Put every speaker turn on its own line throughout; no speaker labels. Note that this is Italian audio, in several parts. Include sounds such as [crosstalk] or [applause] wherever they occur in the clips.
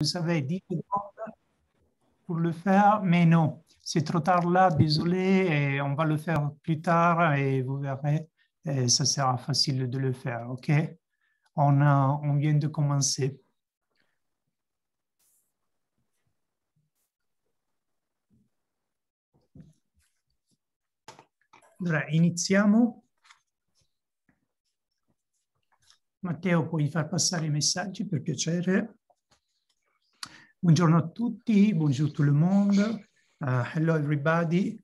vous avez 10 secondes pour le faire, mais non, c'est trop tard là, désolé, on va le faire plus tard et vous verrez, ça sera facile de le faire, ok? On, a, on vient de commencer. Allora, iniziamo. Matteo, puoi far passare i messaggi per piacere? Buongiorno a tutti, bonjour tout le monde, uh, hello everybody.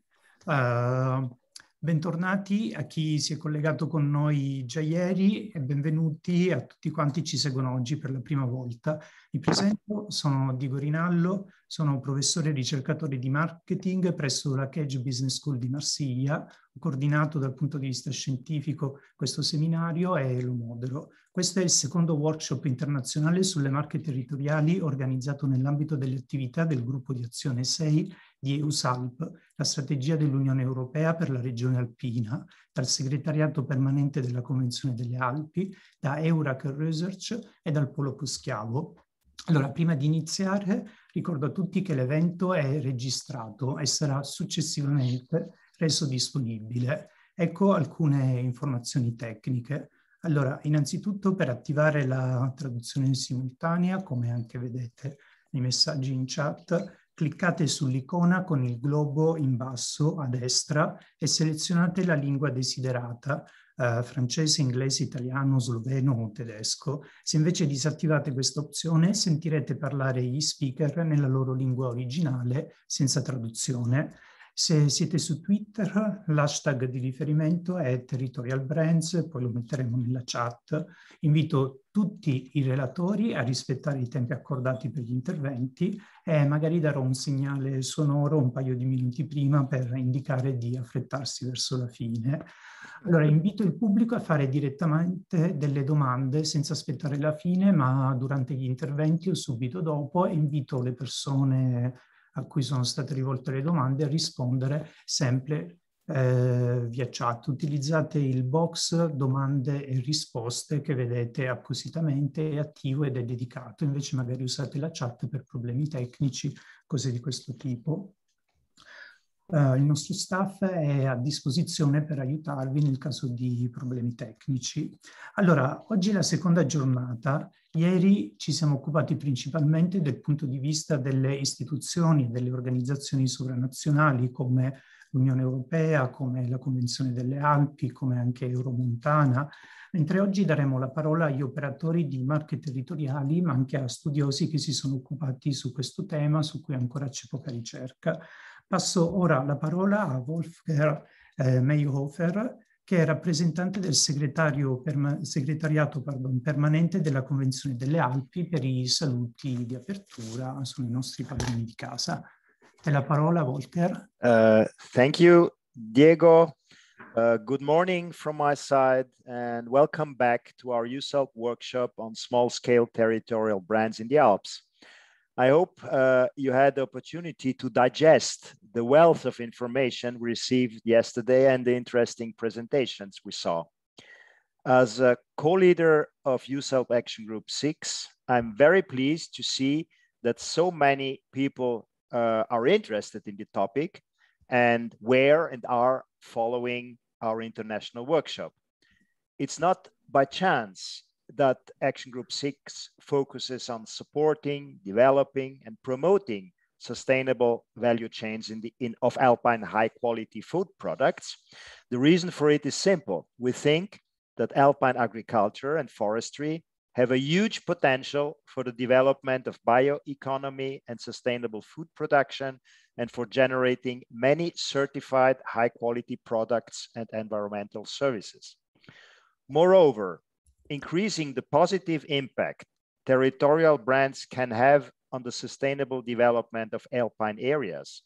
Uh, bentornati a chi si è collegato con noi già ieri e benvenuti a tutti quanti ci seguono oggi per la prima volta. Mi presento, sono Diego Rinaldo, sono professore ricercatore di marketing presso la Cage Business School di Marsiglia. Coordinato dal punto di vista scientifico questo seminario e lo modero. Questo è il secondo workshop internazionale sulle marche territoriali organizzato nell'ambito delle attività del gruppo di azione 6 di EUSALP, la strategia dell'Unione Europea per la regione alpina, dal segretariato permanente della Convenzione delle Alpi, da Eurac Research e dal Polo Poschiavo. Allora, prima di iniziare, ricordo a tutti che l'evento è registrato e sarà successivamente reso disponibile. Ecco alcune informazioni tecniche. Allora, innanzitutto per attivare la traduzione simultanea, come anche vedete nei messaggi in chat, cliccate sull'icona con il globo in basso a destra e selezionate la lingua desiderata, eh, francese, inglese, italiano, sloveno o tedesco. Se invece disattivate questa opzione sentirete parlare gli speaker nella loro lingua originale senza traduzione. Se siete su Twitter, l'hashtag di riferimento è Territorial Brands, poi lo metteremo nella chat. Invito tutti i relatori a rispettare i tempi accordati per gli interventi e magari darò un segnale sonoro un paio di minuti prima per indicare di affrettarsi verso la fine. Allora invito il pubblico a fare direttamente delle domande senza aspettare la fine, ma durante gli interventi o subito dopo e invito le persone a cui sono state rivolte le domande rispondere sempre eh, via chat. Utilizzate il box domande e risposte che vedete appositamente, è attivo ed è dedicato, invece magari usate la chat per problemi tecnici, cose di questo tipo. Uh, il nostro staff è a disposizione per aiutarvi nel caso di problemi tecnici. Allora, oggi è la seconda giornata. Ieri ci siamo occupati principalmente del punto di vista delle istituzioni, delle organizzazioni sovranazionali come l'Unione Europea, come la Convenzione delle Alpi, come anche Euromontana, mentre oggi daremo la parola agli operatori di marche territoriali, ma anche a studiosi che si sono occupati su questo tema, su cui ancora c'è poca ricerca. Passo ora la parola a Wolfgang eh, Mayhofer, che è rappresentante del segretariato pardon, permanente della Convenzione delle Alpi per i saluti di apertura, sono i nostri padroni di casa. E la parola, Volker.
Uh, thank you, Diego. Uh, good morning from my side and welcome back to our USALP workshop on small-scale territorial brands in the Alps. I hope uh, you had the opportunity to digest the wealth of information we received yesterday and the interesting presentations we saw. As a co-leader of USELP Action Group 6, I'm very pleased to see that so many people uh, are interested in the topic and where and are following our international workshop. It's not by chance that Action Group 6 focuses on supporting, developing, and promoting sustainable value chains in the, in, of alpine high quality food products. The reason for it is simple. We think that alpine agriculture and forestry have a huge potential for the development of bioeconomy and sustainable food production and for generating many certified high quality products and environmental services. Moreover, increasing the positive impact territorial brands can have on the sustainable development of alpine areas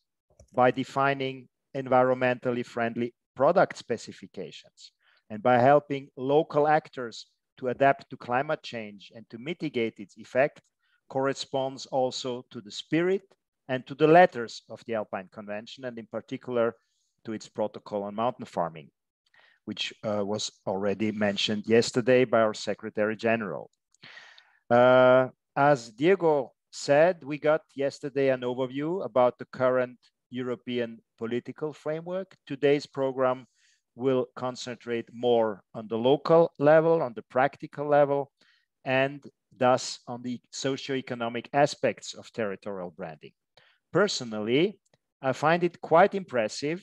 by defining environmentally friendly product specifications and by helping local actors to adapt to climate change and to mitigate its effect corresponds also to the spirit and to the letters of the Alpine Convention and in particular to its protocol on mountain farming which uh, was already mentioned yesterday by our Secretary General. Uh, as Diego said, we got yesterday an overview about the current European political framework. Today's program will concentrate more on the local level, on the practical level, and thus on the socioeconomic aspects of territorial branding. Personally, I find it quite impressive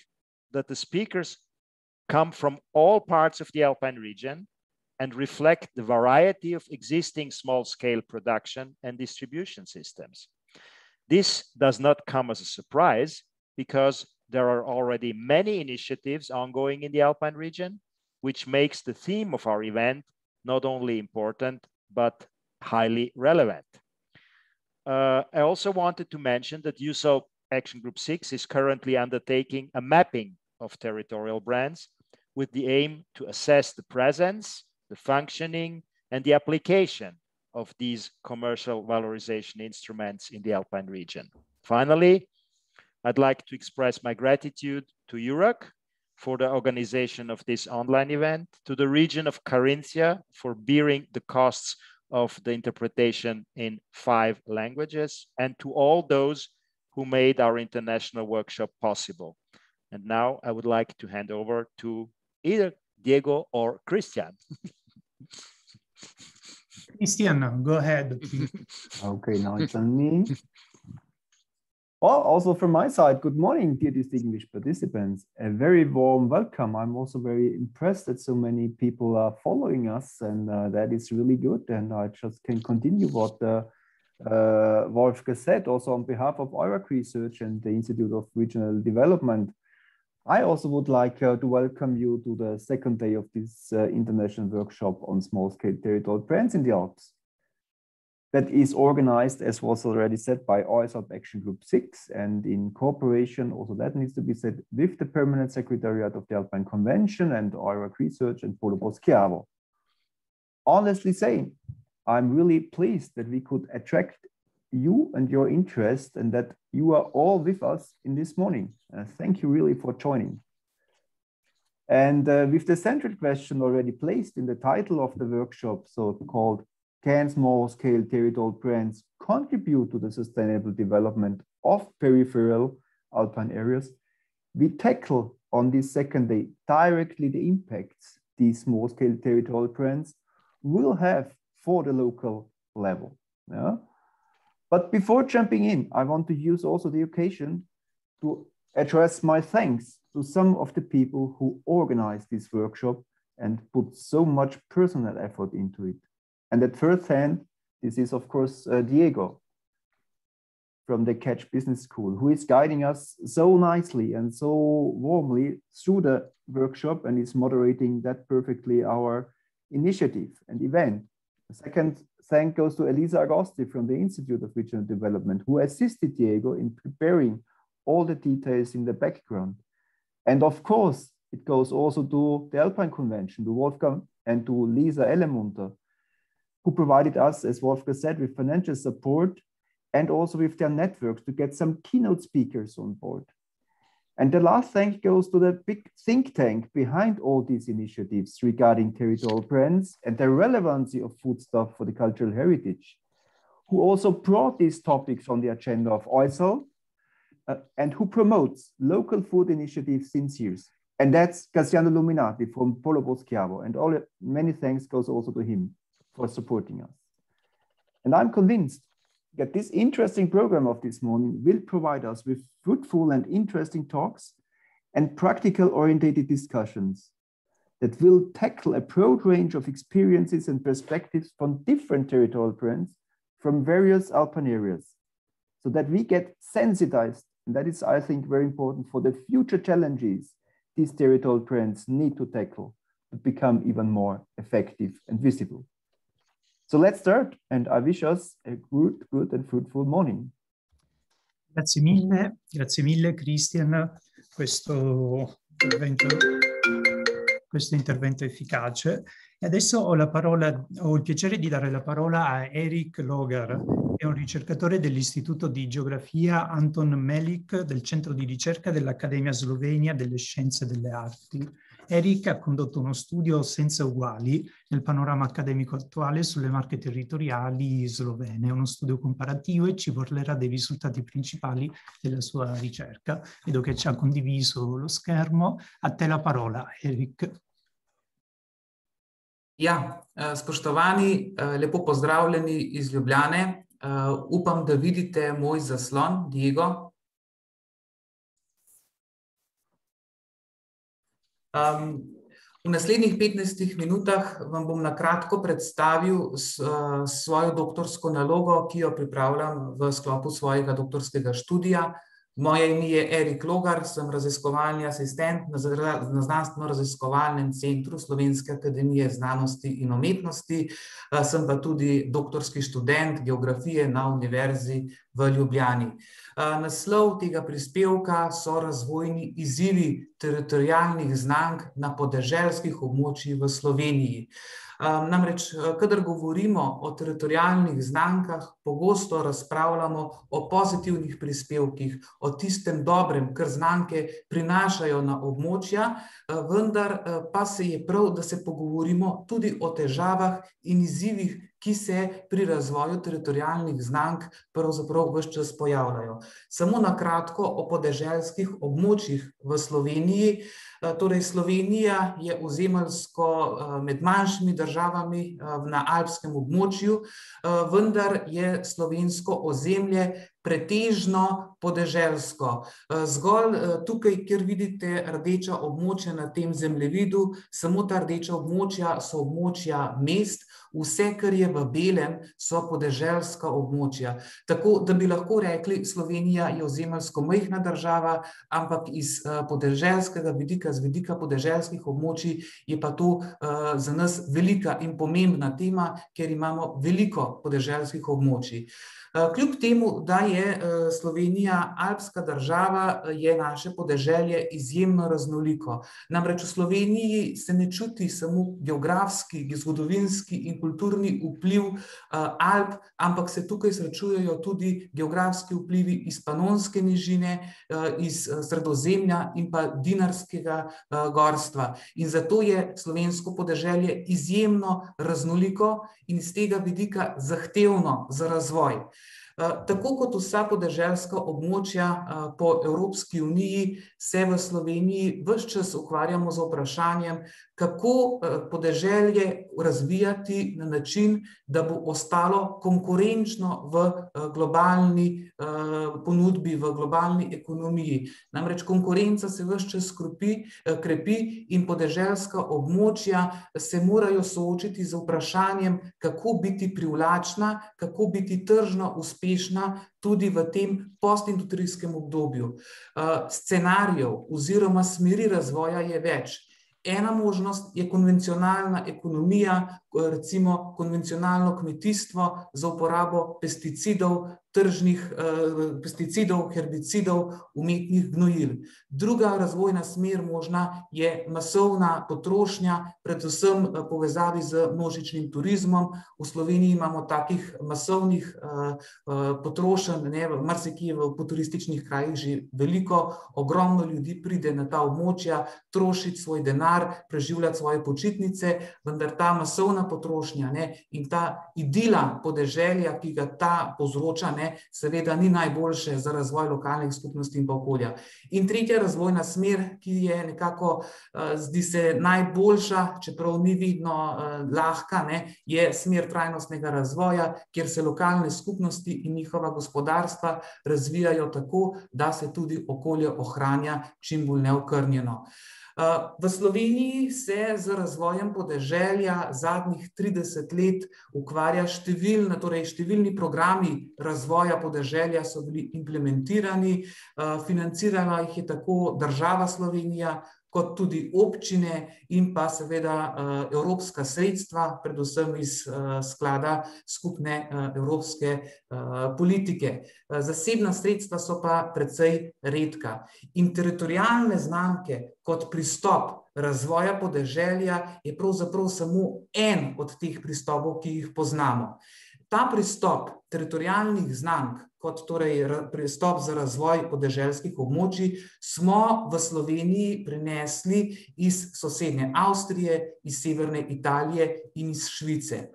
that the speakers come from all parts of the Alpine region and reflect the variety of existing small-scale production and distribution systems. This does not come as a surprise because there are already many initiatives ongoing in the Alpine region, which makes the theme of our event not only important, but highly relevant. Uh, I also wanted to mention that USO Action Group 6 is currently undertaking a mapping of territorial brands with the aim to assess the presence, the functioning, and the application of these commercial valorization instruments in the Alpine region. Finally, I'd like to express my gratitude to EURAC for the organization of this online event, to the region of Carinthia for bearing the costs of the interpretation in five languages, and to all those who made our international workshop possible. And now I would like to hand over to either Diego or Christian.
Christian, go ahead. [laughs]
okay, now it's on me. Well, also from my side, good morning, dear distinguished participants. A very warm welcome. I'm also very impressed that so many people are following us, and uh, that is really good. And I just can continue what uh, uh, Wolfgang said, also on behalf of IRAC Research and the Institute of Regional Development. I also would like uh, to welcome you to the second day of this uh, international workshop on small-scale territorial brands in the Alps. That is organized, as was already said, by OISALP Action Group 6 and in cooperation, also that needs to be said, with the Permanent Secretariat of the Alpine Convention and IRAC Research and Polo Boschiavo. Honestly saying, I'm really pleased that we could attract you and your interest and that you are all with us in this morning. Uh, thank you really for joining. And uh, with the central question already placed in the title of the workshop, so called Can Small Scale Territorial Brands Contribute to the Sustainable Development of Peripheral Alpine Areas? We tackle on this second day directly the impacts these small scale territorial brands will have for the local level. Yeah? But before jumping in, I want to use also the occasion to address my thanks to some of the people who organized this workshop and put so much personal effort into it. And at first hand, this is of course uh, Diego from the Catch Business School, who is guiding us so nicely and so warmly through the workshop and is moderating that perfectly our initiative and event. The second thank goes to Elisa Agosti from the Institute of Regional Development, who assisted Diego in preparing all the details in the background. And of course, it goes also to the Alpine Convention, to Wolfgang and to Lisa Ellemunter, who provided us, as Wolfgang said, with financial support and also with their networks to get some keynote speakers on board. And the last thank goes to the big think tank behind all these initiatives regarding territorial brands and the relevancy of foodstuff for the cultural heritage, who also brought these topics on the agenda of OISAL uh, and who promotes local food initiatives since years. And that's Cassiano Luminati from Polo Boschiavo. And all many thanks goes also to him for supporting us. And I'm convinced that this interesting program of this morning will provide us with fruitful and interesting talks and practical orientated discussions that will tackle a broad range of experiences and perspectives from different territorial brands from various alpine areas so that we get sensitized. And that is, I think, very important for the future challenges these territorial brands need to tackle to become even more effective and visible. So let's start, and I wish us a good, good and fruitful morning.
Grazie mille, grazie mille Christian, questo intervento, questo intervento efficace. E adesso ho la parola, ho il piacere di dare la parola a Eric Logar, che è un ricercatore dell'Istituto di Geografia Anton Melik del Centro di Ricerca dell'Accademia Slovenia delle Scienze e delle Arti. Eric ha condotto uno studio senza uguali nel panorama accademico attuale sulle marche territoriali slovene, uno studio comparativo e ci parlerà dei risultati principali della sua ricerca. Vedo che ci ha condiviso lo schermo. A te la parola, Eric.
Ja, eh, spoštovani, eh, lepo pozdravljeni iz Ljubljane. Eh, upam, da vidite moj zaslon, Diego. Um, v naslednjih 15 minutah vam bom na kratko predstavil s, uh, svojo doktorsko nalogo, ki jo pripravljam v sklopu svojega doktorskega študija. Moje ime je Erik Logar, sem raziskovalni asistent na, na znanstveno-raziskovalnem centru Slovenske akademije znanosti in umetnosti, uh, sem pa tudi doktorski študent geografije na Univerzi v Ljubljani. Naslov tega prispevka so razvojni izzivi teritorijalnih znank na podeželskih območjih v Sloveniji. Namreč, kadar govorimo o teritorijalnih znankah, pogosto razpravljamo o pozitivnih prispevkih, o tistem dobrem, kar znanke prinašajo na območja, vendar pa se je prav, da se pogovorimo tudi o težavah in izzivih, ki se pri razvoju teritorijalnih znank pravzaprav vse čas pojavljajo. Samo na kratko o podeželskih območjih v Sloveniji. Torej, Slovenija je ozemeljsko med manjšimi državami na alpskem območju, vendar je slovensko ozemlje pretežno podeželsko. Zgolj tukaj, kjer vidite rdeča območja na tem zemljevidu, samo ta rdeča območja so območja mest, vse, kar je v belem, so podeželska območja. Tako da bi lahko rekli, Slovenija je ozemeljsko majhna država, ampak iz podeželskega vidika, z vidika podeželskih območij, je pa to za nas velika in pomembna tema, ker imamo veliko podeželskih območij. Kljub temu, da je Slovenija alpska država, je naše podeželje izjemno raznoliko. Namreč v Sloveniji se ne čuti samo geografski, zgodovinski in kulturni vpliv Alp, ampak se tukaj srečujejo tudi geografski vplivi iz Panonske nižine, iz Sredozemlja in pa Dinarskega gorstva. In zato je slovensko podeželje izjemno raznoliko in iz tega vidika zahtevno za razvoj. Tako kot vsa podeželska območja po Evropski uniji, se v Sloveniji ves čas ukvarjamo z vprašanjem, kako podeželje razvijati na način, da bo ostalo konkurenčno v globalni ponudbi, v globalni ekonomiji. Namreč konkurenca se ves čas kropi, krepi in podeželska območja se morajo soočiti z vprašanjem, kako biti privlačna, kako biti tržno uspešna tudi v tem postindustrijskem obdobju. Scenarijev oziroma smeri razvoja je več. Ena možnost je konvencionalna ekonomija, recimo konvencionalno kmetijstvo z uporabo pesticidov, tržnih pesticidov, herbicidov, umetnih gnojil. Druga razvojna smer možna je masovna potrošnja, predvsem v povezavi z množičnim turizmom. V Sloveniji imamo takih masovnih potrošenj, ne, marsikje po turističnih krajih že veliko, ogromno ljudi pride na ta območja trošit svoj denar, preživljat svoje počitnice, vendar ta masovna potrošnja, ne, in ta idila podeželja, ki ga ta povzroča, ne, seveda ni najboljše za razvoj lokalnih skupnosti in pa okolja. In tretja razvojna smer, ki je nekako, zdi se najboljša, čeprav ni vedno lahka, ne, je smer trajnostnega razvoja, kjer se lokalne skupnosti in njihova gospodarstva razvijajo tako, da se tudi okolje ohranja čim bolj neokrnjeno. V Sloveniji se z razvojem podeželja zadnjih trideset let ukvarja številna, torej številni programi razvoja podeželja so bili implementirani, financirala jih je tako država Slovenija kot tudi občine in pa seveda evropska sredstva, predvsem iz sklada skupne evropske politike. Zasebna sredstva so pa precej redka. In teritorialne znamke kot pristop razvoja podeželja je pravzaprav samo en od teh pristopov, ki jih poznamo. Ta pristop teritorialnih znamk kot torej pristop za razvoj podeželskih območij, smo v Sloveniji prinesli iz sosednje Avstrije, iz severne Italije in iz Švice.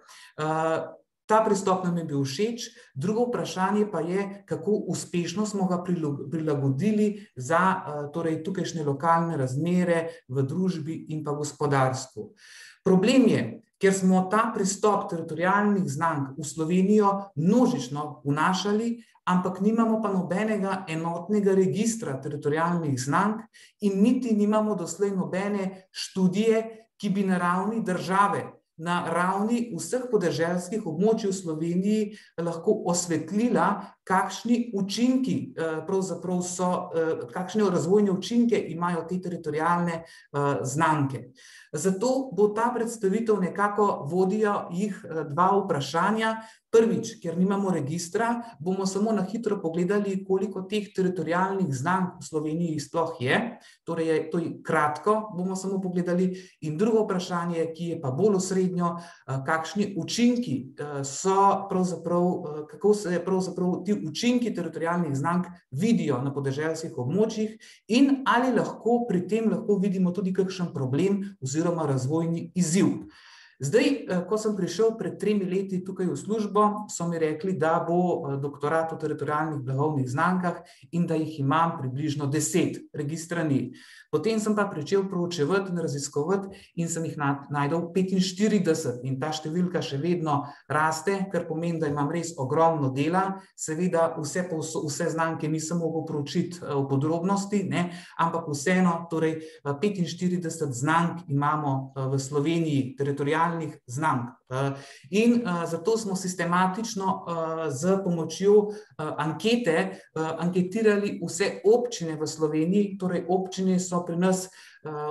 Ta pristop nam je bil všeč, drugo vprašanje pa je, kako uspešno smo ga prilagodili za torej, tukajšnje lokalne razmere v družbi in pa gospodarstvu. Problem je, ker smo ta pristop teritorijalnih znank v Slovenijo množično vnašali, ampak nimamo pa nobenega enotnega registra teritorijalnih znank in niti nimamo doslej nobene študije, ki bi na ravni države na ravni vseh podeželskih območij v Sloveniji lahko osvetlila, kakšni učinki pravzaprav so, kakšne razvojne učinke imajo te teritorijalne znamke. Zato bo ta predstavitev nekako vodijo jih dva vprašanja. Prvič, ker nimamo registra, bomo samo na hitro pogledali, koliko teh teritorijalnih znamk v Sloveniji sploh je, torej to je kratko bomo samo pogledali, in drugo vprašanje, ki je pa bolj osrednjo, kakšni učinki so pravzaprav, kako se pravzaprav ti učinki teritorijalnih znamk vidijo na podeželskih območjih in ali lahko pri tem lahko vidimo tudi kakšen problem oziroma razvojni izziv. Zdaj, ko sem prišel pred tremi leti tukaj v službo, so mi rekli, da bo doktorat o teritorijalnih blagovnih znamkah in da jih imam približno deset registranih. Potem sem pa pričel proučevati in raziskovati in sem jih našel petinštirideset in ta številka še vedno raste, kar pomeni, da imam res ogromno dela, seveda vse vse znamke nisem mogel proučiti v podrobnosti, ne, ampak vseeno, torej petinštirideset znamk imamo v Sloveniji, teritorijalnih znamk. In zato smo sistematično s pomočjo ankete anketirali vse občine v Sloveniji, torej občine so para Nós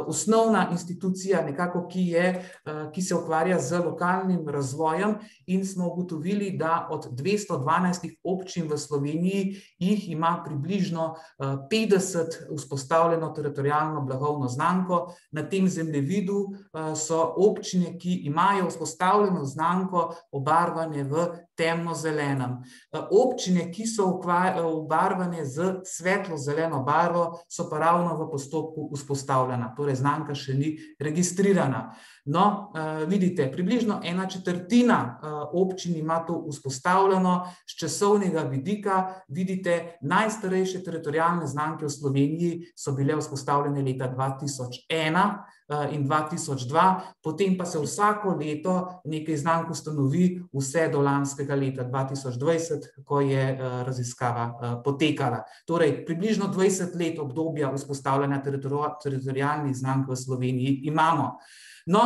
osnovna institucija nekako, ki je, ki se ukvarja z lokalnim razvojem, in smo ugotovili, da od dvesto dvanajstih občin v Sloveniji jih ima približno petdeset vzpostavljeno teritorialno blagovno znamko. Na tem zemljevidu so občine, ki imajo vzpostavljeno znamko, obarvane v temnozelenem. Občine, ki so obarvane s svetlo zeleno barvo, so pa ravno v postopku vzpostavljanja, torej znamka še ni registrirana. No, vidite, približno ena četrtina občin ima to vzpostavljeno, s časovnega vidika vidite, najstarejše teritorialne znamke v Sloveniji so bile vzpostavljene leta dva tisoč ena in dva tisoč dva, potem pa se vsako leto nekaj znamk ustanovi vse do lanskega leta dva tisoč dvajset, ko je raziskava potekala. Torej približno dvajset let obdobja vzpostavljanja teritorialnih znamk v Sloveniji imamo. No,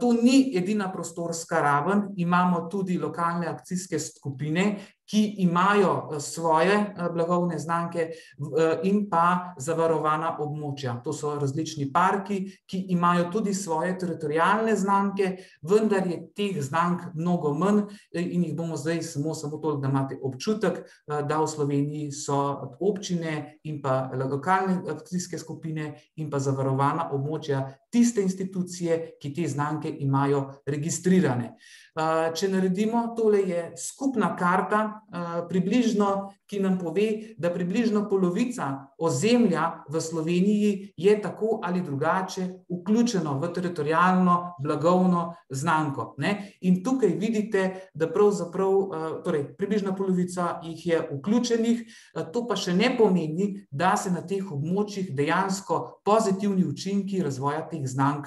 to ni edina prostorska raven, imamo tudi lokalne akcijske skupine, ki imajo svoje blagovne znamke in pa zavarovana območja, to so različni parki, ki imajo tudi svoje teritorialne znamke, vendar je teh znamk mnogo manj in jih bomo zdaj samo, samo toliko, da imate občutek, da v Sloveniji so občine in pa lokalne akcijske skupine in pa zavarovana območja tiste institucije, ki te znamke imajo registrirane. Če naredimo, tole je skupna karta, približno, ki nam pove, da približno polovica ozemlja v Sloveniji je tako ali drugače vključeno v teritorialno blagovno znamko, ne. In tukaj vidite, da pravzaprav, torej približno polovica jih je vključenih, to pa še ne pomeni, da se na teh območjih dejansko pozitivni učinki razvoja teh znamk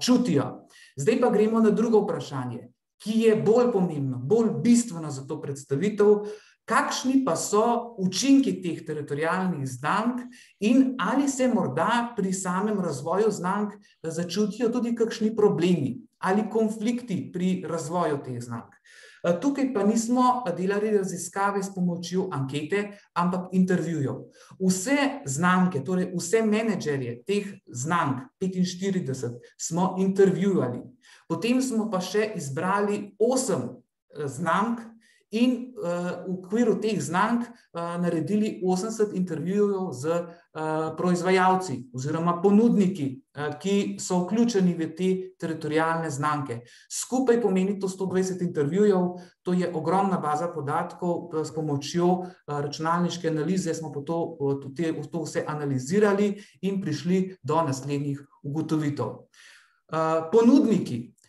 čutijo. Zdaj pa gremo na drugo vprašanje, ki je bolj pomembno, bolj bistveno za to predstavitev. Kakšni pa so učinki teh teritorialnih znamk in ali se morda pri samem razvoju znamk začutijo tudi kakšni problemi ali konflikti pri razvoju teh znamk? Tukaj pa nismo delali raziskave s pomočjo ankete, ampak intervjujev. Vse znamke, torej vse menedžerje teh znamk, petinštirideset, smo intervjuvali. Potem smo pa še izbrali osem znamk in uh, v okviru teh znank uh, naredili 80 intervjujev z uh, proizvajalci oziroma ponudniki, uh, ki so vključeni v te teritorijalne znamke. Skupaj pomeni to 120 intervjujev, to je ogromna baza podatkov, s pomočjo uh, računalniške analize smo to, uh, te, to vse analizirali in prišli do naslednjih ugotovitev. Uh, ponudniki, Eh,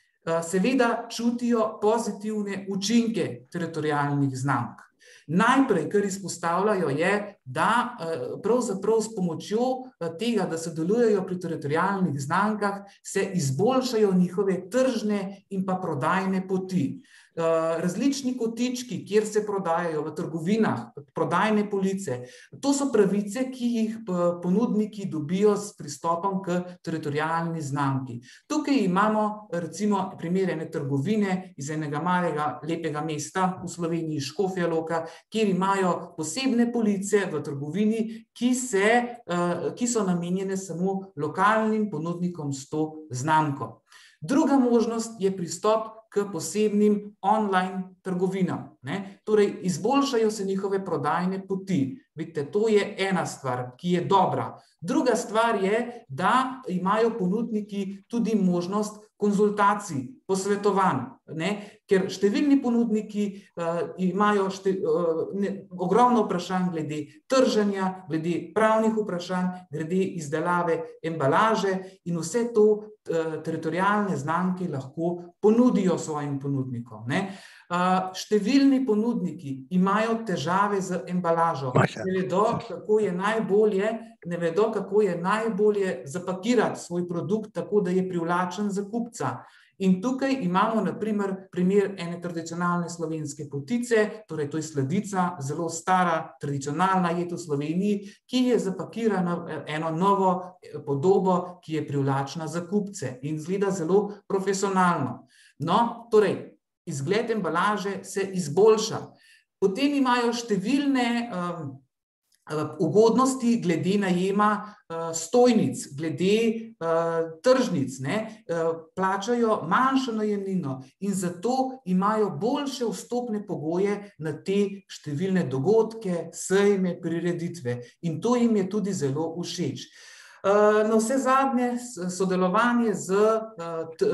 seveda čutijo pozitivne učinke teritorijalnih znamk. Najprej, kar izpostavljajo, je, da eh, pravzaprav s pomočjo eh, tega, da sodelujejo pri teritorijalnih znamkah, se izboljšajo njihove tržne in pa prodajne poti. Eh, različni kotički, kjer se prodajajo v trgovinah, prodajne police. To so pravice, ki jih ponudniki dobijo s pristopom k teritorijalni znamki. Tukaj imamo recimo primer ene trgovine iz enega malega, lepega mesta v Sloveniji, Škofja Loka, kjer imajo posebne police v trgovini, ki, se, eh, ki so namenjene samo lokalnim ponudnikom s to znamko. Druga možnost je pristop k posebnim online trgovinam. Ne? Torej, izboljšajo se njihove prodajne poti. Vidite, to je ena stvar, ki je dobra. Druga stvar je, da imajo ponudniki tudi možnost konzultacij, posvetovanj, ne? ker številni ponudniki uh, imajo šte, uh, ne, ogromno vprašanj glede trženja, glede pravnih vprašanj, glede izdelave embalaže in vse to uh, teritorijalne znamke lahko ponudijo svojim ponudnikom. Ne? Uh, številni ponudniki imajo težave z embalažo, ne vedo, kako je najbolje, ne vedo, kako je najbolje zapakirati svoj produkt tako, da je privlačen za kupca. In tukaj imamo naprimer primer ene tradicionalne slovenske potice, torej to je sledica, zelo stara, tradicionalna jed v Sloveniji, ki je zapakirana v eno novo eh, podobo, ki je privlačna za kupce in zgleda zelo profesionalno. No, torej, izgled embalaže se izboljša. Potem imajo številne um, ugodnosti glede najema uh, stojnic, glede uh, tržnic, ne, uh, plačajo manjšo najemnino in zato imajo boljše vstopne pogoje na te številne dogodke, sejme, prireditve in to jim je tudi zelo všeč. Na vse zadnje sodelovanje z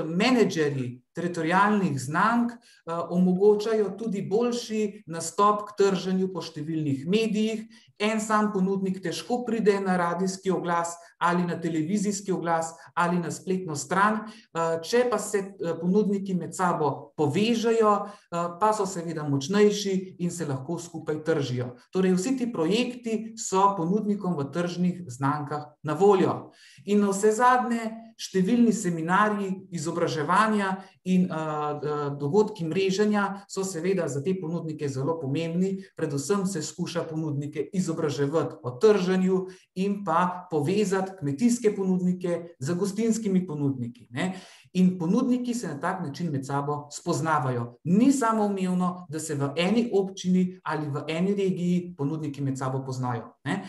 menedžerji teritorijalnih znamk omogočajo tudi boljši nastop k trženju po številnih medijih en sam ponudnik težko pride na radijski oglas ali na televizijski oglas ali na spletno stran. Eh, če pa se eh, ponudniki med sabo povežejo, eh, pa so seveda močnejši in se lahko skupaj tržijo. Torej, vsi ti projekti so ponudnikom v tržnih znankah na voljo. In na vse zadnje, številni seminarji, izobraževanja in uh, dogodki mreženja so seveda za te ponudnike zelo pomembni. Predvsem se skuša ponudnike izobraževati o trženju in pa povezati kmetijske ponudnike z gostinskimi ponudniki. Ne? In ponudniki se na tak način med sabo spoznavajo. Ni samo umevno, da se v eni občini ali v eni regiji ponudniki med sabo poznajo. Ne?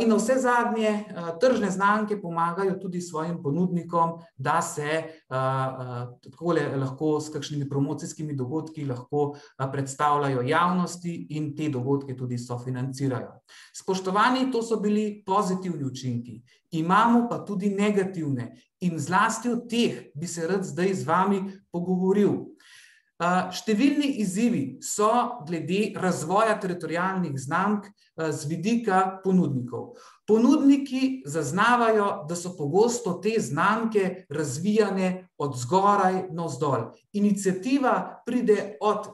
In na vse zadnje, tržne znamke pomagajo tudi svojim ponudnikom, da se tako lahko s kakšnimi promocijskimi dogodki lahko predstavljajo javnosti in te dogodke tudi sofinancirajo. Spoštovani, to so bili pozitivni učinki. Imamo pa tudi negativne in zlasti o teh bi se rad zdaj z vami pogovoril. Številni izzivi so glede razvoja teritorijalnih znamk z vidika ponudnikov. Ponudniki zaznavajo, da so pogosto te znamke razvijane od zgoraj na vzdolj. Inicijativa pride od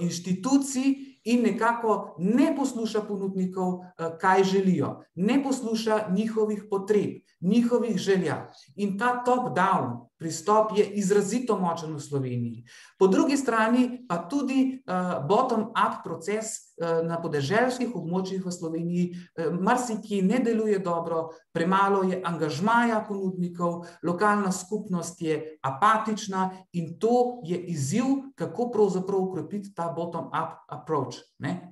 inštitucij, in nekako ne posluša ponudnikov, eh, kaj želijo, ne posluša njihovih potreb, njihovih želja. In ta top-down pristop je izrazito močen v Sloveniji. Po drugi strani pa tudi uh, bottom-up proces uh, na podeželskih območjih v Sloveniji uh, marsikaj ne deluje dobro, premalo je angažmaja ponudnikov, lokalna skupnost je apatična in to je izziv, kako pravzaprav ukrepiti ta bottom-up approach.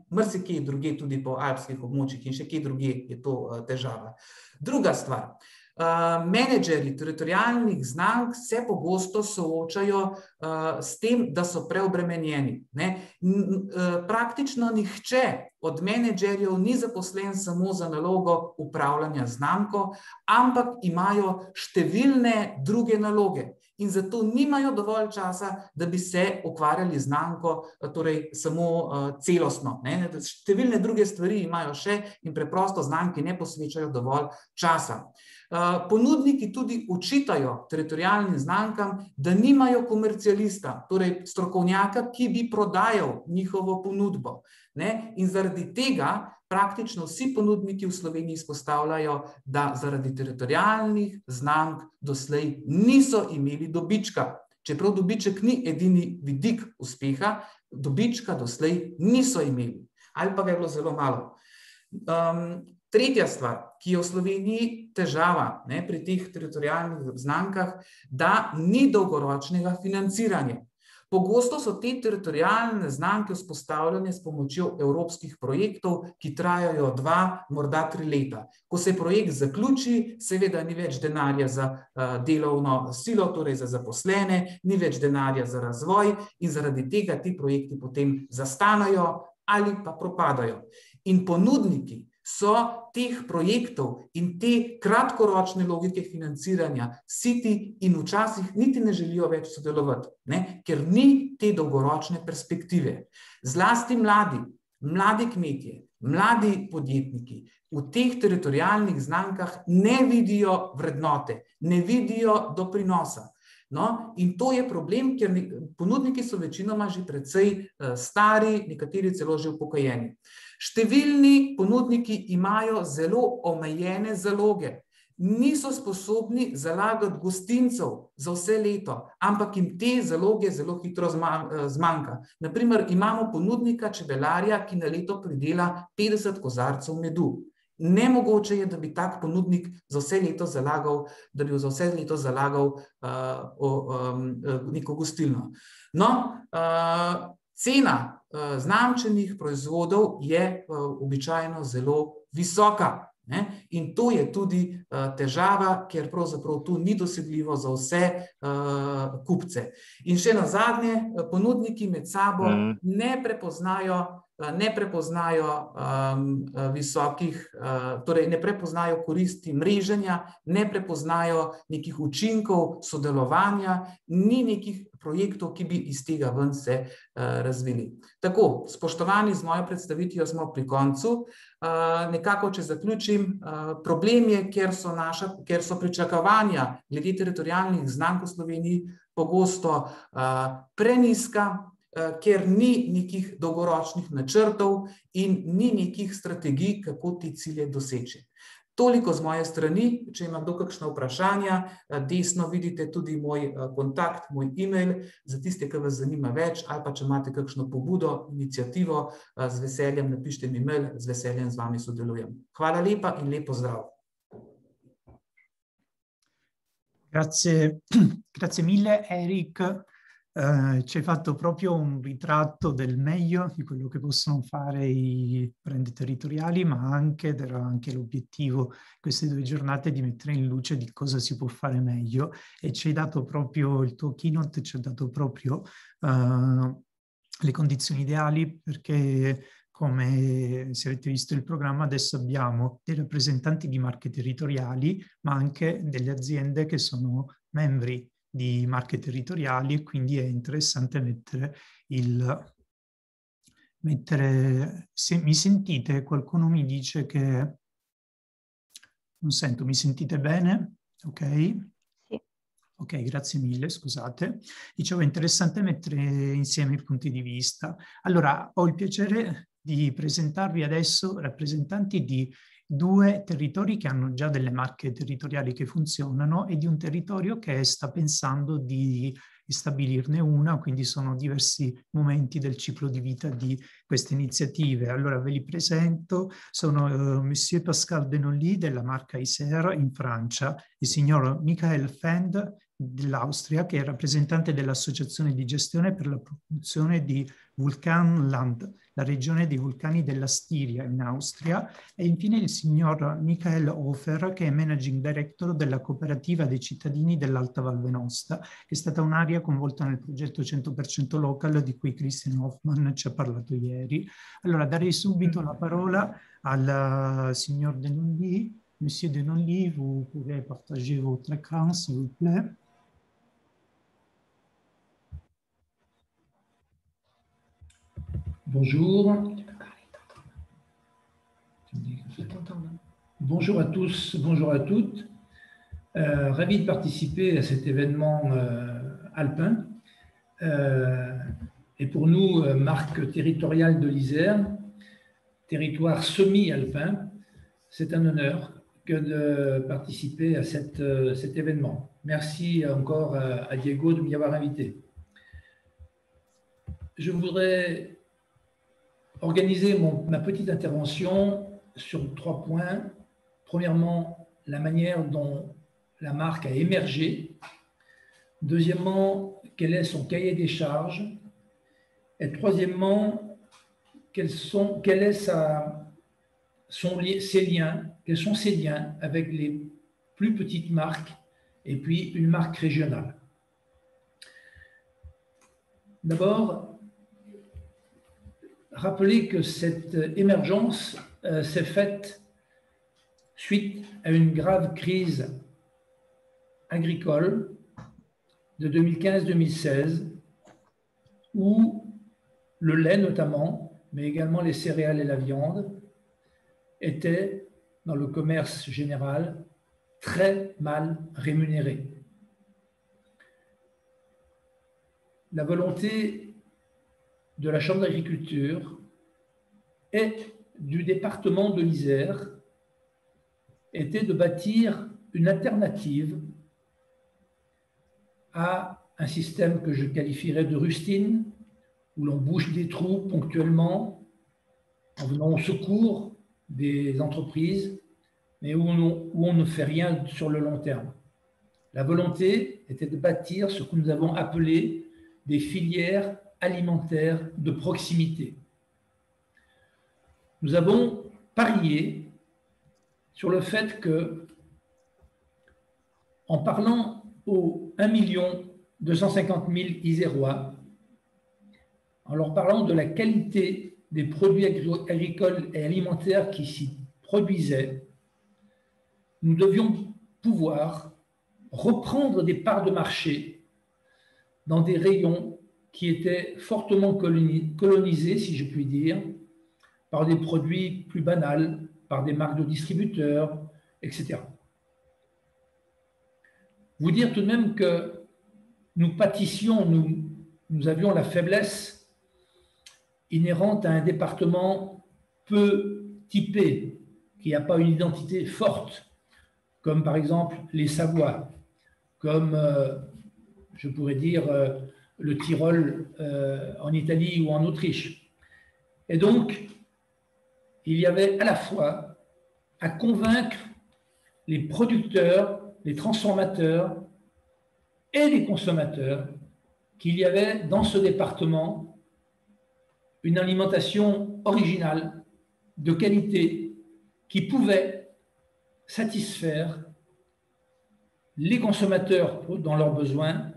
Marsikaj druge tudi po alpskih območjih in še kje druge je to uh, težava. Druga stvar. Uh, menedžeri teritorijalnih znank se pogosto soočajo uh, s tem, da so preobremenjeni. Ne? Uh, praktično nihče od menedžerjev ni zaposlen samo za nalogo upravljanja znamko, ampak imajo številne druge naloge in zato nimajo dovolj časa, da bi se ukvarjali z znamko, torej samo uh, celostno. Ne? Številne druge stvari imajo še in preprosto znamki ne posvečajo dovolj časa. Uh, ponudniki tudi učitajo teritorijalnim znamkam, da nimajo komercialista, torej strokovnjaka, ki bi prodajal njihovo ponudbo. Ne? In zaradi tega praktično vsi ponudniki v Sloveniji izpostavljajo, da zaradi teritorijalnih znamk doslej niso imeli dobička. Čeprav dobiček ni edini vidik uspeha, dobička doslej niso imeli, ali pa ga je bilo zelo malo. Um, tretja stvar, ki je v Sloveniji težava ne, pri teh teritorijalnih znamkah, da ni dolgoročnega financiranja. Pogosto so te teritorijalne znamke vzpostavljene s pomočjo evropskih projektov, ki trajajo dva, morda tri leta. Ko se projekt zaključi, seveda ni več denarja za uh, delovno silo, torej za zaposlene, ni več denarja za razvoj in zaradi tega ti projekti potem zastanajo ali pa propadajo. In ponudniki so teh projektov in te kratkoročne logike financiranja siti in včasih niti ne želijo več sodelovati, ne? ker ni te dolgoročne perspektive. Zlasti mladi, mladi kmetje, mladi podjetniki v teh teritorijalnih znamkah ne vidijo vrednote, ne vidijo doprinosa. No, in to je problem, ker ponudniki so večinoma že precej uh, stari, nekateri celo že upokojeni. Številni ponudniki imajo zelo omejene zaloge, niso sposobni zalagati gostincev za vse leto, ampak jim te zaloge zelo hitro zmanjka. Naprimer, imamo ponudnika čebelarja, ki na leto pridela 50 kozarcev medu. Nemogoče je, da bi tak ponudnik za vse leto zalagal, da bi za vse leto zalagal uh, o, um, neko gostilno. No, uh, cena Eh, znamčenih proizvodov je eh, običajno zelo visoka. Ne? In to je tudi uh, težava, ker pravzaprav tu ni dosegljivo za vse uh, kupce. In še na zadnje, ponudniki med sabo mm. ne prepoznajo Eh, ne prepoznajo um, visokih, uh, torej ne prepoznajo koristi mreženja, ne prepoznajo nekih učinkov sodelovanja, ni nekih projektov, ki bi iz tega ven se uh, razvili. Tako, spoštovani, z mojo predstavitvijo smo pri koncu. Uh, nekako, če zaključim, uh, problem je, ker so, naša, ker so pričakovanja glede teritorijalnih znank v Sloveniji pogosto uh, preniska, Eh, ker ni nekih dolgoročnih načrtov in ni nekih strategij, kako te cilje doseči. Toliko z moje strani, če ima kdo kakšno vprašanje, eh, desno vidite tudi moj eh, kontakt, moj e-mail, za tiste, ki vas zanima več, ali pa če imate kakšno pobudo, inicijativo, z veseljem napišite mi e-mail, z veseljem z vami sodelujem. Hvala lepa in lepo zdrav.
Grazie, [clears throat] grazie mille Eric. Eh, ci hai fatto proprio un ritratto del meglio di quello che possono fare i brand territoriali, ma anche, ed era anche l'obiettivo queste due giornate, di mettere in luce di cosa si può fare meglio. E ci hai dato proprio, il tuo keynote ci ha dato proprio uh, le condizioni ideali perché come se avete visto il programma, adesso abbiamo dei rappresentanti di marche territoriali, ma anche delle aziende che sono membri di marche territoriali e quindi è interessante mettere il... Mettere, se mi sentite, qualcuno mi dice che... Non sento, mi sentite bene? Ok? Ok, grazie mille, scusate. Dicevo, è interessante mettere insieme i punti di vista. Allora, ho il piacere di presentarvi adesso rappresentanti di due territori che hanno già delle marche territoriali che funzionano e di un territorio che sta pensando di stabilirne una, quindi sono diversi momenti del ciclo di vita di queste iniziative. Allora ve li presento, sono uh, Monsieur Pascal Denolly della marca Iser in Francia, il signor Michael Fend dell'Austria, che è rappresentante dell'Associazione di gestione per la promozione di Vulcanland, la regione dei vulcani della Stiria in Austria, e infine il signor Michael Hofer, che è Managing Director della cooperativa dei cittadini dell'Alta Val Venosta, che è stata un'area coinvolta nel progetto 100% local di cui Christian Hoffman ci ha parlato ieri. Allora darei subito la parola al signor Denolli. Monsieur Denolli, vous pouvez partager votre écran, s'il vous plaît.
Bonjour. Bonjour à tous, bonjour à toutes. Euh, ravi de participer à cet événement euh, alpin. Euh, et pour nous, marque territoriale de l'Isère, territoire semi-alpin, c'est un honneur que de participer à cette, cet événement. Merci encore à, à Diego de m'y avoir invité. Je voudrais organiser ma petite intervention sur trois points. Premièrement, la manière dont la marque a émergé. Deuxièmement, quel est son cahier des charges. Et troisièmement, sont, quel est sa, son, quels sont ses liens avec les plus petites marques et puis une marque régionale. D'abord, rappeler que cette émergence euh, s'est faite suite à une grave crise agricole de 2015-2016 où le lait notamment, mais également les céréales et la viande, étaient dans le commerce général très mal rémunérés. La volonté de la Chambre d'agriculture et du département de l'Isère était de bâtir une alternative à un système que je qualifierais de rustine, où l'on bouche des trous ponctuellement en venant au secours des entreprises, mais où on, où on, ne fait rien sur le long terme. La volonté était de bâtir ce que nous avons appelé des filières alimentaires de proximité. Nous avons parié sur le fait que, en parlant aux 1 250 000 Isérois, en leur parlant de la qualité des produits agricoles et alimentaires qui s'y produisaient, nous devions pouvoir reprendre des parts de marché dans des rayons qui étaient fortement colonisés, si je puis dire, par des produits plus banals, par des marques de distributeurs, etc. Vous dire tout de même que nous pâtissions, nous, nous avions la faiblesse inhérente à un département peu typé, qui n'a pas une identité forte, comme par exemple les Savoies, comme euh, je pourrais dire euh, le Tyrol euh, en Italie ou en Autriche. Et donc, il y avait à la fois à convaincre les producteurs, les transformateurs et les consommateurs qu'il y avait dans ce département une alimentation originale, de qualité, qui pouvait satisfaire les consommateurs dans leurs besoins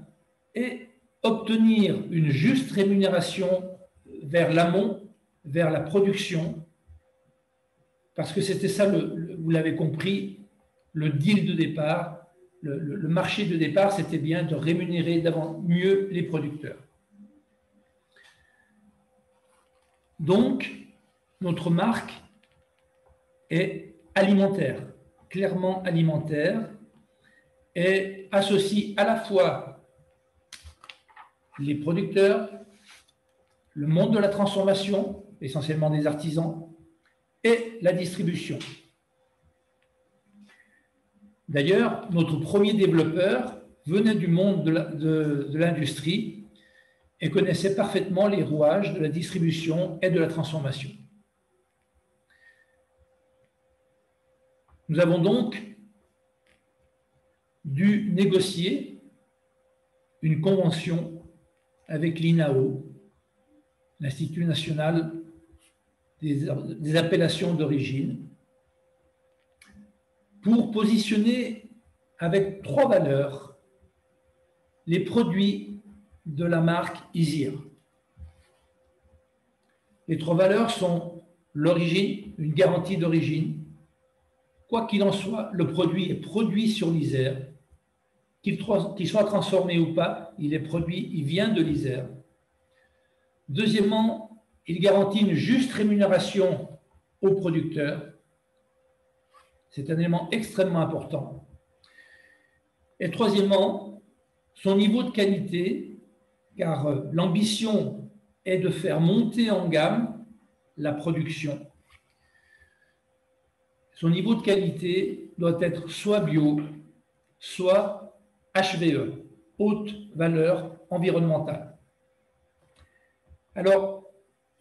et obtenir une juste rémunération vers l'amont, vers la production, parce que c'était ça, vous l'avez compris, le deal de départ, le, marché de départ, c'était bien de rémunérer mieux les producteurs. Donc, notre marque est alimentaire, clairement alimentaire, et associe à la fois les producteurs, le monde de la transformation, essentiellement des artisans, et la distribution. D'ailleurs, notre premier développeur venait du monde de l'industrie et connaissait parfaitement les rouages de la distribution et de la transformation. Nous avons donc dû négocier une convention avec l'INAO, l'Institut national des, appellations d'origine, pour positionner avec trois valeurs les produits de la marque Isir. Les trois valeurs sont l'origine, une garantie d'origine. Quoi qu'il en soit, le produit est produit sur l'Isère. Qu'il soit transformé ou pas, il est produit, il vient de l'Isère. Deuxièmement, il garantit une juste rémunération aux producteurs. C'est un élément extrêmement important. Et troisièmement, son niveau de qualité, car euh, l'ambition est de faire monter en gamme la production. Son niveau de qualité doit être soit bio, soit HVE, haute valeur environnementale. Alors,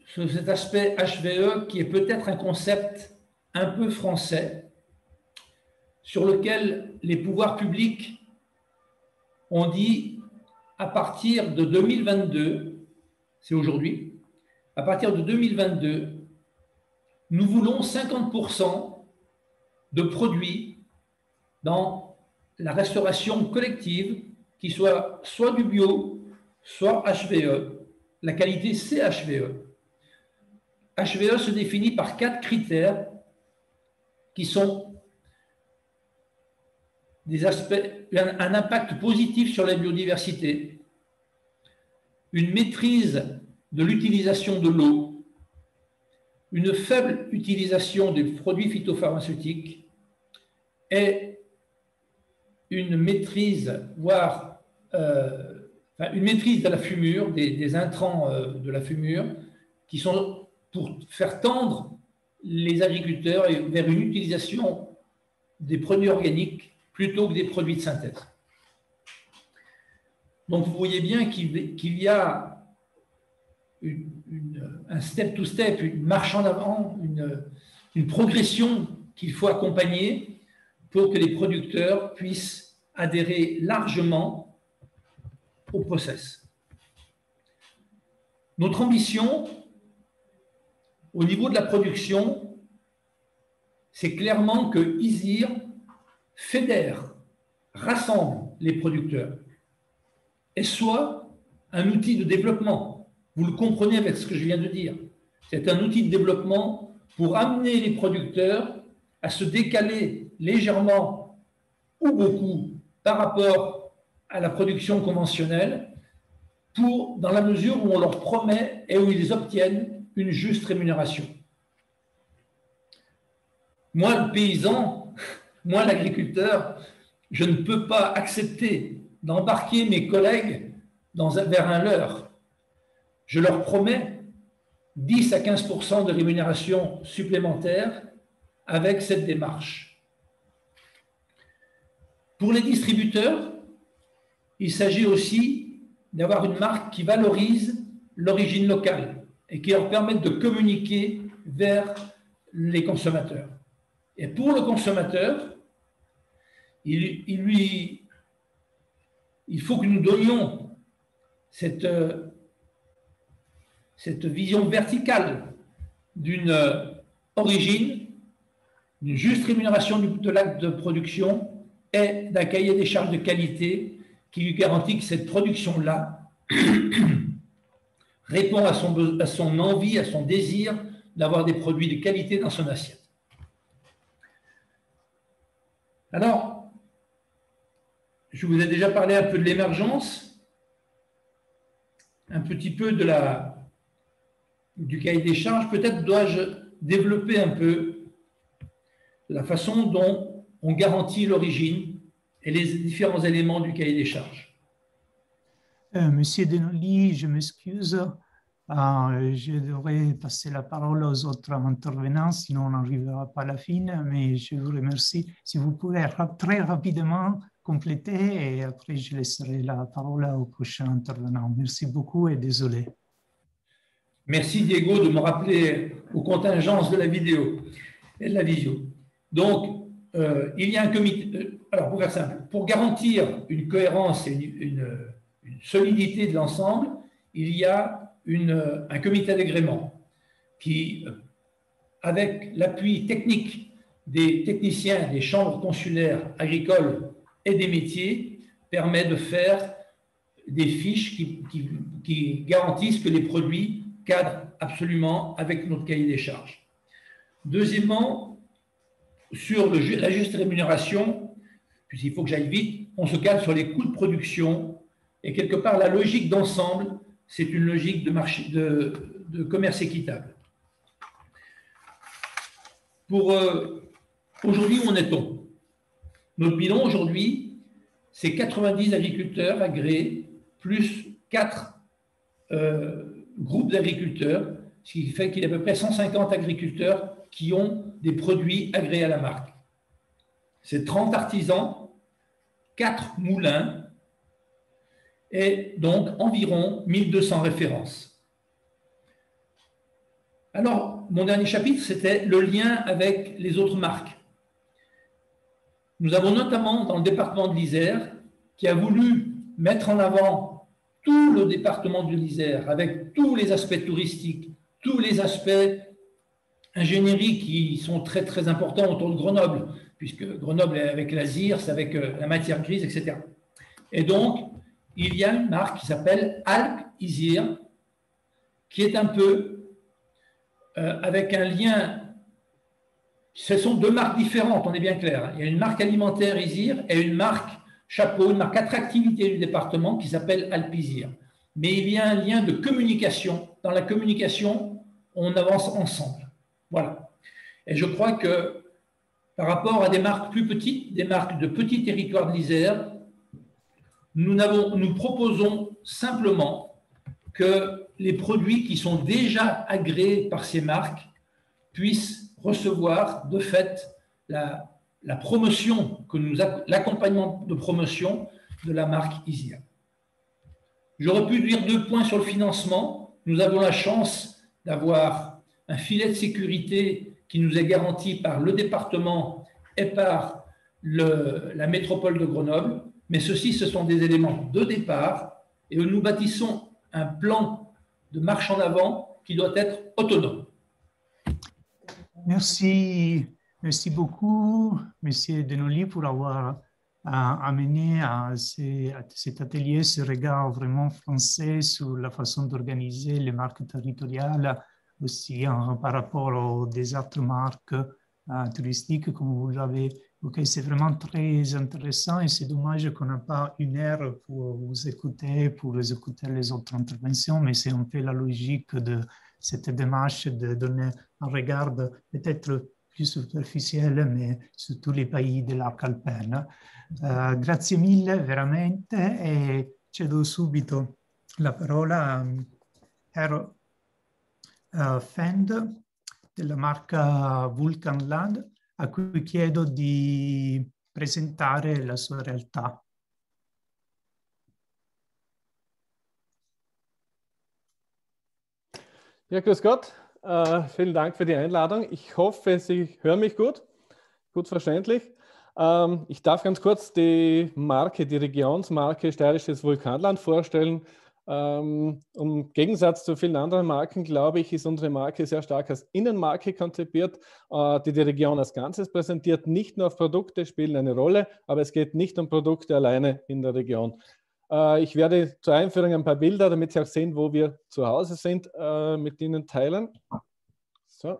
cet aspect HVE qui est peut-être un concept un peu français, sur lequel les pouvoirs publics ont dit à partir de 2022, c'est aujourd'hui, à partir de 2022, nous voulons 50% de produits dans la restauration collective qui soit soit du bio, soit HVE. La qualité, c'est HVE. Se définit par quatre critères qui sont des aspects, un impact positif sur la biodiversité, une maîtrise de l'utilisation de l'eau, une faible utilisation des produits phytopharmaceutiques et une maîtrise, voire euh, une maîtrise de la fumure, des, intrants euh, de la fumure, qui sont pour faire tendre les agriculteurs vers une utilisation des produits organiques plutôt que des produits de synthèse. Donc vous voyez bien qu'il y a un step-to-step, une marche en avant, une, une progression qu'il faut accompagner pour que les producteurs puissent adhérer largement au process. Notre ambition au niveau de la production, c'est clairement que ISIR fédère, rassemble les producteurs et soit un outil de développement. Vous le comprenez avec ce que je viens de dire. C'est un outil de développement pour amener les producteurs à se décaler légèrement ou beaucoup par rapport à la production conventionnelle pour, dans la mesure où on leur promet et où ils obtiennent une juste rémunération. Moi, le paysan, [laughs] moi, l'agriculteur, je ne peux pas accepter d'embarquer mes collègues dans vers un leurre. Je leur promets 10 à 15% de rémunération supplémentaire avec cette démarche. Pour les distributeurs, il s'agit aussi d'avoir une marque qui valorise l'origine locale et qui leur permette de communiquer vers les consommateurs. Et pour le consommateur, il, lui, il faut que nous donnions cette, cette vision verticale d'une origine, d'une juste rémunération de l'acte de production et d'un cahier des charges de qualité qui lui garantit que cette production-là [coughs] répond à son, à son envie, à son désir d'avoir des produits de qualité dans son assiette. Alors, je vous ai déjà parlé un peu de l'émergence, un petit peu de la, du cahier des charges. Peut-être dois-je développer un peu la façon dont on garantit l'origine et les différents éléments du cahier des charges.
Euh, Monsieur Denoli, je m'excuse. Euh, je devrais passer la parole aux autres intervenants, sinon on n'arrivera pas à la fin, mais je vous remercie. Si vous pouvez très rapidement compléter et après je laisserai la parole au prochain intervenant. Merci beaucoup et désolé.
Merci Diego de me rappeler aux contingences de la vidéo et de la visio. Donc, euh, il y a un comité. Euh, alors, pour faire simple, pour garantir une cohérence et une solidité de l'ensemble, il y a une, un comité d'agrément qui, avec l'appui technique des techniciens des chambres consulaires agricoles et des métiers, permet de faire des fiches qui, qui garantissent que les produits cadrent absolument avec notre cahier des charges. Deuxièmement, sur la juste rémunération, puisqu'il faut que j'aille vite, on se calme sur les coûts de production et quelque part la logique d'ensemble, c'est une logique de, marché, de, de commerce équitable. Pour euh, aujourd'hui, où en est-on? Notre bilan aujourd'hui, c'est 90 agriculteurs agréés plus 4 euh, groupes d'agriculteurs, ce qui fait qu'il y a à peu près 150 agriculteurs qui ont des produits agréés à la marque. C'est 30 artisans, 4 moulins et donc environ 1200 références. Alors, mon dernier chapitre, c'était le lien avec les autres marques. Nous avons notamment dans le département de l'Isère, qui a voulu mettre en avant tout le département de l'Isère, avec tous les aspects touristiques, tous les aspects ingénierie qui sont très très importants autour de Grenoble, puisque Grenoble est avec la ZIRS, avec euh, la matière grise, etc. Et donc, il y a une marque qui s'appelle Alp Isir, qui est un peu euh, avec un lien. Ce sont deux marques différentes, on est bien clair. Il y a une marque alimentaire Isir et une marque chapeau, une marque attractivité du département qui s'appelle Alpizir. Mais il y a un lien de communication. Dans la communication, on avance ensemble. Voilà. Et je crois que par rapport à des marques plus petites, des marques de petits territoires de l'Isère, nous, proposons simplement que les produits qui sont déjà agréés par ces marques puissent recevoir de fait la, promotion, l'accompagnement de promotion de la marque ISIA. J'aurais pu dire deux points sur le financement. Nous avons la chance d'avoir un filet de sécurité qui nous est garanti par le département et par la métropole de Grenoble. Mais ceci, ce sont des éléments de départ et nous bâtissons un plan de marche en avant qui doit être autonome.
Merci, merci beaucoup, Monsieur Denoli, pour avoir à, ces, à, cet atelier ce regard vraiment français sur la façon d'organiser les marques territoriales aussi hein, par rapport aux des autres marques euh, touristiques, comme vous l'avez. C'est vraiment très intéressant et c'est dommage qu'on n'a pas une heure pour vous écouter, pour écouter les autres interventions, mais c'est un peu la logique de cette démarche de donner un regard peut-être più superficiale, mais su tutti i paesi dell'arc alpin. Uh, grazie mille veramente e cedo subito la parola a Ero uh, Fend della marca Vulcan Land a cui chiedo di presentare la sua realtà.
Ja, grüß Gott. Uh, vielen Dank für die Einladung. Ich hoffe, Sie hören mich gut, gut verständlich. Ähm, ich darf ganz kurz die Marke, die Regionsmarke Steirisches Vulkanland vorstellen. Ähm, Im Gegensatz zu vielen anderen Marken, glaube ich, ist unsere Marke sehr stark als Innenmarke konzipiert, äh, die die Region als Ganzes präsentiert. Nicht nur Produkte spielen eine Rolle, aber es geht nicht um Produkte alleine in der Region. Äh, ich werde zur Einführung ein paar Bilder, damit Sie auch sehen, wo wir zu Hause sind, äh, mit Ihnen teilen. So.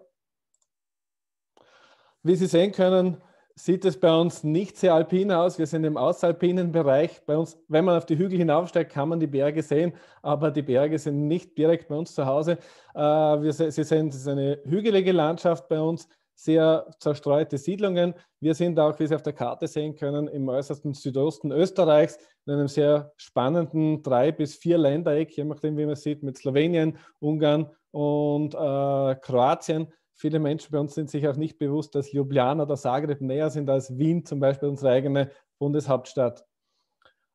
Wie Sie sehen können, sieht es bei uns nicht sehr alpin aus. Wir sind im außeralpinen Bereich. Bei uns, wenn man auf die Hügel hinaufsteigt, kann man die Berge sehen, aber die Berge sind nicht direkt bei uns zu Hause. Äh, Sie sehen, es ist eine hügelige Landschaft bei uns, sehr zerstreute Siedlungen. Wir sind auch, wie Sie auf der Karte sehen können, im äußersten Südosten Österreichs, in einem sehr spannenden drei bis vier Ländereck, je nachdem, wie man sieht, mit Slowenien, Ungarn und äh, Kroatien. Viele Menschen bei uns sind sich auch nicht bewusst, dass Ljubljana oder Zagreb näher sind als Wien, zum Beispiel unsere eigene Bundeshauptstadt.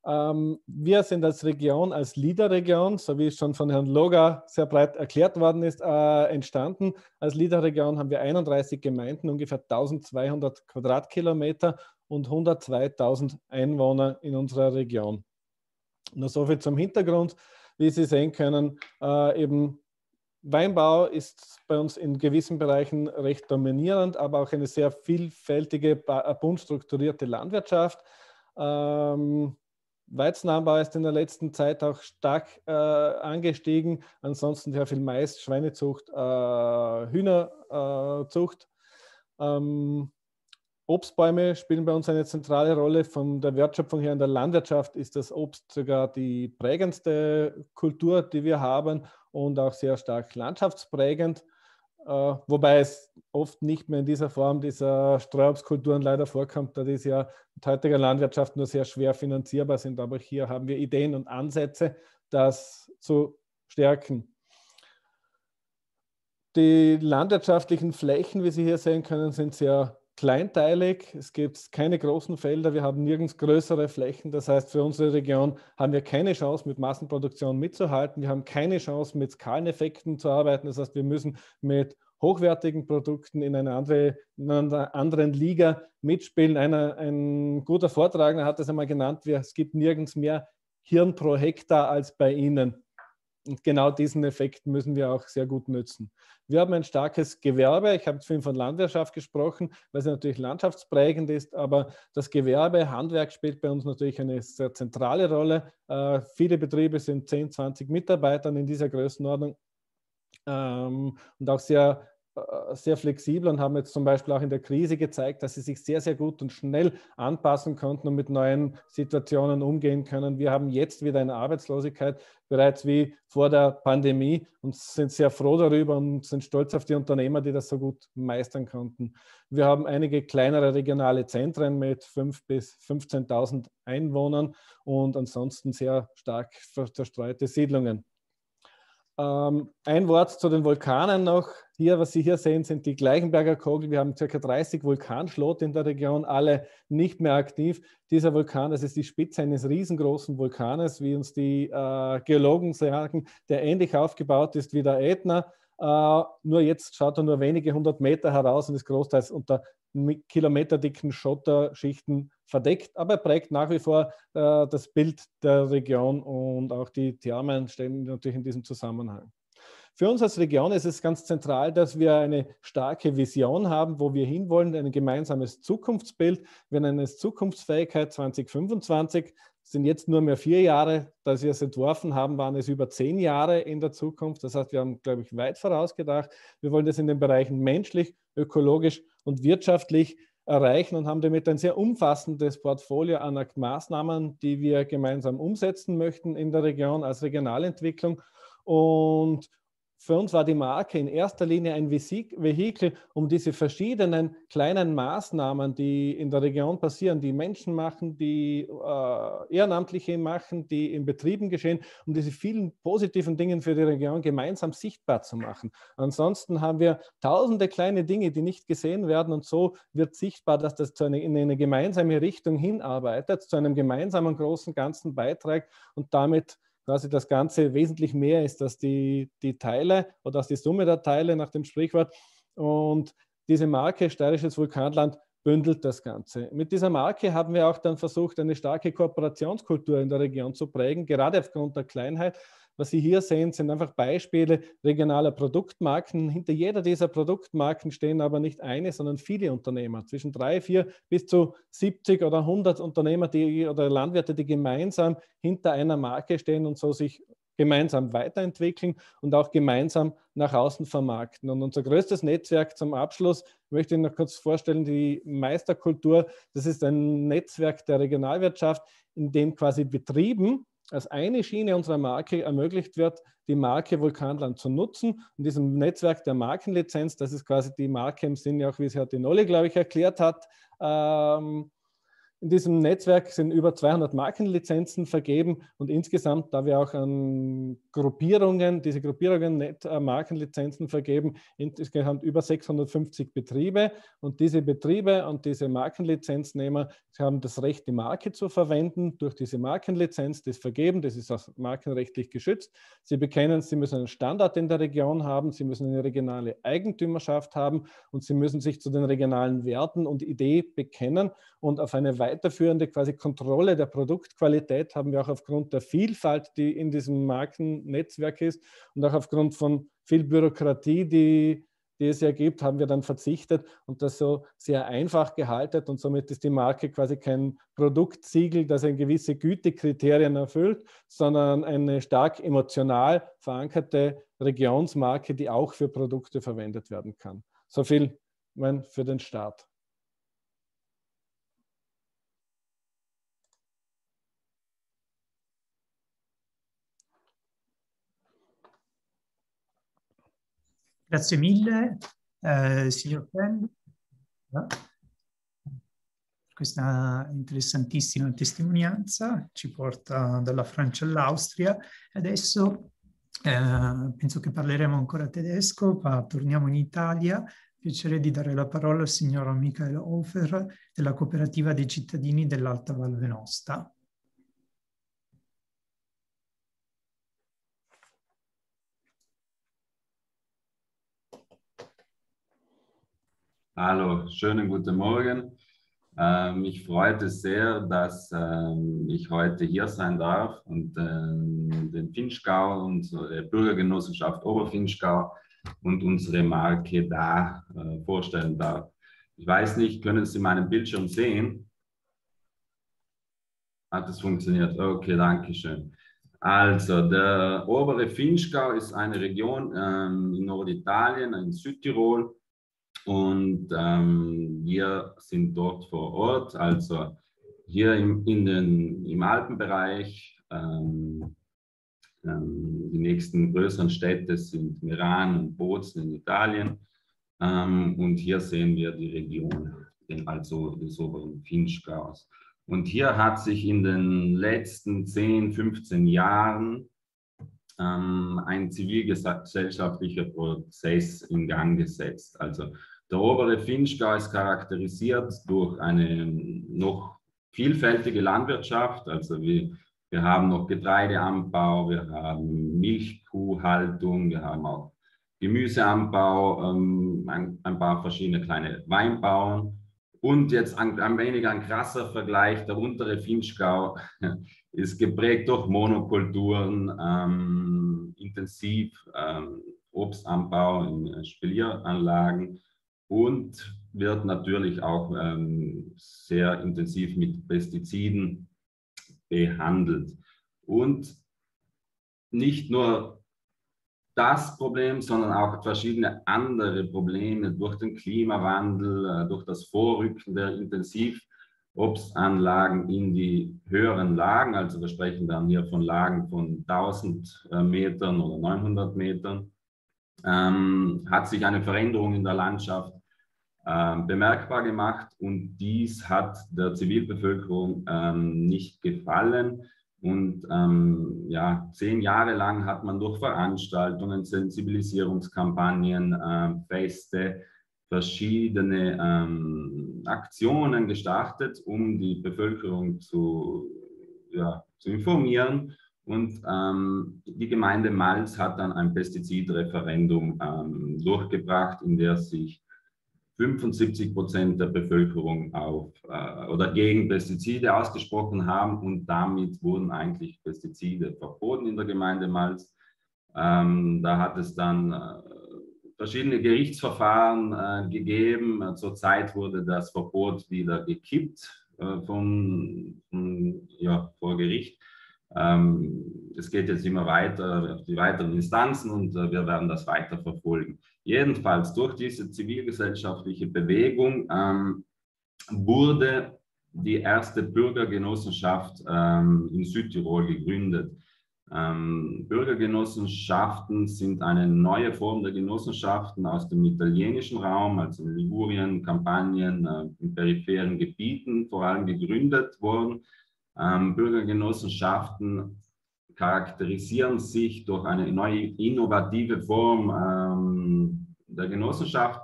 Ähm, wir sind als Region, als Leaderregion, so wie es schon von Herrn Loga sehr breit erklärt worden ist, äh, entstanden. Als Leaderregion haben wir 31 Gemeinden, ungefähr 1200 Quadratkilometer und 102.000 Einwohner in unserer Region. Nur so viel zum Hintergrund. wie Sie sehen können, äh, eben Weinbau ist bei uns in gewissen Bereichen recht dominierend, aber auch eine sehr vielfältige, bunt strukturierte Landwirtschaft. Ähm, Weizenanbau ist in der letzten Zeit auch stark äh, angestiegen. Ansonsten sehr viel Mais, Schweinezucht, äh, Hühnerzucht. Ähm, Obstbäume spielen bei uns eine zentrale Rolle. Von der Wertschöpfung her in der Landwirtschaft ist das Obst sogar die prägendste Kultur, die wir haben und auch sehr stark landschaftsprägend. Äh, wobei es oft nicht mehr in dieser Form dieser Streuobstkulturen leider vorkommt, da diese ja mit heutiger Landwirtschaft nur sehr schwer finanzierbar sind. Aber hier haben wir Ideen und Ansätze, das zu stärken. Die landwirtschaftlichen Flächen, wie Sie hier sehen können, sind sehr kleinteilig. Es gibt keine großen Felder. Wir haben nirgends größere Flächen. Das heißt, für unsere Region haben wir keine Chance, mit Massenproduktion mitzuhalten. Wir haben keine Chance, mit Skaleneffekten zu arbeiten. Das heißt, wir müssen mit hochwertigen Produkten in einer, andere, in einer anderen Liga mitspielen. Einer, ein guter Vortragender hat es einmal genannt, es gibt nirgends mehr Hirn pro Hektar als bei Ihnen. Und genau diesen Effekt müssen wir auch sehr gut nutzen. Wir haben ein starkes Gewerbe. Ich habe vorhin von Landwirtschaft gesprochen, weil sie natürlich landschaftsprägend ist, aber das Gewerbe, Handwerk spielt bei uns natürlich eine sehr zentrale Rolle. Äh, viele Betriebe sind 10, 20 Mitarbeitern in dieser Größenordnung ähm, und auch sehr sehr flexibel und haben jetzt zum Beispiel auch in der Krise gezeigt, dass sie sich sehr, sehr gut und schnell anpassen konnten und mit neuen Situationen umgehen können. Wir haben jetzt wieder eine Arbeitslosigkeit, bereits wie vor der Pandemie und sind sehr froh darüber und sind stolz auf die Unternehmer, die das so gut meistern konnten. Wir haben einige kleinere regionale Zentren mit 5.000 bis 15.000 Einwohnern und ansonsten sehr stark verstreute Siedlungen. Ähm, ein Wort zu den Vulkanen noch. Hier, was Sie hier sehen, sind die Gleichenberger Kogel. Wir haben ca. 30 Vulkanschlote in der Region, alle nicht mehr aktiv. Dieser Vulkan, das ist die Spitze eines riesengroßen Vulkanes, wie uns die äh, Geologen sagen, der ähnlich aufgebaut ist wie der Ätna. Uh, nur jetzt schaut er nur wenige hundert Meter heraus und ist großteils unter kilometerdicken Schotterschichten verdeckt, aber er prägt nach wie vor uh, das Bild der Region und auch die Thermen stehen natürlich in diesem Zusammenhang. Für uns als Region ist es ganz zentral, dass wir eine starke Vision haben, wo wir hinwollen, ein gemeinsames Zukunftsbild. Wir nennen es Zukunftsfähigkeit 2025 sind jetzt nur mehr vier Jahre, dass wir es entworfen haben, waren es über zehn Jahre in der Zukunft. Das heißt, wir haben, glaube ich, weit vorausgedacht. Wir wollen das in den Bereichen menschlich, ökologisch und wirtschaftlich erreichen und haben damit ein sehr umfassendes Portfolio an Maßnahmen, die wir gemeinsam umsetzen möchten in der Region als Regionalentwicklung. Und für uns war die Marke in erster Linie ein Vehikel, um diese verschiedenen kleinen Maßnahmen, die in der Region passieren, die Menschen machen, die äh, Ehrenamtliche machen, die in Betrieben geschehen, um diese vielen positiven Dinge für die Region gemeinsam sichtbar zu machen. Ansonsten haben wir tausende kleine Dinge, die nicht gesehen werden und so wird sichtbar, dass das eine, in eine gemeinsame Richtung hinarbeitet, zu einem gemeinsamen großen Ganzen beiträgt und damit quasi das Ganze wesentlich mehr ist als die, die Teile oder als die Summe der Teile nach dem Sprichwort. Und diese Marke Steirisches Vulkanland bündelt das Ganze. Mit dieser Marke haben wir auch dann versucht, eine starke Kooperationskultur in der Region zu prägen, gerade aufgrund der Kleinheit was Sie hier sehen, sind einfach Beispiele regionaler Produktmarken. Hinter jeder dieser Produktmarken stehen aber nicht eine, sondern viele Unternehmer, zwischen drei, vier bis zu 70 oder 100 Unternehmer die, oder Landwirte, die gemeinsam hinter einer Marke stehen und so sich gemeinsam weiterentwickeln und auch gemeinsam nach außen vermarkten. Und unser größtes Netzwerk zum Abschluss möchte ich noch kurz vorstellen, die Meisterkultur. Das ist ein Netzwerk der Regionalwirtschaft, in dem quasi Betrieben als eine Schiene unserer Marke ermöglicht wird, die Marke Vulkanland zu nutzen. Und diesem Netzwerk der Markenlizenz, das ist quasi die Marke im Sinne auch, wie es Herr Dinolli, glaube ich, erklärt hat, ähm, in diesem Netzwerk sind über 200 Markenlizenzen vergeben und insgesamt, da wir auch an Gruppierungen, diese Gruppierungen Net äh, Markenlizenzen vergeben, insgesamt über 650 Betriebe. Und diese Betriebe und diese Markenlizenznehmer haben das Recht, die Marke zu verwenden. Durch diese Markenlizenz, das vergeben, das ist auch markenrechtlich geschützt. Sie bekennen, sie müssen einen Standard in der Region haben, sie müssen eine regionale Eigentümerschaft haben und sie müssen sich zu den regionalen Werten und Ideen bekennen. Und auf eine weitere weiterführende quasi Kontrolle der Produktqualität haben wir auch aufgrund der Vielfalt, die in diesem Markennetzwerk ist und auch aufgrund von viel Bürokratie, die, die es ergibt, haben wir dann verzichtet und das so sehr einfach gehalten und somit ist die Marke quasi kein Produktsiegel, das ein gewisse Gütekriterien erfüllt, sondern eine stark emotional verankerte Regionsmarke, die auch für Produkte verwendet werden kann. So viel mein, für den Start.
Grazie mille, eh, signor Penn, questa interessantissima testimonianza, ci porta dalla Francia all'Austria. Adesso eh, penso che parleremo ancora tedesco, ma torniamo in Italia. Piacere di dare la parola al signor Michael Hofer della Cooperativa dei cittadini dell'Alta Val Venosta.
Hallo, schönen guten Morgen. Ähm, mich freut es sehr, dass ähm, ich heute hier sein darf und ähm, den Finchgau, unsere Bürgergenossenschaft Oberfinchgau und unsere Marke da äh, vorstellen darf. Ich weiß nicht, können Sie meinen Bildschirm sehen? Hat es funktioniert? Okay, danke schön. Also, der obere Finchgau ist eine Region ähm, in Norditalien, in Südtirol und ähm, wir sind dort vor Ort, also hier im, in den, im Alpenbereich. Ähm, ähm, die nächsten größeren Städte sind Meran und Bozen in Italien. Ähm, und hier sehen wir die Region, also des oberen Finchgaus. Und hier hat sich in den letzten 10, 15 Jahren ähm, ein zivilgesellschaftlicher Prozess in Gang gesetzt. Also der obere Finchgau ist charakterisiert durch eine noch vielfältige Landwirtschaft. Also wir, wir haben noch Getreideanbau, wir haben Milchkuhhaltung, wir haben auch Gemüseanbau, ähm, ein, ein, paar verschiedene kleine Weinbauern. Und jetzt ein, ein wenig ein krasser Vergleich, der untere Finchgau [laughs] ist geprägt durch Monokulturen, ähm, intensiv ähm, Obstanbau in Spelieranlagen und wird natürlich auch ähm, sehr intensiv mit Pestiziden behandelt. Und nicht nur das Problem, sondern auch verschiedene andere Probleme durch den Klimawandel, äh, durch das Vorrücken der Intensivobstanlagen in die höheren Lagen. Also wir sprechen dann hier von Lagen von 1000 äh, Metern oder 900 Metern ähm, hat sich eine Veränderung in der Landschaft äh, bemerkbar gemacht und dies hat der Zivilbevölkerung ähm, nicht gefallen. Und ähm, ja, zehn Jahre lang hat man durch Veranstaltungen, Sensibilisierungskampagnen, äh, Feste, verschiedene ähm, Aktionen gestartet, um die Bevölkerung zu, ja, zu informieren und ähm, die Gemeinde Malz hat dann ein Pestizidreferendum ähm, durchgebracht, in der sich 75 Prozent der Bevölkerung auf äh, oder gegen Pestizide ausgesprochen haben und damit wurden eigentlich Pestizide verboten in der Gemeinde Malz. Ähm, da hat es dann äh, verschiedene Gerichtsverfahren äh, gegeben. Zurzeit wurde das Verbot wieder gekippt äh, vom, vom, ja, vor Gericht. Ähm, es geht jetzt immer weiter auf die weiteren Instanzen und äh, wir werden das weiter verfolgen. Jedenfalls durch diese zivilgesellschaftliche Bewegung ähm, wurde die erste Bürgergenossenschaft ähm, in Südtirol gegründet. Bürgergenossenschaften sind eine neue Form der Genossenschaften aus dem italienischen Raum, also in Ligurien, Kampagnen, äh, in peripheren Gebieten vor allem gegründet worden. Ähm, Bürgergenossenschaften charakterisieren sich durch eine neue innovative Form ähm, der Genossenschaft,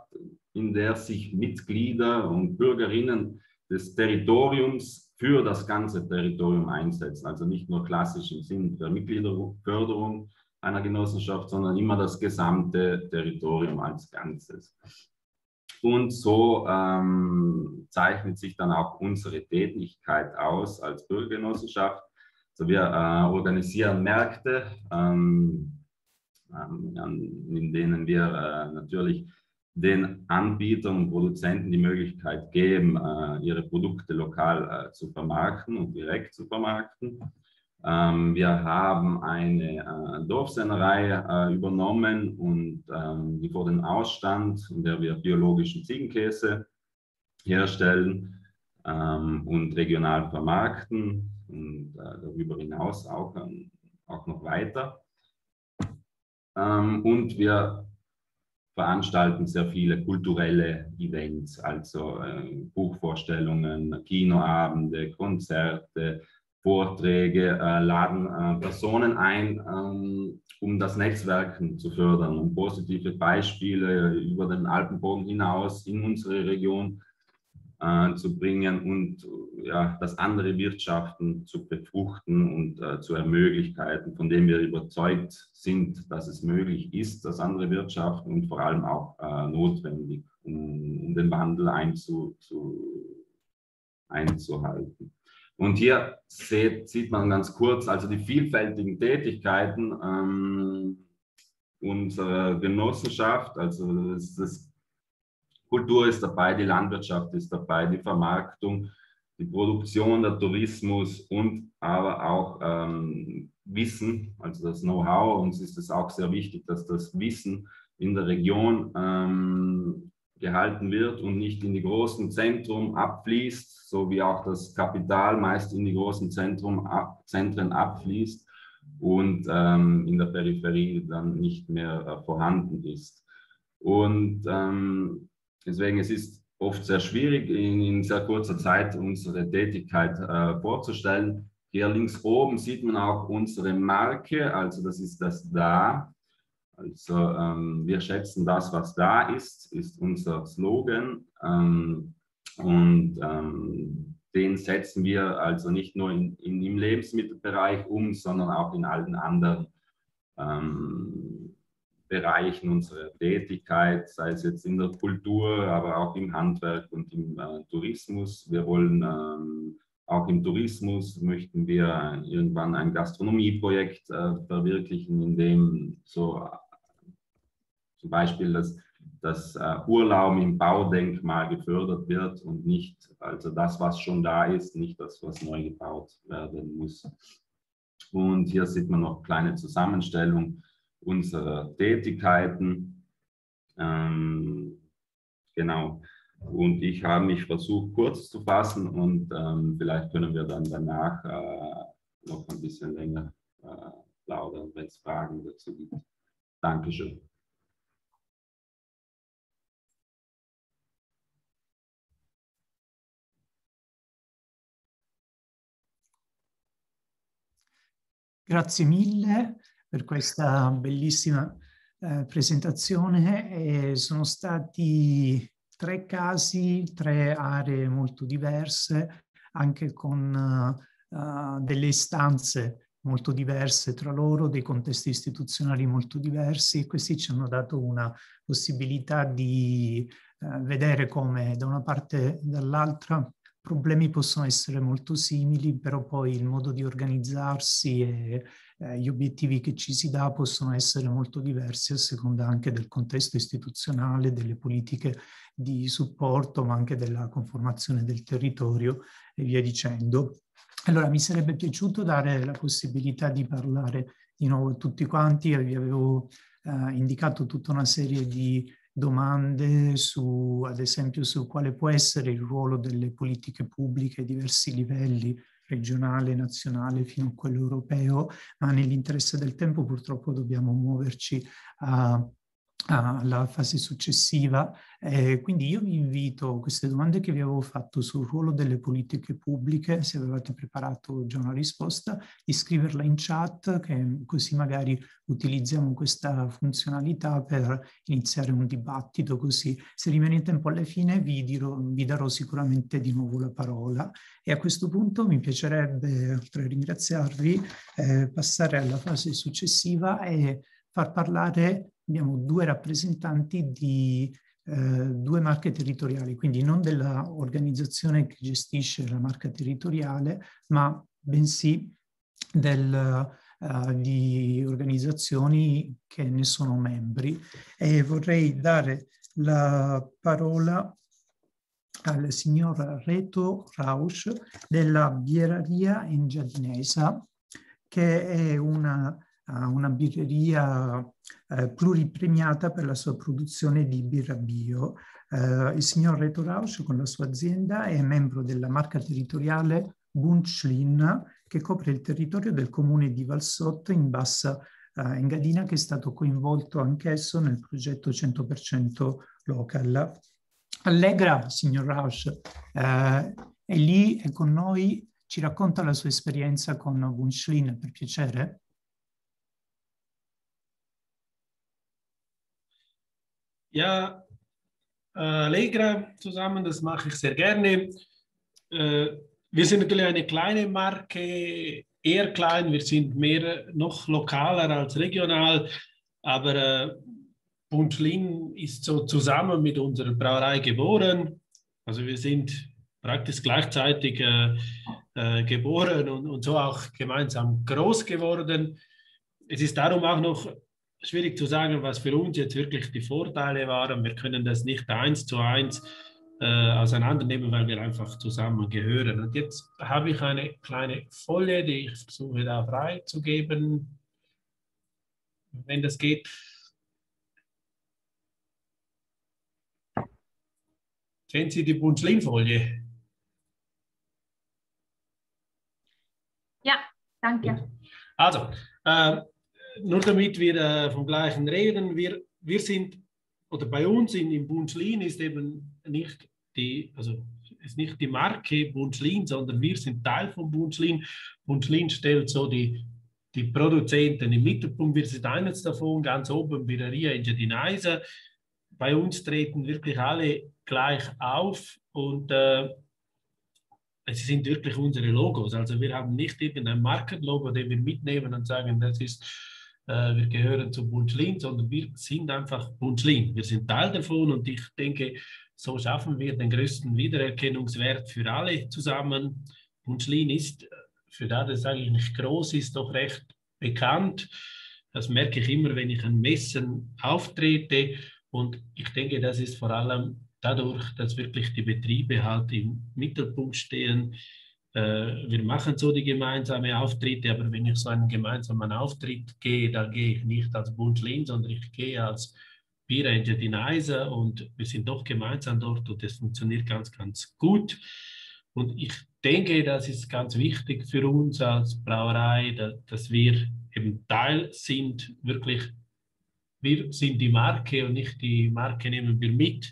in der sich Mitglieder und Bürgerinnen des Territoriums für das ganze Territorium einsetzen. Also nicht nur klassisch im Sinn der Mitgliederförderung einer Genossenschaft, sondern immer das gesamte Territorium als Ganzes. Und so ähm, zeichnet sich dann auch unsere Tätigkeit aus als Bürgergenossenschaft. Also wir äh, organisieren Märkte, ähm, ähm, in denen wir äh, natürlich den Anbietern und Produzenten die Möglichkeit geben, äh, ihre Produkte lokal äh, zu vermarkten und direkt zu vermarkten. Ähm, wir haben eine äh, Dorfsennerei äh, übernommen und ähm, die vor den Ausstand, in der wir biologischen Ziegenkäse herstellen ähm, und regional vermarkten und äh, darüber hinaus auch, ähm, auch noch weiter. Ähm, und wir veranstalten sehr viele kulturelle Events, also äh, Buchvorstellungen, Kinoabende, Konzerte, Vorträge, äh, laden äh, Personen ein, ähm, um das Netzwerken zu fördern, um positive Beispiele über den Alpenbogen hinaus in unsere Region äh, zu bringen und ja, das andere Wirtschaften zu befruchten und äh, zu ermöglichen, von dem wir überzeugt sind, dass es möglich ist, das andere Wirtschaften und vor allem auch äh, notwendig, um, um, den Wandel einzu, zu, einzuhalten. Und hier sieht, sieht man ganz kurz also die vielfältigen Tätigkeiten ähm, unserer Genossenschaft. Also das, das Kultur ist dabei, die Landwirtschaft ist dabei, die Vermarktung, die Produktion, der Tourismus und aber auch ähm, Wissen, also das Know-how. Uns ist es auch sehr wichtig, dass das Wissen in der Region ähm, gehalten wird und nicht in die großen Zentren abfließt, so wie auch das Kapital meist in die großen Zentrum, ab, Zentren abfließt und ähm, in der Peripherie dann nicht mehr äh, vorhanden ist. Und ähm, deswegen es ist oft sehr schwierig, in, in sehr kurzer Zeit unsere Tätigkeit äh, vorzustellen. Hier links oben sieht man auch unsere Marke, also das ist das Da. Also ähm, wir schätzen das, was da ist, ist unser Slogan. Ähm, und ähm, den setzen wir also nicht nur in, in, im Lebensmittelbereich um, sondern auch in allen anderen ähm, Bereichen unserer Tätigkeit, sei es jetzt in der Kultur, aber auch im Handwerk und im äh, Tourismus. Wir wollen ähm, auch im Tourismus möchten wir irgendwann ein Gastronomieprojekt äh, verwirklichen, in dem so zum Beispiel das, das äh, Urlaub im Baudenkmal gefördert wird und nicht, also das, was schon da ist, nicht das, was neu gebaut werden muss. Und hier sieht man noch eine kleine Zusammenstellung unserer Tätigkeiten. Ähm, genau. Und ich habe mich versucht, kurz zu fassen und ähm, vielleicht können wir dann danach äh, noch ein bisschen länger äh, plaudern, wenn es Fragen dazu gibt. Dankeschön.
Grazie mille per questa bellissima eh, presentazione. E sono stati tre casi, tre aree molto diverse, anche con uh, delle istanze molto diverse tra loro, dei contesti istituzionali molto diversi questi ci hanno dato una possibilità di uh, vedere come da una parte e dall'altra problemi possono essere molto simili, però poi il modo di organizzarsi e eh, gli obiettivi che ci si dà possono essere molto diversi a seconda anche del contesto istituzionale, delle politiche di supporto, ma anche della conformazione del territorio e via dicendo. Allora mi sarebbe piaciuto dare la possibilità di parlare di nuovo a tutti quanti, vi avevo eh, indicato tutta una serie di domande su, ad esempio, su quale può essere il ruolo delle politiche pubbliche a diversi livelli, regionale, nazionale, fino a quello europeo, ma nell'interesse del tempo purtroppo dobbiamo muoverci a alla fase successiva. Eh, quindi io vi invito, queste domande che vi avevo fatto sul ruolo delle politiche pubbliche, se avevate preparato già una risposta, di scriverla in chat, che così magari utilizziamo questa funzionalità per iniziare un dibattito, così se rimane in tempo alla fine vi, dirò, vi darò sicuramente di nuovo la parola. E a questo punto mi piacerebbe, oltre a ringraziarvi, eh, passare alla fase successiva e far parlare abbiamo due rappresentanti di eh, due marche territoriali, quindi non dell'organizzazione che gestisce la marca territoriale, ma bensì del, uh, di organizzazioni che ne sono membri. E vorrei dare la parola al signor Reto Rausch della Birreria in Giardinesa, che è una, una birreria eh, pluripremiata per la sua produzione di birra bio. Eh, il signor Reto Rausch con la sua azienda è membro della marca territoriale Bunschlin che copre il territorio del comune di Valsotto in Bassa eh, Engadina che è stato coinvolto anch'esso nel progetto 100% local. Allegra, signor Rausch, eh, è lì, è con noi, ci racconta la sua esperienza con Bunschlin, per piacere?
Ja, äh, Allegra zusammen, das mache ich sehr gerne. Äh, wir sind natürlich eine kleine Marke, eher klein, wir sind mehr noch lokaler als regional, aber äh, Bunschlin ist so zusammen mit unserer Brauerei geboren. Also wir sind praktisch gleichzeitig äh, äh, geboren und, und so auch gemeinsam groß geworden. Es ist darum auch noch schwierig zu sagen, was für uns jetzt wirklich die Vorteile waren. Wir können das nicht eins zu eins äh, auseinandernehmen, weil wir einfach zusammengehören. Und jetzt habe ich eine kleine Folie, die ich versuche da freizugeben, wenn das geht. Sehen Sie die Bunschlin-Folie?
Ja, danke.
Also, äh, nur damit wir äh, vom gleichen reden, wir, wir sind, oder bei uns in, in Bunschlin ist eben nicht die, also ist nicht die Marke Bunschlin, sondern wir sind Teil von Bunschlin. Bunschlin stellt so die, die Produzenten im Mittelpunkt. Wir sind eines davon, ganz oben Birreria in Giardinaisa. Bei uns treten wirklich alle gleich auf und äh, es sind wirklich unsere Logos. Also wir haben nicht irgendein Markenlogo, den wir mitnehmen und sagen, das ist, äh, wir gehören zu Bunschlin, sondern wir sind einfach Bunschlin. Wir sind Teil davon und ich denke, so schaffen wir den größten Wiedererkennungswert für alle zusammen. Bunschlin ist, für das es eigentlich nicht groß ist, doch recht bekannt. Das merke ich immer, wenn ich an Messen auftrete. Und ich denke, das ist vor allem dadurch, dass wirklich die Betriebe halt im Mittelpunkt stehen. Äh, wir machen so die gemeinsamen Auftritte, aber wenn ich so einen gemeinsamen Auftritt gehe, dann gehe ich nicht als Bunschlin, sondern ich gehe als Bier Engine Denizer und wir sind doch gemeinsam dort und es funktioniert ganz, ganz gut. Und ich denke, das ist ganz wichtig für uns als Brauerei, dass wir eben Teil sind, wirklich, wir sind die Marke und nicht die Marke nehmen wir mit.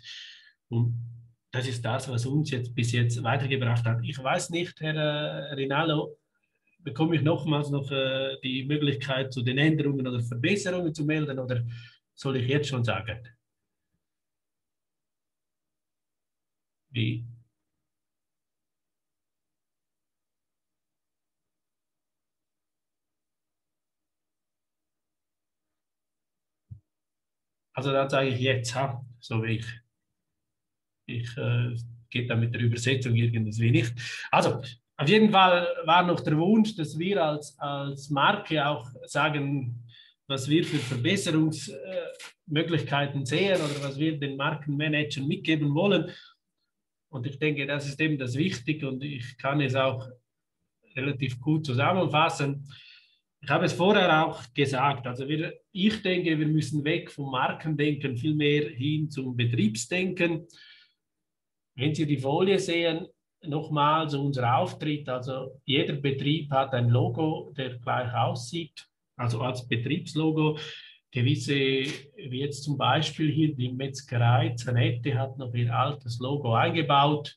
Und das ist das, was uns jetzt bis jetzt weitergebracht hat. Ich weiß nicht, Herr äh, Rinaldo, bekomme ich nochmals noch äh, die Möglichkeit, zu den Änderungen oder Verbesserungen zu melden oder soll ich jetzt schon sagen? Wie? Also dann sage ich jetzt, so wie ich ich äh, geht da mit der Übersetzung irgendwie nicht. Also, auf jeden Fall war noch der Wunsch, dass wir als, als Marke auch sagen, was wir für Verbesserungsmöglichkeiten sehen oder was wir den Markenmanagern mitgeben wollen. Und ich denke, das ist eben das Wichtige und ich kann es auch relativ gut zusammenfassen. Ich habe es vorher auch gesagt, also wir, ich denke, wir müssen weg vom Markendenken viel mehr hin zum Betriebsdenken. Wenn Sie die Folie sehen, nochmal unser Auftritt. Also jeder Betrieb hat ein Logo, der gleich aussieht, also als Betriebslogo. Gewisse, wie jetzt zum Beispiel hier die Metzgerei Zanette hat noch ihr altes Logo eingebaut.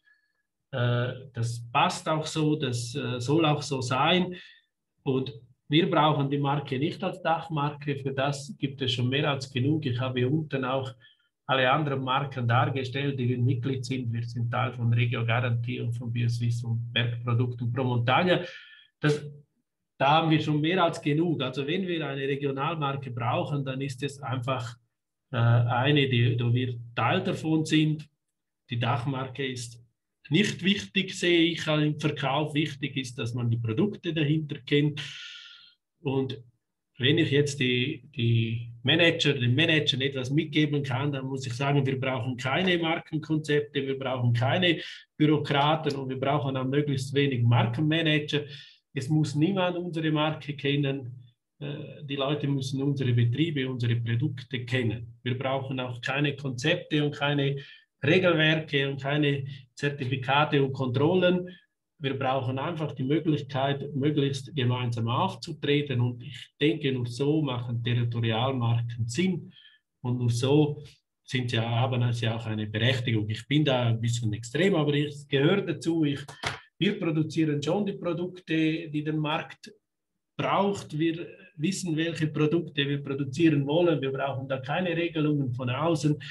Äh, das passt auch so, das äh, soll auch so sein. Und wir brauchen die Marke nicht als Dachmarke, für das gibt es schon mehr als genug. Ich habe hier unten auch alle anderen Marken dargestellt, die wir Mitglied sind. Wir sind Teil von Regio Garantie und von BioSwiss und Bergprodukt und Pro Montagna. Das, da haben wir schon mehr als genug. Also wenn wir eine Regionalmarke brauchen, dann ist es einfach Äh, eine, die, wo wir Teil davon sind. Die Dachmarke ist nicht wichtig, sehe ich im Verkauf. Wichtig ist, dass man die Produkte dahinter kennt. Und wenn ich jetzt die, die Manager, den Managern etwas mitgeben kann, dann muss ich sagen, wir brauchen keine Markenkonzepte, wir brauchen keine Bürokraten und wir brauchen auch möglichst wenig Markenmanager. Es muss niemand unsere Marke kennen. Äh, die Leute müssen unsere Betriebe, unsere Produkte kennen. Wir brauchen auch keine Konzepte und keine Regelwerke und keine Zertifikate und Kontrollen. Wir brauchen einfach die Möglichkeit, möglichst gemeinsam aufzutreten. Und ich denke, nur so machen Territorialmarken Sinn. Und nur so sind sie, haben sie auch eine Berechtigung. Ich bin da ein bisschen extrem, aber ich gehöre dazu. Ich, wir produzieren schon die Produkte, die der Markt braucht. Wir wissen, welche Produkte wir produzieren wollen. Wir brauchen da keine Regelungen von außen.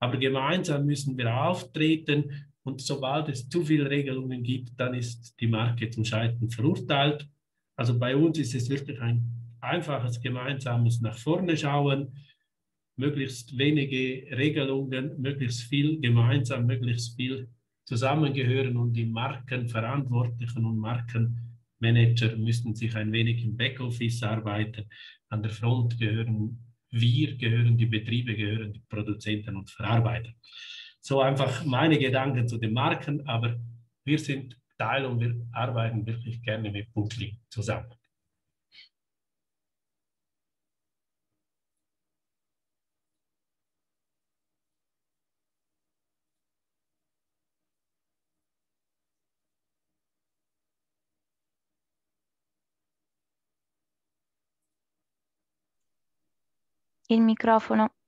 Aber gemeinsam müssen wir auftreten und sobald es zu viele Regelungen gibt, dann ist die Marke zum Scheitern verurteilt. Also bei uns ist es wirklich ein einfaches gemeinsames nach vorne schauen, möglichst wenige Regelungen, möglichst viel gemeinsam, möglichst viel zusammengehören und die Markenverantwortlichen und Markenmanager müssen sich ein wenig im Backoffice arbeiten. An der Front gehören wir gehören die Betriebe, gehören die Produzenten und Verarbeiter. So einfach meine Gedanken zu den Marken, aber wir sind Teil und wir arbeiten wirklich gerne mit Butli zusammen.
il microfono.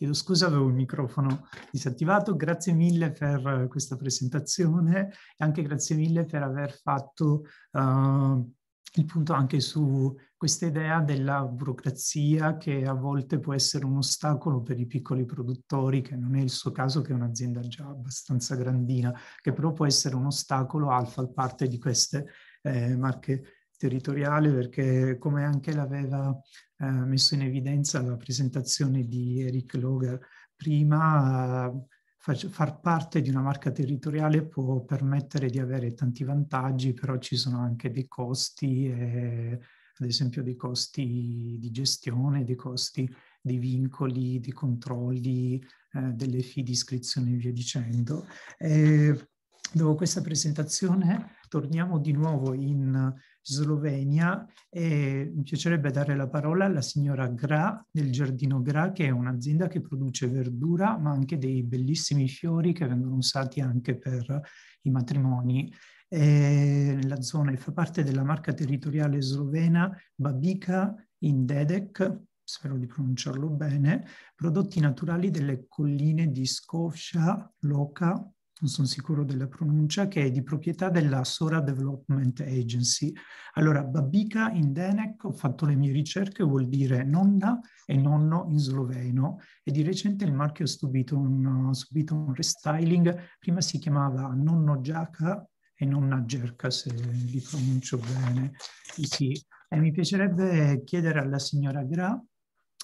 Chiedo scusa, avevo il microfono disattivato. Grazie mille per questa presentazione e anche grazie mille per aver fatto uh, il punto anche su questa idea della burocrazia che a volte può essere un ostacolo per i piccoli produttori, che non è il suo caso, che è un'azienda già abbastanza grandina, che però può essere un ostacolo al far parte di queste eh, marche territoriali, perché come anche l'aveva eh, messo in evidenza la presentazione di Eric Loger prima, eh, far parte di una marca territoriale può permettere di avere tanti vantaggi, però ci sono anche dei costi, eh, ad esempio dei costi di gestione, dei costi dei vincoli, di controlli, eh, delle fee di iscrizione e via dicendo. E dopo questa presentazione torniamo di nuovo in Slovenia e mi piacerebbe dare la parola alla signora Gra del Giardino Gra, che è un'azienda che produce verdura, ma anche dei bellissimi fiori che vengono usati anche per i matrimoni. E nella zona fa parte della marca territoriale slovena Babica in Dedek, spero di pronunciarlo bene, prodotti naturali delle colline di Skovsha, Loca, non sono sicuro della pronuncia, che è di proprietà della Sora Development Agency. Allora, Babica in Denek, ho fatto le mie ricerche, vuol dire nonna e nonno in sloveno e di recente il marchio ha subito un, subito un restyling, prima si chiamava nonno Giaca e nonna Gerca, se li pronuncio bene. Sì. E mi piacerebbe chiedere alla signora Gra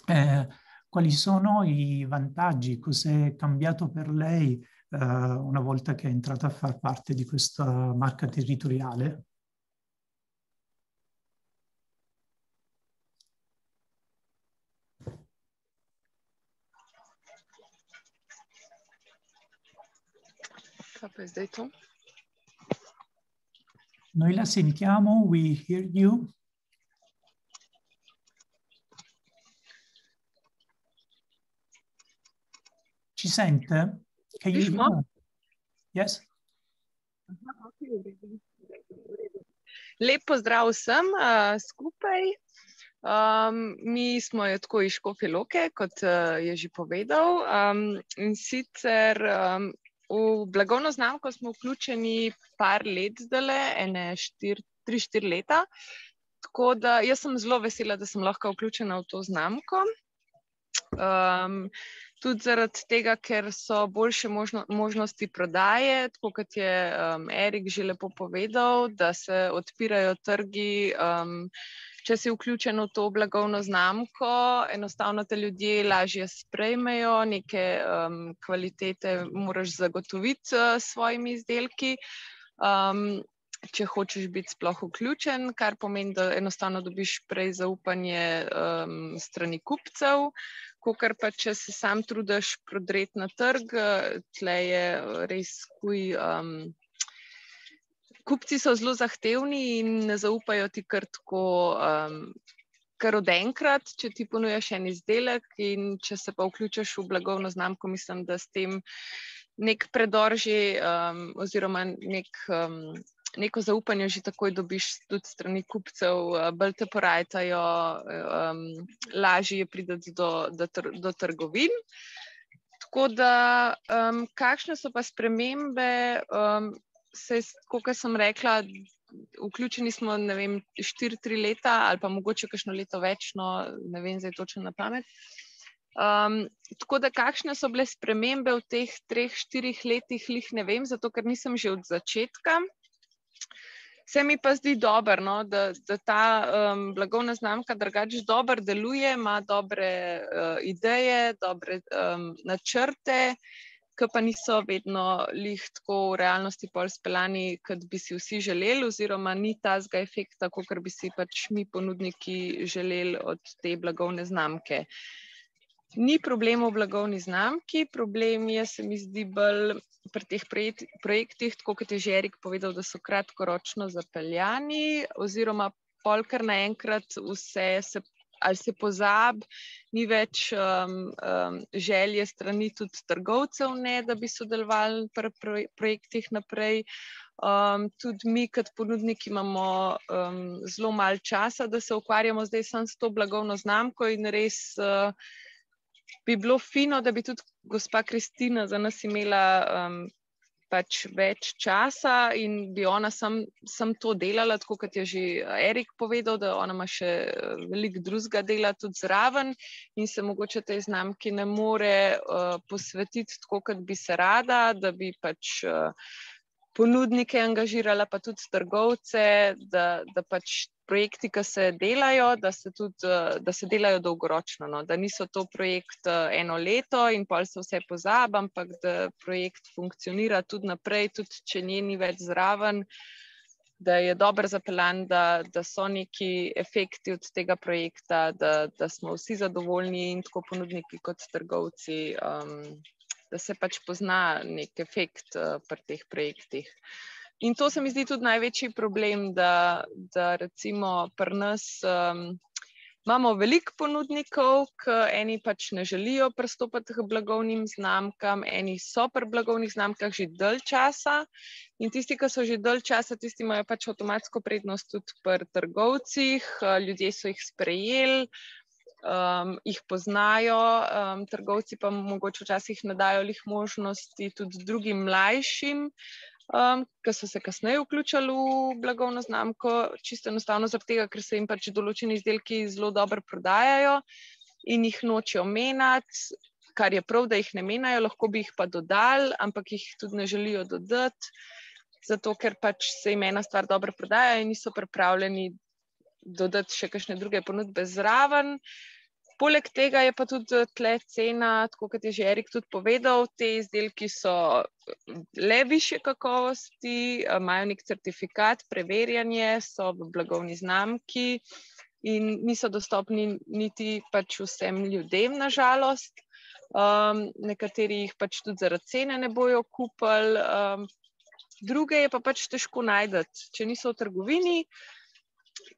eh, quali sono i vantaggi, cos'è cambiato per lei eh, una volta che è entrata a far parte di questa marca territoriale? Noi la sentiamo, we hear you. Ci sente? Can you hear? Yes.
Lep pozdrav vsem uh, skupaj. Um, mi smo jo tako iz Škofe Loke, kot uh, je že povedal. Um, in sicer um, v blagovno znamko smo vključeni par let zdaj, ene štir, tri, štiri leta. Tako da jaz sem zelo vesela, da sem lahko vključena v to znamko. Um, tudi zaradi tega, ker so boljše možno, možnosti prodaje, tako kot je um, Erik že lepo povedal, da se odpirajo trgi. Um, Če si vključen v to blagovno znamko, enostavno te ljudje lažje sprejmejo, neke um, kvalitete moraš zagotoviti uh, s svojimi izdelki. Um, če hočeš biti sploh vključen, kar pomeni, da enostavno dobiš prej zaupanje um, strani kupcev, kot pa če se sam trudiš prodreti na trg, tle je res kuj. Um, kupci so zelo zahtevni in ne zaupajo ti kar tako. Um, Kar od enkrat, če ti ponujaš en izdelek, in če se pa vključiš v blagovno znamko, mislim, da s tem nek predor že, um, oziroma nek um, neko zaupanje že takoj dobiš tudi strani kupcev, eh, bolj te porajtajo, um, lažje je prideti do, do, do trgovin. Tako da, um, kakšne so pa spremembe, um, se, kot sem rekla, vključeni smo, ne vem, štiri, tri leta ali pa mogoče kakšno leto več, no, ne vem, zdaj točno na pamet. Um, tako da, kakšne so bile spremembe v teh treh, štirih letih, jih ne vem, zato ker nisem že od začetka. Se mi pa zdi dobro, no, da, da ta um, blagovna znamka drugače dobro deluje, ima dobre uh, ideje, dobre um, načrte, ki pa niso vedno lih tako v realnosti pol speljani, kot bi si vsi želeli, oziroma ni ta zga efekta, kot bi si pač mi ponudniki želeli od te blagovne znamke. Ni problem v blagovni znamki, problem je, se mi zdi, bolj pri teh projektih, tako kot je že Erik povedal, da so kratkoročno zapeljani, oziroma polkar naenkrat vse se. Ali se pozab, ni več um, um, želje strani tudi trgovcev, ne, da bi sodelovali pri projektih naprej. Um, tudi mi, kot ponudniki, imamo um, zelo malo časa, da se ukvarjamo zdaj samo s to blagovno znamko in res. Uh, bi bilo fino, da bi tudi gospa Kristina za nas imela um, pač več časa in bi ona sam, sam to delala, tako kot je že Erik povedal, da ona ima še veliko drugega dela tudi zraven in se mogoče tej znamki ne more uh, posvetiti tako, kot bi se rada, da bi pač. Uh, ponudnike angažirala, pa tudi trgovce, da, da pač projekti, ki se delajo, da se, tudi, da se delajo dolgoročno. No? Da niso to projekt eno leto in pa se vse pozaba, ampak da projekt funkcionira tudi naprej, tudi če njeni več zraven. Da je dobro zapeljan, da, da so neki efekti od tega projekta, da, da smo vsi zadovoljni, in tako ponudniki, kot trgovci. Um, da se pač pozna nek efekt uh, pri teh projektih. In to se mi zdi tudi največji problem, da, da recimo pri nas um, imamo veliko ponudnikov, ki eni pač ne želijo pristopiti k blagovnim znamkam, eni so pri blagovnih znamkah že dalj časa in tisti, ki so že dalj časa, tisti imajo pač avtomatsko prednost tudi pri trgovcih, ljudje so jih sprejeli, um, jih poznajo, um, trgovci pa mogoče včasih ne dajo lih možnosti tudi drugim mlajšim, um, ki so se kasneje vključili v blagovno znamko, čisto enostavno zaradi tega, ker se jim pač določeni izdelki zelo dobro prodajajo in jih nočejo menjati. Kar je prav, da jih ne menjajo, lahko bi jih pa dodali, ampak jih tudi ne želijo dodati, zato ker pač se jim ena stvar dobro prodaja in niso pripravljeni dodati še kakšne druge ponudbe zraven. Poleg tega je pa tudi tle cena, tako kot je že Erik tudi povedal, te izdelki so le više kakovosti, imajo nek certifikat, preverjanje, so v blagovni znamki in niso dostopni niti pač vsem ljudem, nažalost. Um, nekateri jih pač tudi zaradi cene ne bojo kupili, um, druge je pa pač težko najti, če niso v trgovini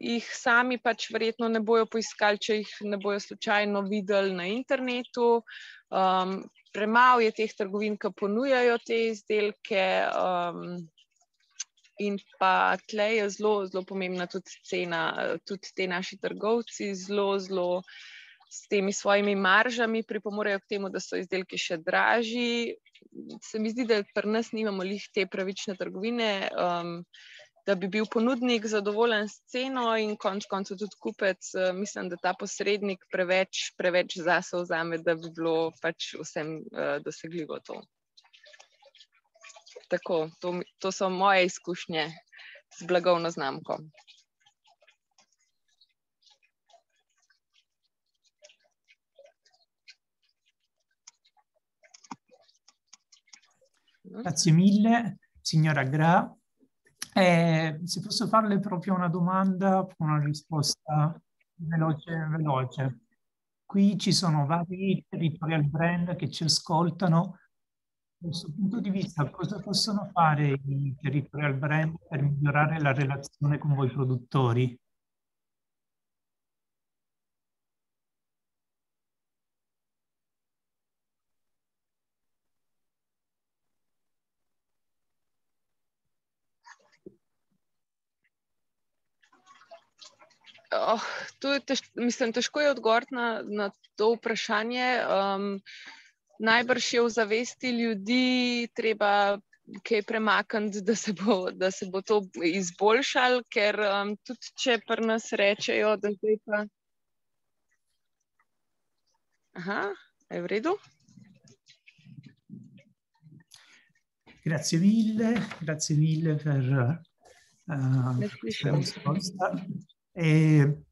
jih sami pač verjetno ne bojo poiskali, če jih ne bojo slučajno videli na internetu. Um, Premalo je teh trgovin, ki ponujajo te izdelke, um, in pa tle je zelo, zelo pomembna tudi cena. Tudi ti naši trgovci zelo, zelo s temi svojimi maržami pripomorejo k temu, da so izdelki še dražji. Se mi zdi, da pri nas nimamo lih te pravične trgovine. Um, da bi bil ponudnik zadovoljen s ceno in konec koncev tudi kupec, uh, mislim, da ta posrednik preveč, preveč zase vzame, da bi bilo pač vsem uh, dosegljivo to. Tako, to, to so moje izkušnje z blagovno znamko.
Grazie mille, signora Gra. Eh, se posso farle proprio una domanda, una risposta veloce, veloce. Qui ci sono vari territorial brand che ci ascoltano. Da questo punto di vista, cosa possono fare i territorial brand per migliorare la relazione con voi produttori?
Oh, to je tež, mislim, težko je odgovoriti na, na to vprašanje. Um, najbrž je v zavesti ljudi treba kaj premakniti, da se bo, da se bo to izboljšalo, ker um, tudi če pri nas rečejo, da zdaj pa. Aha, je v redu?
Grazie mille, grazie mille per uh, questa risposta. E,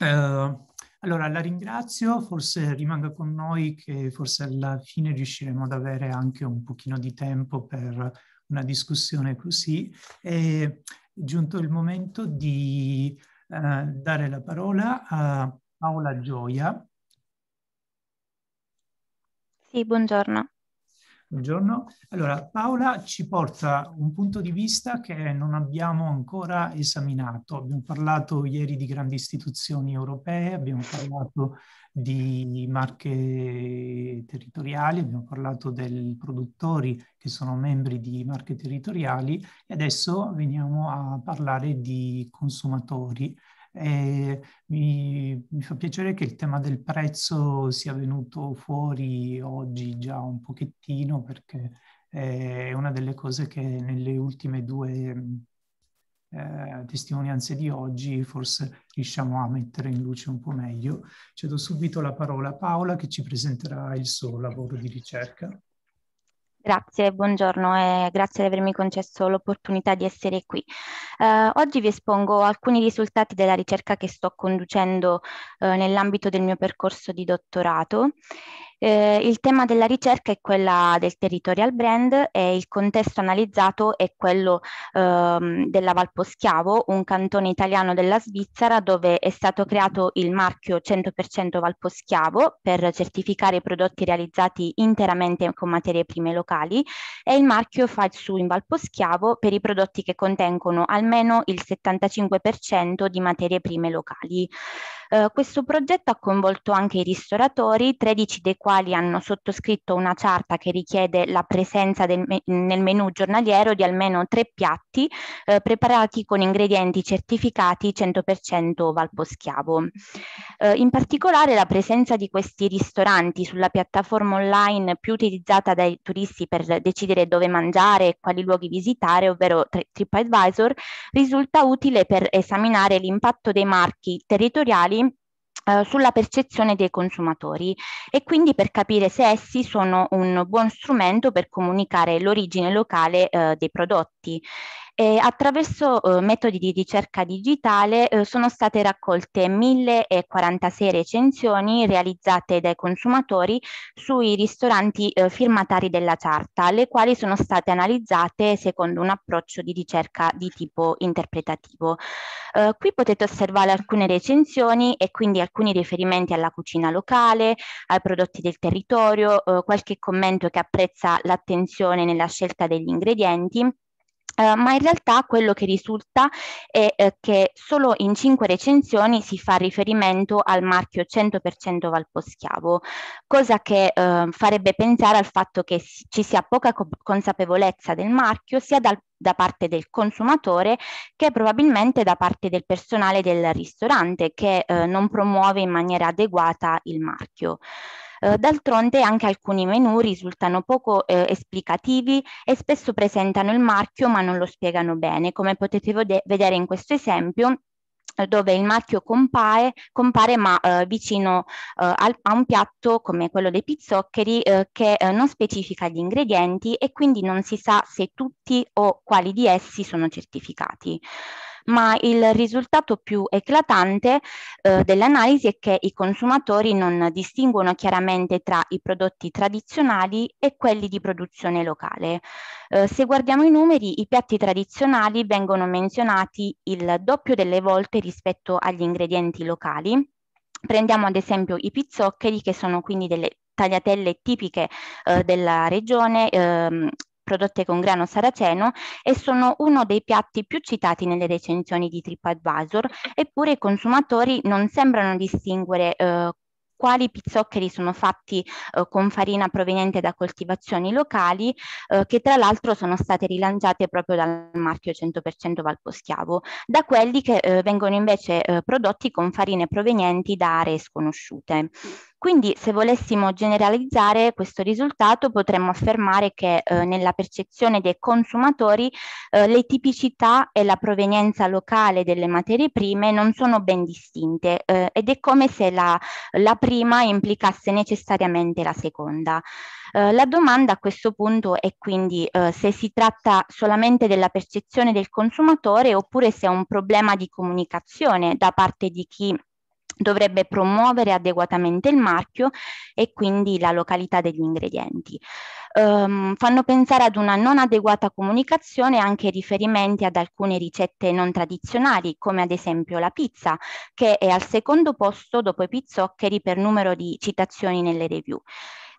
eh, allora la ringrazio, forse rimanga con noi che forse alla fine riusciremo ad avere anche un pochino di tempo per una discussione così. È giunto il momento di eh, dare la parola a Paola Gioia.
Sì, buongiorno.
Buongiorno. Allora, Paola ci porta un punto di vista che non abbiamo ancora esaminato. Abbiamo parlato ieri di grandi istituzioni europee, abbiamo parlato di marche territoriali, abbiamo parlato dei produttori che sono membri di marche territoriali e adesso veniamo a parlare di consumatori. E mi, mi, fa piacere che il tema del prezzo sia venuto fuori oggi già un pochettino perché è una delle cose che nelle ultime due eh, testimonianze di oggi forse riusciamo a mettere in luce un po' meglio. Cedo subito la parola a Paola che ci presenterà il suo lavoro di ricerca.
Grazie, buongiorno e grazie di avermi concesso l'opportunità di essere qui. Eh, oggi vi espongo alcuni risultati della ricerca che sto conducendo eh, nell'ambito del mio percorso di dottorato eh, il tema della ricerca è quella del territorial brand e il contesto analizzato è quello ehm, della Valposchiavo, un cantone italiano della Svizzera dove è stato creato il marchio 100% Valposchiavo per certificare i prodotti realizzati interamente con materie prime locali e il marchio Fight Su in Valposchiavo per i prodotti che contengono almeno il 75% di materie prime locali. Eh, questo progetto ha coinvolto anche i ristoratori, 13 dei quali hanno sottoscritto una charta che richiede la presenza del, nel menù giornaliero di almeno tre piatti eh, preparati con ingredienti certificati 100% Valposchiavo. Eh, in particolare la presenza di questi ristoranti sulla piattaforma online più utilizzata dai turisti per decidere dove mangiare e quali luoghi visitare, ovvero TripAdvisor, risulta utile per esaminare l'impatto dei marchi territoriali eh, sulla percezione dei consumatori e quindi per capire se essi sono un buon strumento per comunicare l'origine locale eh, dei prodotti. E attraverso eh, metodi di ricerca digitale eh, sono state raccolte 1046 recensioni realizzate dai consumatori sui ristoranti eh, firmatari della charta, le quali sono state analizzate secondo un approccio di ricerca di tipo interpretativo. Eh, qui potete osservare alcune recensioni e quindi alcuni riferimenti alla cucina locale, ai prodotti del territorio, eh, qualche commento che apprezza l'attenzione nella scelta degli ingredienti Uh, ma in realtà quello che risulta è uh, che solo in cinque recensioni si fa riferimento al marchio 100% Valposchiavo, cosa che uh, farebbe pensare al fatto che si, ci sia poca co- consapevolezza del marchio sia dal, da parte del consumatore che probabilmente da parte del personale del ristorante che non promuove in maniera adeguata il marchio. Eh, d'altronde anche alcuni menu risultano poco eh, esplicativi e spesso presentano il marchio ma non lo spiegano bene, come potete vedere in questo esempio dove il marchio compare, compare ma eh, vicino eh, al, a un piatto come quello dei pizzoccheri eh, che eh, non specifica gli ingredienti e quindi non si sa se tutti o quali di essi sono certificati ma il risultato più eclatante eh, dell'analisi è che i consumatori non distinguono chiaramente tra i prodotti tradizionali e quelli di produzione locale. Eh, se guardiamo i numeri, i piatti tradizionali vengono menzionati il doppio delle volte rispetto agli ingredienti locali. Prendiamo ad esempio i pizzoccheri, che sono quindi delle tagliatelle tipiche eh, della regione, ehm, prodotte con grano saraceno e sono uno dei piatti più citati nelle recensioni di TripAdvisor, eppure i consumatori non sembrano distinguere eh, quali pizzoccheri sono fatti eh, con farina proveniente da coltivazioni locali eh, che tra l'altro sono state rilanciate proprio dal marchio 100% Valposchiavo, da quelli che eh, vengono invece eh, prodotti con farine provenienti da aree sconosciute. Quindi se volessimo generalizzare questo risultato potremmo affermare che eh, nella percezione dei consumatori eh, le tipicità e la provenienza locale delle materie prime non sono ben distinte eh, ed è come se la, la prima implicasse necessariamente la seconda. Uh, la domanda a questo punto è quindi uh, se si tratta solamente della percezione del consumatore oppure se è un problema di comunicazione da parte di chi dovrebbe promuovere adeguatamente il marchio e quindi la località degli ingredienti. Um, fanno pensare ad una non adeguata comunicazione anche riferimenti ad alcune ricette non tradizionali, come ad esempio la pizza, che è al secondo posto dopo i pizzoccheri per numero di citazioni nelle review.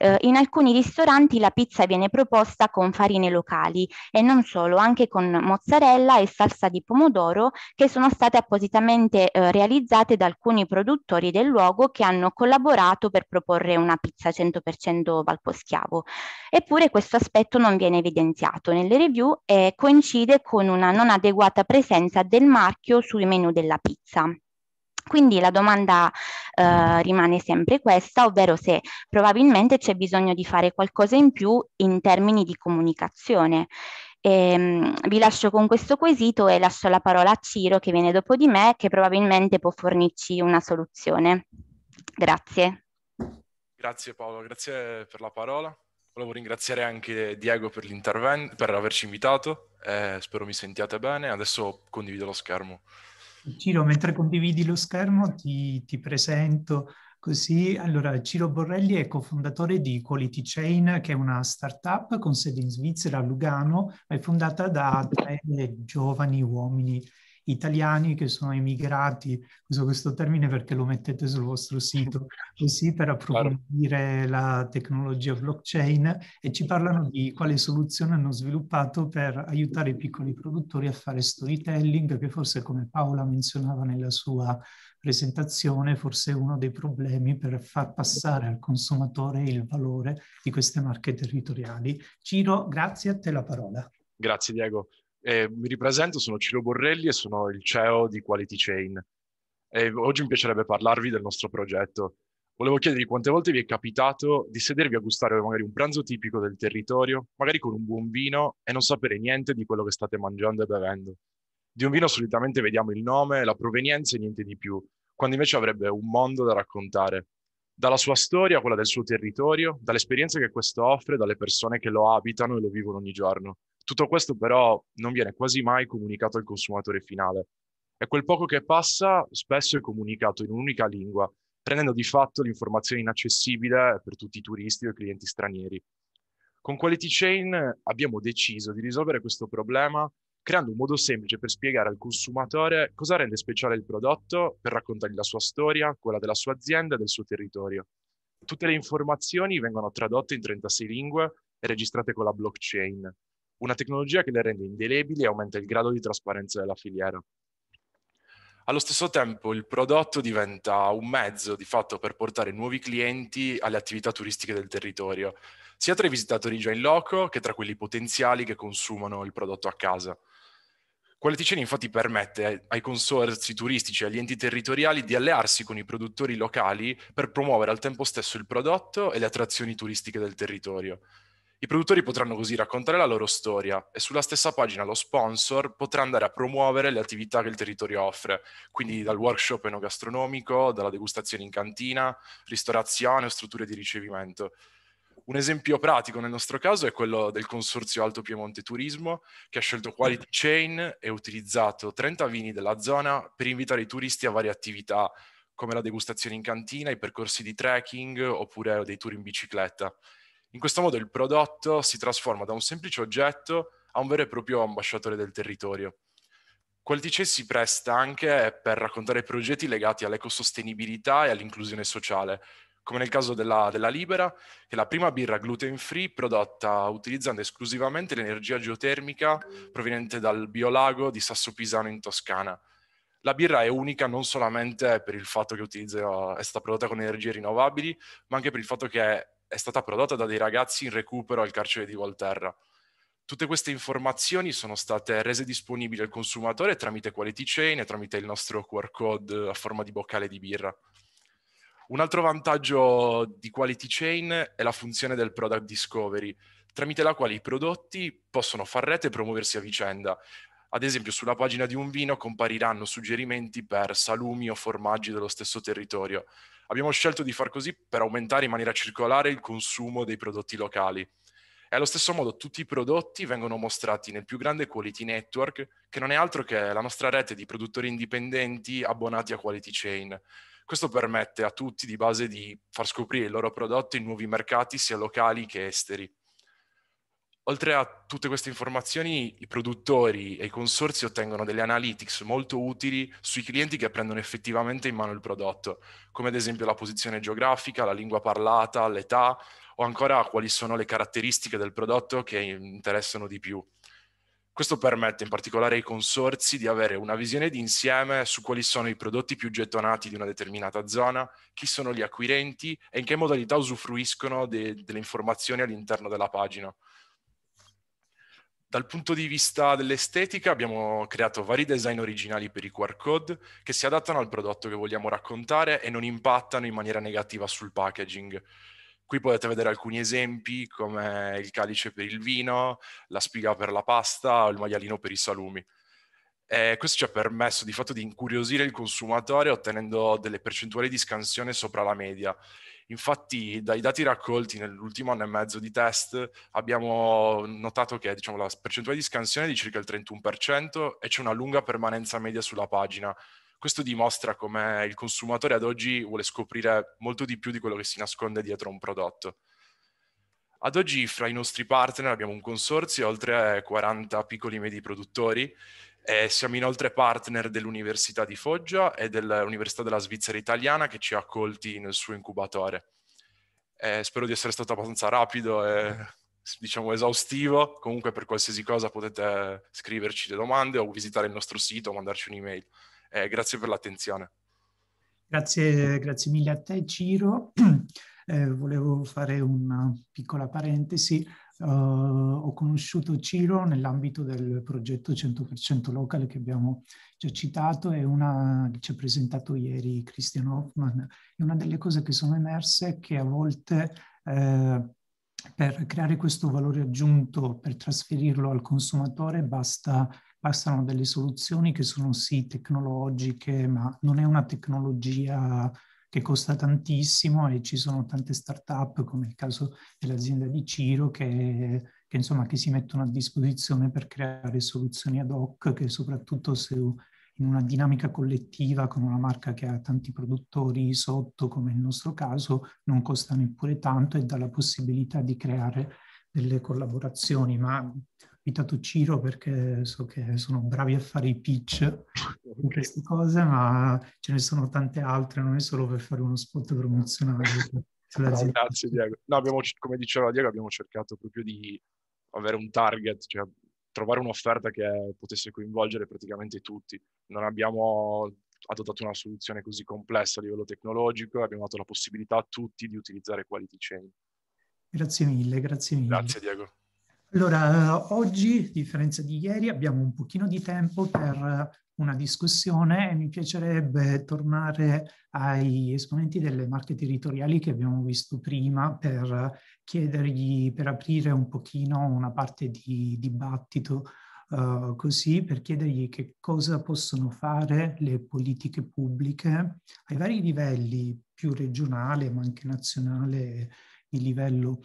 Eh, in alcuni ristoranti la pizza viene proposta con farine locali e non solo, anche con mozzarella e salsa di pomodoro che sono state appositamente eh, realizzate da alcuni produttori del luogo che hanno collaborato per proporre una pizza 100% valposchiavo. Eppure questo aspetto non viene evidenziato nelle review e coincide con una non adeguata presenza del marchio sui menu della pizza. Quindi la domanda eh, rimane sempre questa, ovvero se probabilmente c'è bisogno di fare qualcosa in più in termini di comunicazione. E, ehm, vi lascio con questo quesito e lascio la parola a Ciro che viene dopo di me, che probabilmente può fornirci una soluzione. Grazie.
Grazie Paolo, grazie per la parola. Volevo ringraziare anche Diego per per averci invitato. Eh, spero mi sentiate bene. Adesso condivido lo schermo.
Ciro, mentre condividi lo schermo ti, ti, presento così. Allora, Ciro Borrelli è cofondatore di Quality Chain, che è una startup con sede in Svizzera, a Lugano, è fondata da tre giovani uomini italiani che sono emigrati, uso questo termine perché lo mettete sul vostro sito, [laughs] così per approfondire la tecnologia blockchain e ci parlano di quale soluzione hanno sviluppato per aiutare i piccoli produttori a fare storytelling, che forse come Paola menzionava nella sua presentazione, forse è uno dei problemi per far passare al consumatore il valore di queste marche territoriali. Ciro, grazie a te la parola.
Grazie Diego. Eh, mi ripresento, sono Ciro Borrelli e sono il CEO di Quality Chain. E oggi mi piacerebbe parlarvi del nostro progetto. Volevo chiedervi quante volte vi è capitato di sedervi a gustare magari un pranzo tipico del territorio, magari con un buon vino e non sapere niente di quello che state mangiando e bevendo. Di un vino solitamente vediamo il nome, la provenienza e niente di più, quando invece avrebbe un mondo da raccontare. Dalla sua storia, quella del suo territorio, dall'esperienza che questo offre, dalle persone che lo abitano e lo vivono ogni giorno. Tutto questo però non viene quasi mai comunicato al consumatore finale e quel poco che passa spesso è comunicato in un'unica lingua, rendendo di fatto l'informazione inaccessibile per tutti i turisti o i clienti stranieri. Con Quality Chain abbiamo deciso di risolvere questo problema creando un modo semplice per spiegare al consumatore cosa rende speciale il prodotto, per raccontargli la sua storia, quella della sua azienda e del suo territorio. Tutte le informazioni vengono tradotte in 36 lingue e registrate con la blockchain, una tecnologia che le rende indelebili e aumenta il grado di trasparenza della filiera. Allo stesso tempo il prodotto diventa un mezzo di fatto per portare nuovi clienti alle attività turistiche del territorio, sia tra i visitatori già in loco che tra quelli potenziali che consumano il prodotto a casa. Quality Chain infatti permette ai consorzi turistici e agli enti territoriali di allearsi con i produttori locali per promuovere al tempo stesso il prodotto e le attrazioni turistiche del territorio. I produttori potranno così raccontare la loro storia e sulla stessa pagina lo sponsor potrà andare a promuovere le attività che il territorio offre, quindi dal workshop enogastronomico, dalla degustazione in cantina, ristorazione o strutture di ricevimento. Un esempio pratico nel nostro caso è quello del Consorzio Alto Piemonte Turismo, che ha scelto Quality Chain e utilizzato 30 vini della zona per invitare i turisti a varie attività, come la degustazione in cantina, i percorsi di trekking oppure dei tour in bicicletta. In questo modo il prodotto si trasforma da un semplice oggetto a un vero e proprio ambasciatore del territorio. Quality Chain si presta anche per raccontare progetti legati all'ecosostenibilità e all'inclusione sociale, come nel caso della, della Libera, che è la prima birra gluten free prodotta utilizzando esclusivamente l'energia geotermica proveniente dal biolago di Sasso Pisano in Toscana. La birra è unica non solamente per il fatto che utilizza, è stata prodotta con energie rinnovabili, ma anche per il fatto che è, è stata prodotta da dei ragazzi in recupero al carcere di Volterra. Tutte queste informazioni sono state rese disponibili al consumatore tramite Quality Chain e tramite il nostro QR code a forma di boccale di birra. Un altro vantaggio di Quality Chain è la funzione del product discovery, tramite la quale i prodotti possono far rete e promuoversi a vicenda. Ad esempio, sulla pagina di un vino compariranno suggerimenti per salumi o formaggi dello stesso territorio. Abbiamo scelto di far così per aumentare in maniera circolare il consumo dei prodotti locali. E allo stesso modo tutti i prodotti vengono mostrati nel più grande Quality Network, che non è altro che la nostra rete di produttori indipendenti abbonati a Quality Chain. Questo permette a tutti di base di far scoprire il loro prodotto in nuovi mercati sia locali che esteri. Oltre a tutte queste informazioni, i produttori e i consorsi ottengono delle analytics molto utili sui clienti che prendono effettivamente in mano il prodotto, come ad esempio la posizione geografica, la lingua parlata, l'età o ancora quali sono le caratteristiche del prodotto che interessano di più. Questo permette in particolare ai consorzi di avere una visione d'insieme su quali sono i prodotti più gettonati di una determinata zona, chi sono gli acquirenti e in che modalità usufruiscono de- delle informazioni all'interno della pagina. Dal punto di vista dell'estetica abbiamo creato vari design originali per i QR code che si adattano al prodotto che vogliamo raccontare e non impattano in maniera negativa sul packaging. Qui potete vedere alcuni esempi come il calice per il vino, la spiga per la pasta o il maialino per i salumi. E questo ci ha permesso di fatto di incuriosire il consumatore ottenendo delle percentuali di scansione sopra la media. Infatti dai dati raccolti nell'ultimo anno e mezzo di test abbiamo notato che diciamo, la percentuale di scansione è di circa il 31% e c'è una lunga permanenza media sulla pagina, questo dimostra come il consumatore ad oggi vuole scoprire molto di più di quello che si nasconde dietro un prodotto. Ad oggi fra i nostri partner abbiamo un consorzio oltre a 40 piccoli e medi produttori e siamo inoltre partner dell'Università di Foggia e dell'Università della Svizzera Italiana che ci ha accolti nel suo incubatore. E spero di essere stato abbastanza rapido e diciamo esaustivo. Comunque per qualsiasi cosa potete scriverci le domande o visitare il nostro sito o mandarci un'email. Eh, grazie per l'attenzione.
Grazie, grazie mille a te Ciro. [clears throat] Eh, volevo fare una piccola parentesi. Uh, ho conosciuto Ciro nell'ambito del progetto 100% locale che abbiamo già citato e una che ci ha presentato ieri Christian Hoffman. E una delle cose che sono emerse è che a volte eh, per creare questo valore aggiunto, per trasferirlo al consumatore, basta bastano delle soluzioni che sono sì tecnologiche, ma non è una tecnologia che costa tantissimo e ci sono tante start-up, come il caso dell'azienda di Ciro, che, che, insomma, che si mettono a disposizione per creare soluzioni ad hoc che soprattutto se in una dinamica collettiva con una marca che ha tanti produttori sotto, come nel nostro caso, non costa neppure tanto e dà la possibilità di creare delle collaborazioni, ma invitato Ciro perché so che sono bravi a fare i pitch in queste cose, ma ce ne sono tante altre, non è solo per fare uno spot promozionale. [laughs]
No, grazie Diego. No, abbiamo, come diceva Diego, abbiamo cercato proprio di avere un target, cioè trovare un'offerta che potesse coinvolgere praticamente tutti. Non abbiamo adottato una soluzione così complessa a livello tecnologico, abbiamo dato la possibilità a tutti di utilizzare Quality Chain.
Grazie mille, grazie mille.
Grazie Diego.
Allora, oggi, a differenza di ieri, abbiamo un pochino di tempo per una discussione e mi piacerebbe tornare ai esponenti delle marche territoriali che abbiamo visto prima per chiedergli, per aprire un pochino una parte di dibattito uh, così, per chiedergli che cosa possono fare le politiche pubbliche ai vari livelli, più regionale ma anche nazionale, di livello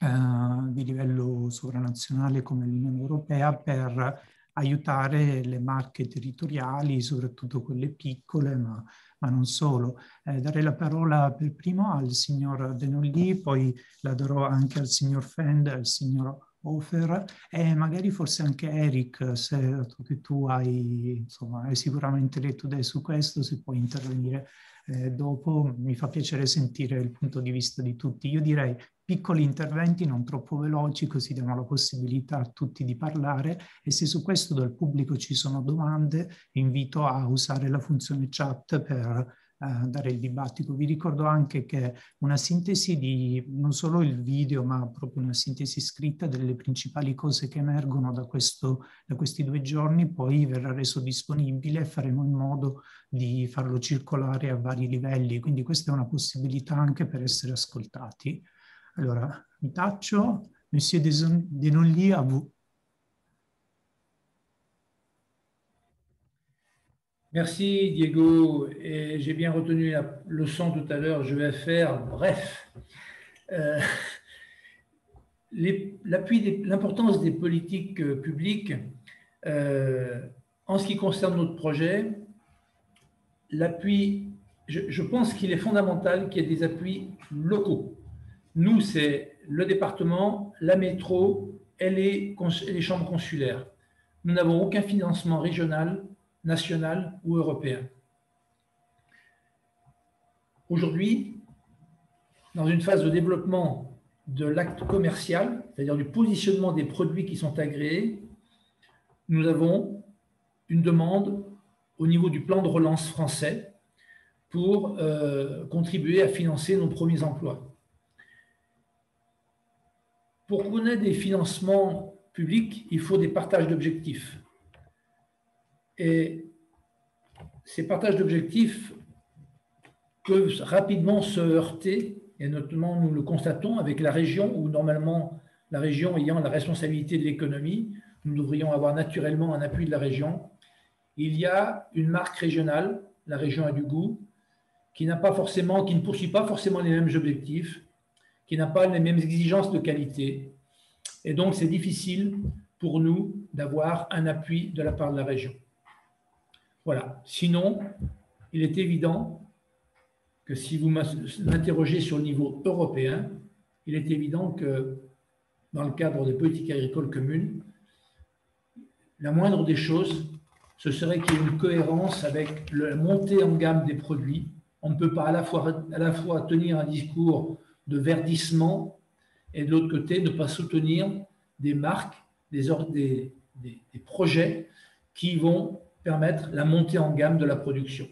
Uh, di livello sovranazionale come l'Unione Europea per aiutare le marche territoriali, soprattutto quelle piccole, ma, ma non solo. Eh, darei la parola per primo al signor Denolli, poi la darò anche al signor Fend, al signor Hofer e magari forse anche Eric, se che tu hai, insomma, hai sicuramente letto su questo, se puoi intervenire eh, dopo. Mi fa piacere sentire il punto di vista di tutti. Io direi piccoli interventi non troppo veloci, così diamo la possibilità a tutti di parlare e se su questo dal pubblico ci sono domande, invito a usare la funzione chat per Uh, dare il dibattito. Vi ricordo anche che una sintesi di non solo il video, ma proprio una sintesi scritta delle principali cose che emergono da, questo, da questi due giorni poi verrà reso disponibile e faremo in modo di farlo circolare a vari livelli. Quindi questa è una possibilità anche per essere ascoltati. Allora, mi taccio, Denolli, a vous.
Merci Diego, et j'ai bien retenu la leçon tout à l'heure, je vais faire bref. Euh, L'importance des politiques euh, publiques euh, en ce qui concerne notre projet, l'appui, je pense qu'il est fondamental qu'il y ait des appuis locaux. Nous, c'est le département, la métro et les, chambres consulaires. Nous n'avons aucun financement régional, national ou européen. Aujourd'hui, dans une phase de développement de l'acte commercial, c'est-à-dire du positionnement des produits qui sont agréés, nous avons une demande au niveau du plan de relance français pour euh, contribuer à financer nos premiers emplois. Pour qu'on ait des financements publics, il faut des partages d'objectifs. Et ces partages d'objectifs peuvent rapidement se heurter, et notamment nous le constatons avec la région, où normalement la région ayant la responsabilité de l'économie, nous devrions avoir naturellement un appui de la région. Il y a une marque régionale, la région a du goût, qui n'a pas forcément, qui ne poursuit pas forcément les mêmes objectifs, qui n'a pas les mêmes exigences de qualité. Et donc, c'est difficile pour nous d'avoir un appui de la part de la région. Voilà. Sinon, il est évident que si vous m'interrogez sur le niveau européen, il est évident que dans le cadre des politiques agricoles communes, la moindre des choses, ce serait qu'il y ait une cohérence avec la montée en gamme des produits. On ne peut pas à la fois, à la fois tenir un discours de verdissement et de l'autre côté ne pas soutenir des marques, des, des, des, des, projets qui vont permettre la montée en gamme de la production.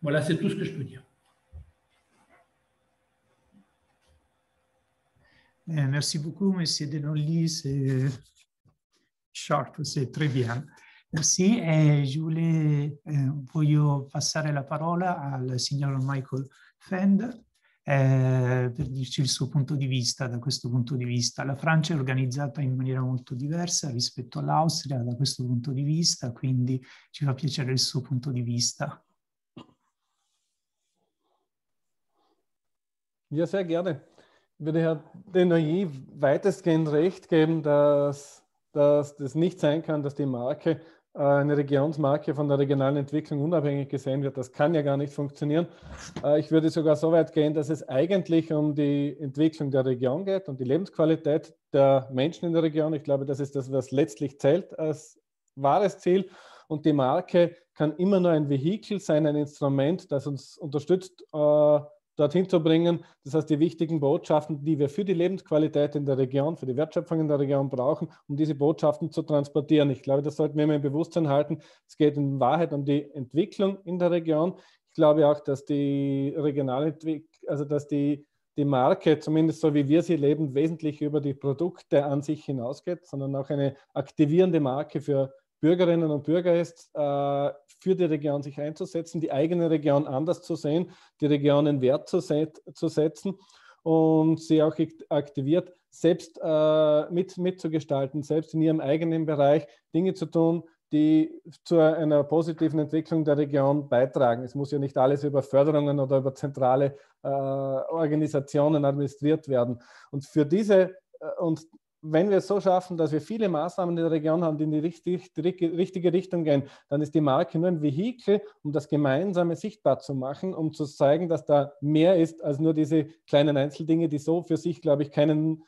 Voilà, c'est tout ce que je peux dire.
Eh, merci beaucoup, Monsieur Denolli. C'est sharp, c'est très bien. Merci. E je voulais, eh, voglio passare la parola al signor Michael Fend eh, per dirci il suo punto di vista da questo punto di vista. La Francia è organizzata in maniera molto diversa rispetto all'Austria da questo punto di vista, quindi ci fa piacere il suo punto di vista.
Ja, sehr gerne. Ich würde Herrn Denoyer weitestgehend recht geben, dass, dass das nicht sein kann, dass die Marke eine Regionsmarke von der regionalen Entwicklung unabhängig gesehen wird. Das kann ja gar nicht funktionieren. Äh, ich würde sogar so weit gehen, dass es eigentlich um die Entwicklung der Region geht und die Lebensqualität der Menschen in der Region. Ich glaube, das ist das, was letztlich zählt als wahres Ziel. Und die Marke kann immer nur ein Vehikel sein, ein Instrument, das uns unterstützt, äh, dorthin zu bringen. Das heißt, die wichtigen Botschaften, die wir für die Lebensqualität in der Region, für die Wertschöpfung in der Region brauchen, um diese Botschaften zu transportieren. Ich glaube, das sollten wir immer im Bewusstsein halten. Es geht in Wahrheit um die Entwicklung in der Region. Ich glaube auch, dass die Regionalentwicklung, also dass die die Marke, zumindest so wie wir sie leben, wesentlich über die Produkte an sich hinausgeht, sondern auch eine aktivierende Marke für Bürgerinnen und Bürger ist, äh, für die Region sich einzusetzen, die eigene Region anders zu sehen, die Region in Wert zu, set zu setzen und sie auch aktiviert, selbst äh, mit, mitzugestalten, selbst in ihrem eigenen Bereich Dinge zu tun, die zu einer positiven Entwicklung der Region beitragen. Es muss ja nicht alles über Förderungen oder über zentrale äh, Organisationen administriert werden. Und für diese und wenn wir es so schaffen, dass wir viele Maßnahmen in der Region haben, die in die richtige, richtige Richtung gehen, dann ist die Marke nur ein Vehikel, um das Gemeinsame sichtbar zu machen, um zu zeigen, dass da mehr ist als nur diese kleinen Einzeldinge, die so für sich, glaube ich, keinen,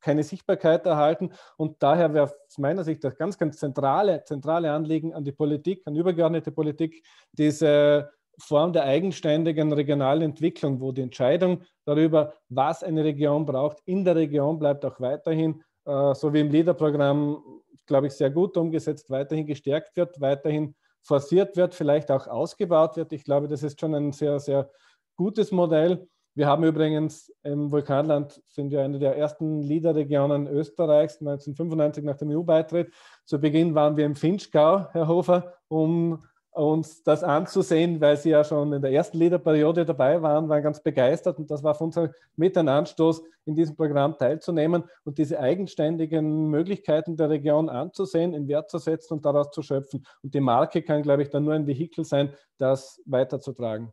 keine Sichtbarkeit erhalten. Und daher wäre aus meiner Sicht das ganz, ganz zentrale, zentrale Anliegen an die Politik, an übergeordnete Politik, diese Form der eigenständigen regionalen Entwicklung, wo die Entscheidung darüber, was eine Region braucht, in der Region bleibt auch weiterhin, äh, so wie im LEADER-Programm, glaube ich, sehr gut umgesetzt, weiterhin gestärkt wird, weiterhin forciert wird, vielleicht auch ausgebaut wird. Ich glaube, das ist schon ein sehr, sehr gutes Modell. Wir haben übrigens im Vulkanland, sind wir eine der ersten LEADER-Regionen Österreichs, 1995 nach dem EU-Beitritt. Zu Beginn waren wir im Finchgau, Herr Hofer, um uns das anzusehen, weil sie ja schon in der ersten Leaderperiode dabei waren, waren ganz begeistert und das war für uns mit ein Anstoß, in diesem Programm teilzunehmen und diese eigenständigen Möglichkeiten der Region anzusehen, in Wert zu setzen und daraus zu schöpfen. Und die Marke kann, glaube ich, dann nur ein Vehikel sein, das weiterzutragen.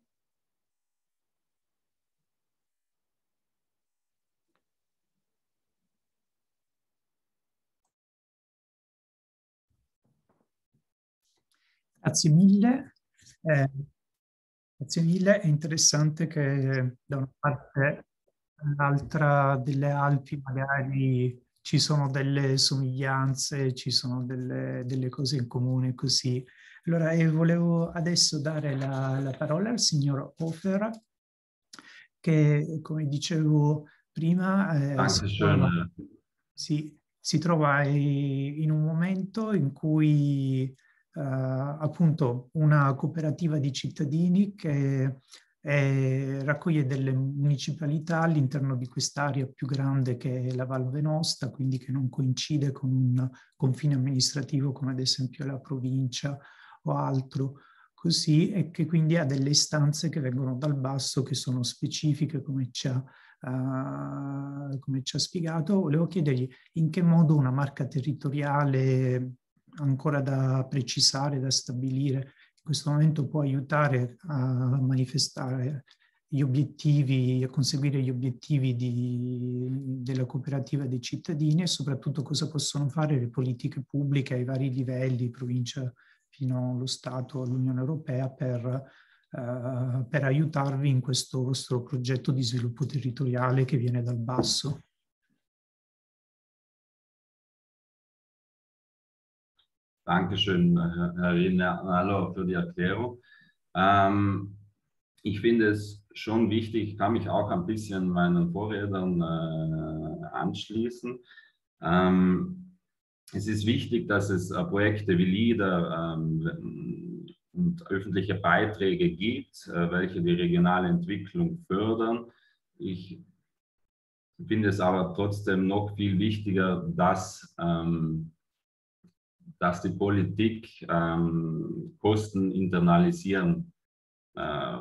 Grazie mille. Eh, grazie mille. È interessante che da una parte all'altra delle Alpi magari ci sono delle somiglianze, ci sono delle, delle cose in comune così. Allora, volevo adesso dare la, la parola al signor Hofer, che come dicevo prima eh, si, trova, si, si trova in un momento in cui appunto una cooperativa di cittadini che è, raccoglie delle municipalità all'interno di quest'area più grande che è la Val Venosta, quindi che non coincide con un confine amministrativo come ad esempio la provincia o altro così e che quindi ha delle istanze che vengono dal basso che sono specifiche come ci ha, uh, come ci ha spiegato. Volevo chiedergli in che modo una marca territoriale ancora da precisare, da stabilire, in questo momento può aiutare a manifestare gli obiettivi, a conseguire gli obiettivi di, della cooperativa dei cittadini e soprattutto cosa possono fare le politiche pubbliche ai vari livelli, provincia fino allo Stato, all'Unione Europea, per, uh, per aiutarvi in questo vostro progetto di sviluppo territoriale che viene dal basso.
Dankeschön, Herr Rinaldo, für die Erklärung. Ähm, ich finde es schon wichtig, ich kann mich auch ein bisschen meinen Vorrednern äh, anschließen. Ähm, es ist wichtig, dass es äh, Projekte wie LIDA ähm, und öffentliche Beiträge gibt, äh, welche die regionale Entwicklung fördern. Ich finde es aber trotzdem noch viel wichtiger, dass ähm, dass die Politik ähm, Kosten internalisieren äh,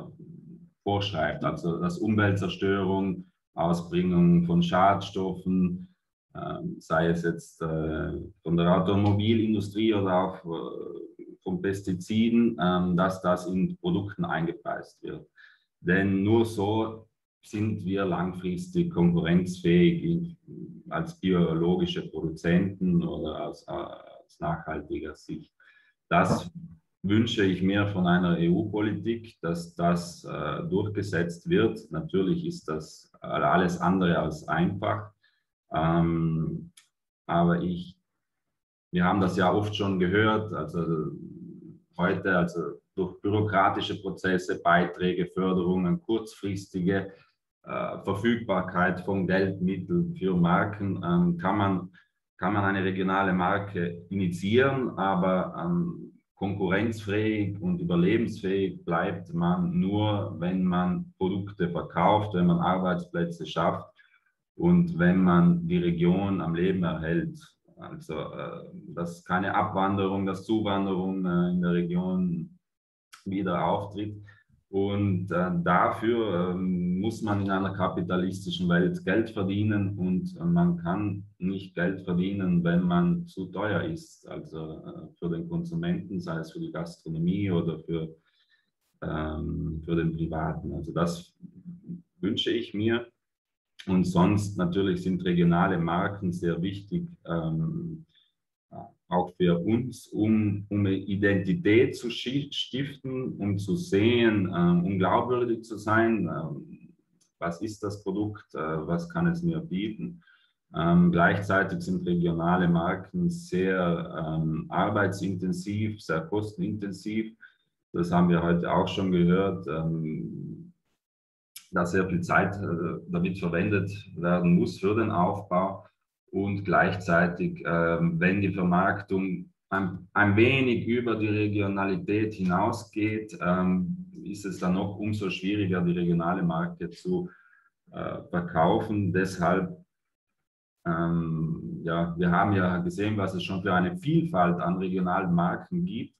vorschreibt, also dass Umweltzerstörung, Ausbringung von Schadstoffen, äh, sei es jetzt äh, von der Automobilindustrie oder auch äh, von Pestiziden, ähm, dass das in Produkten eingepreist wird. Denn nur so sind wir langfristig konkurrenzfähig als biologische Produzenten oder als äh, aus nachhaltiger Sicht. Das wünsche ich mir von einer EU-Politik, dass das äh, durchgesetzt wird. Natürlich ist das alles andere als einfach. Ähm, aber ich, wir haben das ja oft schon gehört, also heute, also durch bürokratische Prozesse, Beiträge, Förderungen, kurzfristige äh, Verfügbarkeit von Geldmitteln für Marken, ähm, kann man kann man eine regionale Marke initiieren, aber ähm, konkurrenzfähig und überlebensfähig bleibt man nur, wenn man Produkte verkauft, wenn man Arbeitsplätze schafft und wenn man die Region am Leben erhält. Also äh, dass keine Abwanderung, dass Zuwanderung äh, in der Region wieder auftritt. Und äh, dafür ähm, muss man in einer kapitalistischen Welt Geld verdienen und äh, man kann nicht Geld verdienen, wenn man zu teuer ist. Also äh, für den Konsumenten, sei es für die Gastronomie oder für, ähm, für den Privaten. Also das wünsche ich mir. Und sonst natürlich sind regionale Marken sehr wichtig. Ähm, auch für uns, um, um eine Identität zu stiften, um zu sehen, ähm, um glaubwürdig zu sein, ähm, was ist das Produkt, äh, was kann es mir bieten. Ähm, gleichzeitig sind regionale Marken sehr ähm, arbeitsintensiv, sehr kostenintensiv. Das haben wir heute auch schon gehört, ähm, dass sehr viel Zeit äh, damit verwendet werden muss für den Aufbau und gleichzeitig, ähm, wenn die Vermarktung ein, ein, wenig über die Regionalität hinausgeht, ähm, ist es dann noch umso schwieriger, die regionale Marke zu äh, verkaufen. Deshalb, ähm, ja, wir haben ja gesehen, was es schon für eine Vielfalt an regionalen Marken gibt.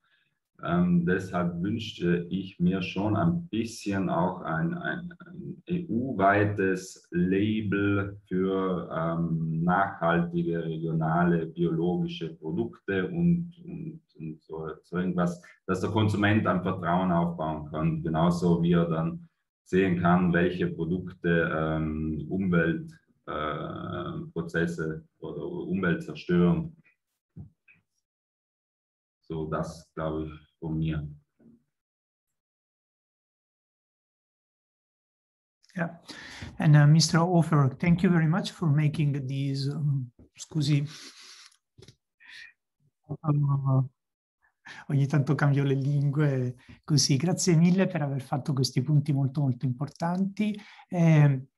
Ähm, deshalb wünschte ich mir schon ein bisschen auch ein, ein, ein EU-weites Label für ähm, nachhaltige, regionale, biologische Produkte und, und, und so, so, irgendwas, dass der Konsument ein Vertrauen aufbauen kann, genauso wie er dann sehen kann, welche Produkte ähm, Umweltprozesse äh, oder Umwelt zerstören. So, das glaube ich von mir.
Yeah, and uh, Mr. Offer, thank you very much for making these, um, scusi, uh, ogni tanto cambio le lingue, così, grazie mille per aver fatto questi punti molto molto importanti. Eh,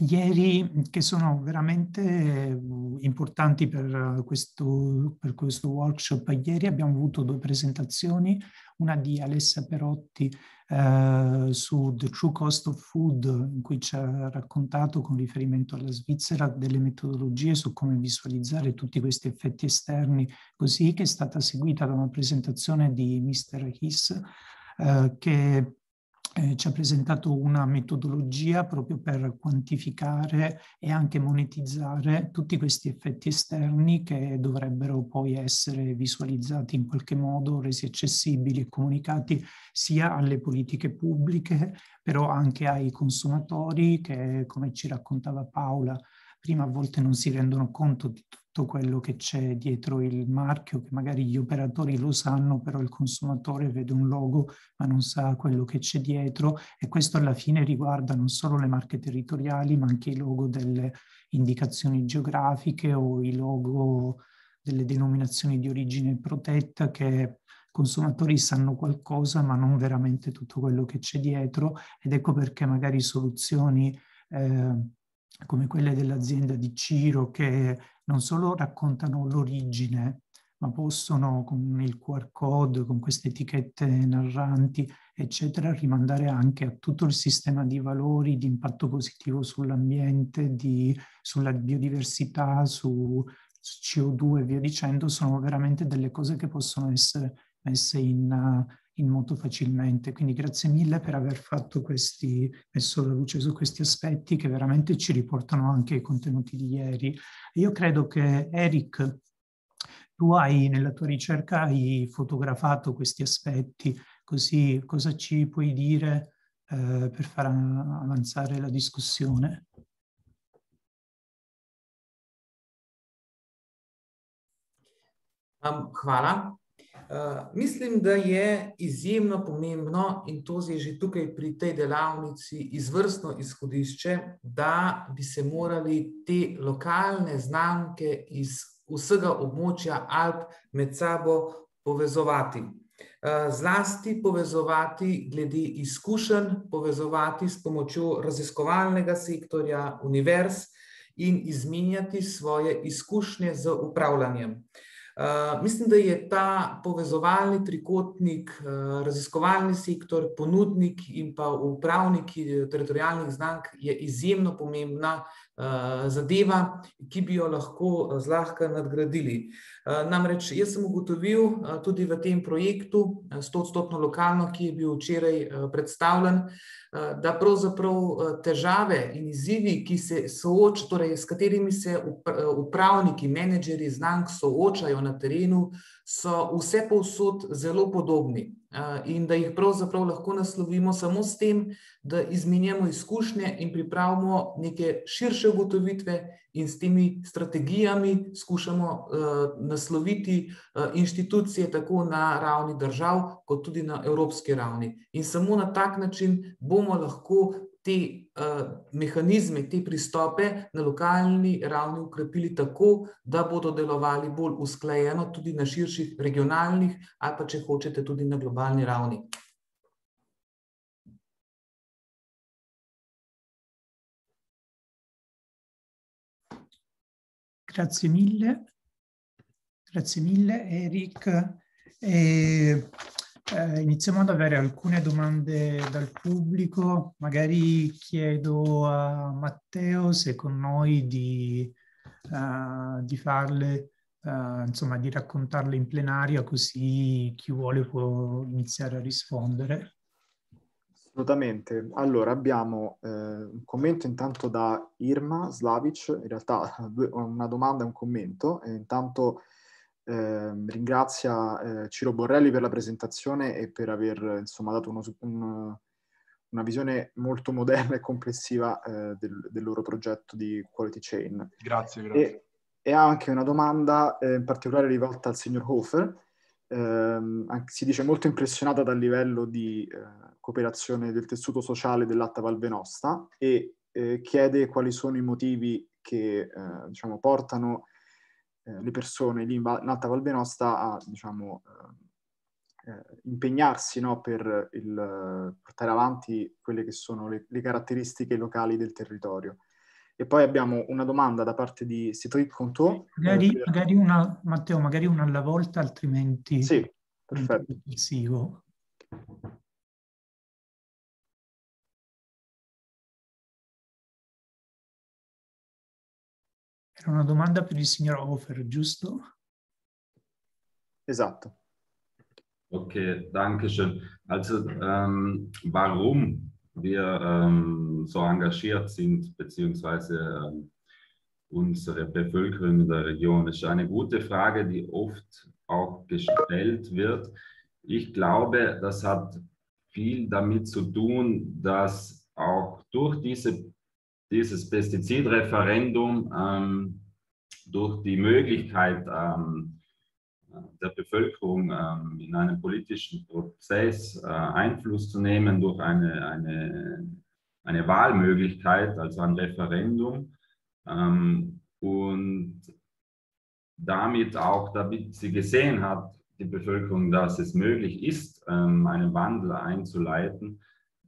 ieri che sono veramente eh, importanti per questo, per questo workshop. Ieri abbiamo avuto due presentazioni, una di Alessa Perotti eh, su The True Cost of Food, in cui ci ha raccontato con riferimento alla Svizzera delle metodologie su come visualizzare tutti questi effetti esterni, così che è stata seguita da una presentazione di Mr. Hiss eh, che eh, ci ha presentato una metodologia proprio per quantificare e anche monetizzare tutti questi effetti esterni che dovrebbero poi essere visualizzati in qualche modo, resi accessibili e comunicati sia alle politiche pubbliche, però anche ai consumatori che, come ci raccontava Paola, prima a volte non si rendono conto di tutto quello che c'è dietro il marchio, che magari gli operatori lo sanno, però il consumatore vede un logo ma non sa quello che c'è dietro. E questo alla fine riguarda non solo le marche territoriali ma anche i logo delle indicazioni geografiche o i logo delle denominazioni di origine protetta che consumatori sanno qualcosa ma non veramente tutto quello che c'è dietro. Ed ecco perché magari soluzioni eh, come quelle dell'azienda di Ciro che non solo raccontano l'origine, ma possono con il QR code, con queste etichette narranti, eccetera, rimandare anche a tutto il sistema di valori, di impatto positivo sull'ambiente, di, sulla biodiversità, su CO2 e via dicendo, sono veramente delle cose che possono essere messe in, in moto facilmente. Quindi grazie mille per aver fatto questi, messo la luce su questi aspetti che veramente ci riportano anche i contenuti di ieri. Io credo che Eric, tu hai nella tua ricerca hai fotografato questi aspetti, così cosa ci puoi dire eh, per far avanzare la discussione?
Um, hvala. Uh, mislim, da je izjemno pomembno in to je že tukaj pri tej delavnici izvrstno izhodišče, da bi se morali te lokalne znamke iz vsega območja Alp med sabo povezovati. Uh, zlasti povezovati glede izkušenj, povezovati s pomočjo raziskovalnega sektorja, univerz in izmenjati svoje izkušnje z upravljanjem. Uh, mislim, da je ta povezovalni trikotnik, uh, raziskovalni sektor, ponudnik in pa upravniki teritorijalnih znank izjemno pomembna zadeva, ki bi jo lahko zlahka nadgradili. Uh, namreč jaz sem ugotovil tudi v tem projektu, 100-odstotno lokalno, ki je bil včeraj predstavljen, da pravzaprav težave in izzivi, ki se soočajo, torej s katerimi se upravniki, menedžeri znank soočajo na terenu, so vse povsod zelo podobni in da jih pravzaprav lahko naslovimo samo s tem, da izmenjamo izkušnje in pripravimo neke širše ugotovitve in s temi strategijami skušamo nasloviti inštitucije tako na ravni držav, kot tudi na evropski ravni. In samo na tak način bomo lahko te mehanizme, te pristope na lokalni ravni ukrepili tako, da bodo delovali bolj usklajeno tudi na širših regionalnih ali pa če hočete tudi na globalni ravni.
Grazie mille, grazie mille Eric. E Eh, iniziamo ad avere alcune domande dal pubblico. Magari chiedo a Matteo se con noi di, uh, di farle, uh, insomma, di raccontarle in plenaria, così chi vuole può iniziare a rispondere.
Assolutamente. Allora, abbiamo eh, un commento intanto da Irma Slavic, in realtà una domanda e un commento. E intanto eh, ringrazia eh, Ciro Borrelli per la presentazione e per aver insomma, dato uno, un, una visione molto moderna e complessiva eh, del, del, loro progetto di Quality Chain.
Grazie, grazie.
E, e anche una domanda eh, in particolare rivolta al signor Hofer. Ehm, si dice molto impressionata dal livello di eh, cooperazione del tessuto sociale dell'Atta Valvenosta e eh, chiede quali sono i motivi che diciamo, portano eh, le persone lì in, in Alta Val Benosta a diciamo, eh, eh, impegnarsi no, per il, portare avanti quelle che sono le, le, caratteristiche locali del territorio. E poi abbiamo una domanda da parte di Cédric Conto.
Magari, per... magari una, Matteo, magari una alla volta, altrimenti...
Sì, perfetto.
Era una domanda per il signor Hofer, giusto?
Esatto.
Okay, danke schön. Also ähm, warum wir ähm, so engagiert sind, beziehungsweise ähm, unsere Bevölkerung in der Region, ist eine gute Frage, die oft auch gestellt wird. Ich glaube, das hat viel damit zu tun, dass auch durch diese dieses Pestizidreferendum ähm, durch die Möglichkeit ähm, der Bevölkerung ähm, in einem politischen Prozess äh, Einfluss zu nehmen durch eine, eine, eine Wahlmöglichkeit, also ein Referendum. Ähm, und damit auch, damit sie gesehen hat, die Bevölkerung, dass es möglich ist, ähm, einen Wandel einzuleiten,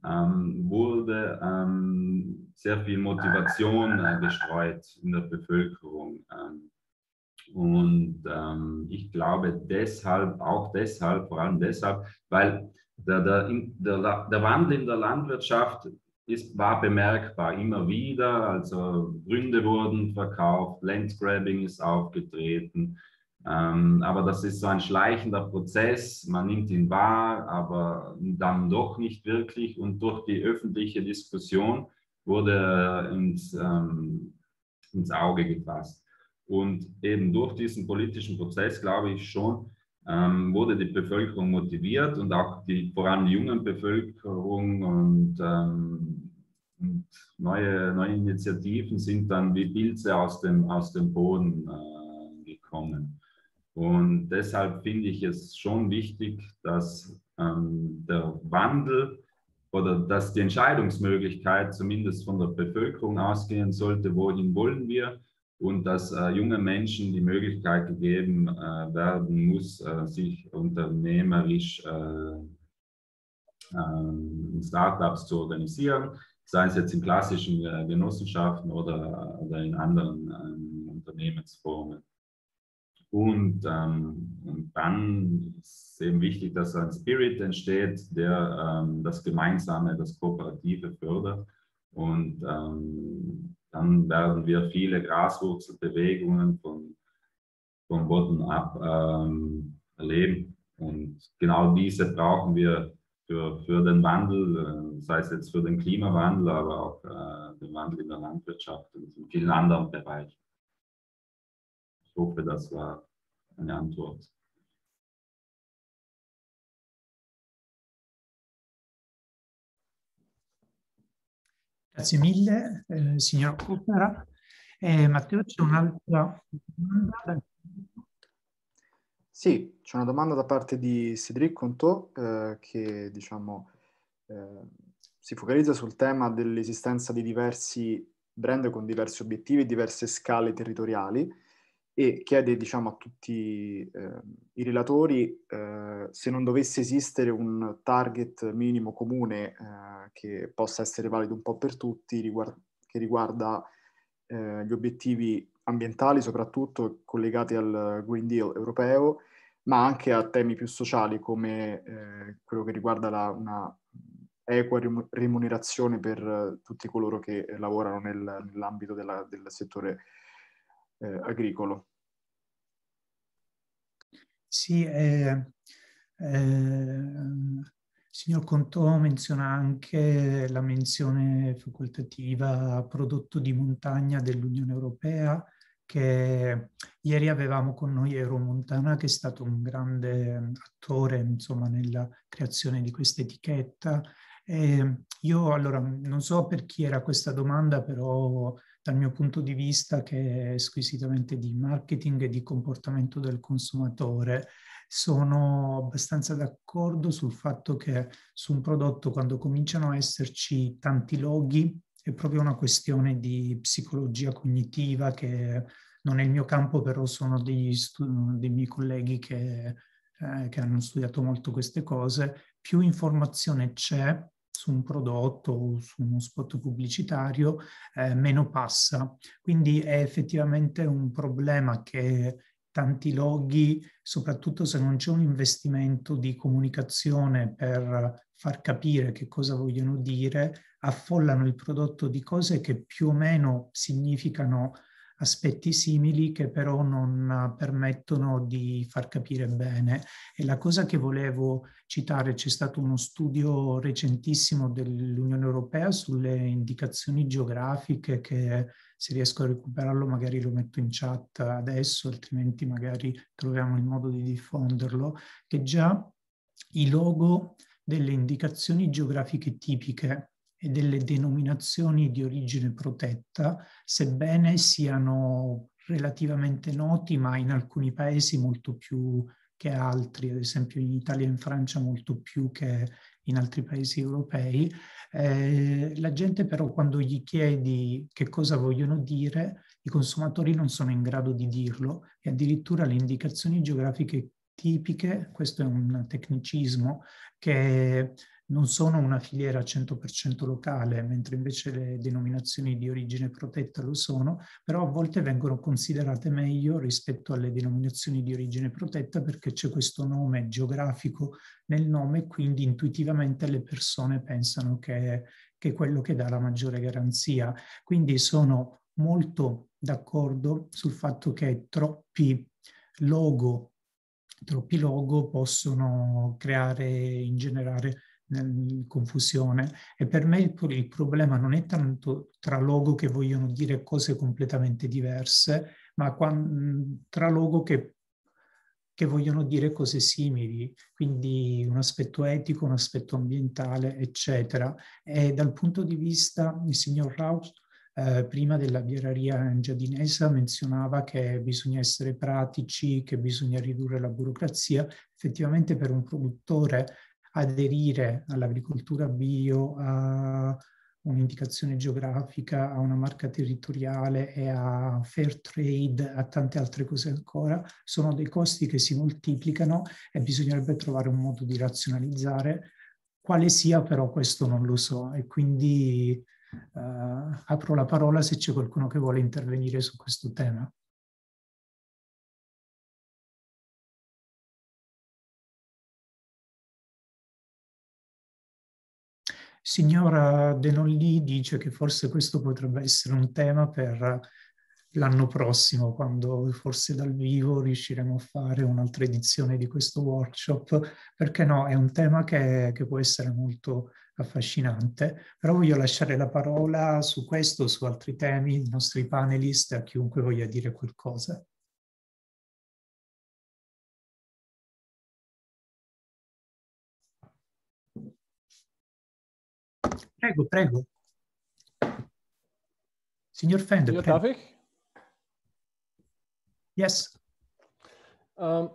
ähm, wurde ähm, sehr viel Motivation äh, gestreut in der Bevölkerung. Ähm, und ähm, ich glaube deshalb, auch deshalb, vor allem deshalb, weil der, der, der, der Wandel in der Landwirtschaft ist, war bemerkbar immer wieder. Also Gründe wurden verkauft, Landsgrabbing ist aufgetreten. Ähm, aber das ist so ein schleichender Prozess. Man nimmt ihn wahr, aber dann doch nicht wirklich. Und durch die öffentliche Diskussion wurde ins, ähm, ins Auge gefasst. Und eben durch diesen politischen Prozess, glaube ich schon, ähm, wurde die Bevölkerung motiviert und auch die vor allem die jungen Bevölkerung und, ähm, und neue, neue Initiativen sind dann wie Pilze aus dem, aus dem Boden äh, gekommen. Und deshalb finde ich es schon wichtig, dass ähm, der Wandel oder dass die Entscheidungsmöglichkeit zumindest von der Bevölkerung ausgehen sollte, wohin wollen wir und dass äh, junge Menschen die Möglichkeit gegeben äh, werden muss, äh, sich unternehmerisch äh, ähm, Startups zu organisieren, sei es jetzt in klassischen äh, Genossenschaften oder, oder in anderen ähm, Unternehmensformen. Und, ähm, und dann ist eben wichtig, dass ein Spirit entsteht, der ähm, das Gemeinsame, das Kooperative fördert. Und ähm, dann werden wir viele Graswurzelbewegungen von, von Bottom-up ähm, erleben. Und genau diese brauchen wir für, für den Wandel, äh, sei es jetzt für den Klimawandel, aber auch äh, den Wandel in der Landwirtschaft und in vielen anderen Bereichen. Ich hoffe, das war eine Antwort.
Grazie mille, eh, signor Copera. Eh, Matteo, c'è un'altra domanda?
Sì, c'è una domanda da parte di Cédric Conto eh, che diciamo, eh, si focalizza sul tema dell'esistenza di diversi brand con diversi obiettivi e diverse scale territoriali e chiede diciamo, a tutti eh, i relatori eh, se non dovesse esistere un target minimo comune eh, che possa essere valido un po' per tutti, riguarda, che riguarda eh, gli obiettivi ambientali soprattutto collegati al Green Deal europeo, ma anche a temi più sociali come eh, quello che riguarda la, una equa remunerazione per tutti coloro che lavorano nel, nell'ambito della, del settore eh, agricolo.
Sì, eh, eh, signor Contò menziona anche la menzione facoltativa prodotto di montagna dell'Unione Europea che ieri avevamo con noi Euromontana che è stato un grande attore insomma nella creazione di questa etichetta. E io allora non so per chi era questa domanda, però dal mio punto di vista che è squisitamente di marketing e di comportamento del consumatore, sono abbastanza d'accordo sul fatto che su un prodotto quando cominciano a esserci tanti loghi è proprio una questione di psicologia cognitiva che non è il mio campo, però sono degli stu- dei miei colleghi che, eh, che hanno studiato molto queste cose. Più informazione c'è, su un prodotto o su uno spot pubblicitario, eh, meno passa. Quindi è effettivamente un problema che tanti loghi, soprattutto se non c'è un investimento di comunicazione per far capire che cosa vogliono dire, affollano il prodotto di cose che più o meno significano aspetti simili che però non permettono di far capire bene. E la cosa che volevo citare, c'è stato uno studio recentissimo dell'Unione Europea sulle indicazioni geografiche che se riesco a recuperarlo magari lo metto in chat adesso, altrimenti magari troviamo il modo di diffonderlo, che già i logo delle indicazioni geografiche tipiche e delle denominazioni di origine protetta, sebbene siano relativamente noti, ma in alcuni paesi molto più che altri, ad esempio in Italia e in Francia molto più che in altri paesi europei. Eh, la gente però quando gli chiedi che cosa vogliono dire, i consumatori non sono in grado di dirlo e addirittura le indicazioni geografiche tipiche, questo è un tecnicismo che non sono una filiera 100% locale, mentre invece le denominazioni di origine protetta lo sono, però a volte vengono considerate meglio rispetto alle denominazioni di origine protetta perché c'è questo nome geografico nel nome quindi intuitivamente le persone pensano che, che è quello che dà la maggiore garanzia. Quindi sono molto d'accordo sul fatto che troppi logo, troppi logo possono creare, ingenerare confusione e per me il, il, problema non è tanto tra logo che vogliono dire cose completamente diverse, ma quando, tra logo che, che vogliono dire cose simili, quindi un aspetto etico, un aspetto ambientale, eccetera. E dal punto di vista, il signor Raus, eh, prima della birreria giardinesa menzionava che bisogna essere pratici, che bisogna ridurre la burocrazia. Effettivamente per un produttore aderire all'agricoltura bio, a un'indicazione geografica, a una marca territoriale e a fair trade, a tante altre cose ancora, sono dei costi che si moltiplicano e bisognerebbe trovare un modo di razionalizzare. Quale sia però questo non lo so e quindi uh, apro la parola se c'è qualcuno che vuole intervenire su questo tema. Signora Denolli dice che forse questo potrebbe essere un tema per l'anno prossimo, quando forse dal vivo riusciremo a fare un'altra edizione di questo workshop, perché no, è un tema che, che può essere molto affascinante, però voglio lasciare la parola su questo, su altri temi, ai nostri panelist, a chiunque voglia dire qualcosa. Prego, prego. Signor Fender.
Ja, darf ich?
Yes.
Ähm,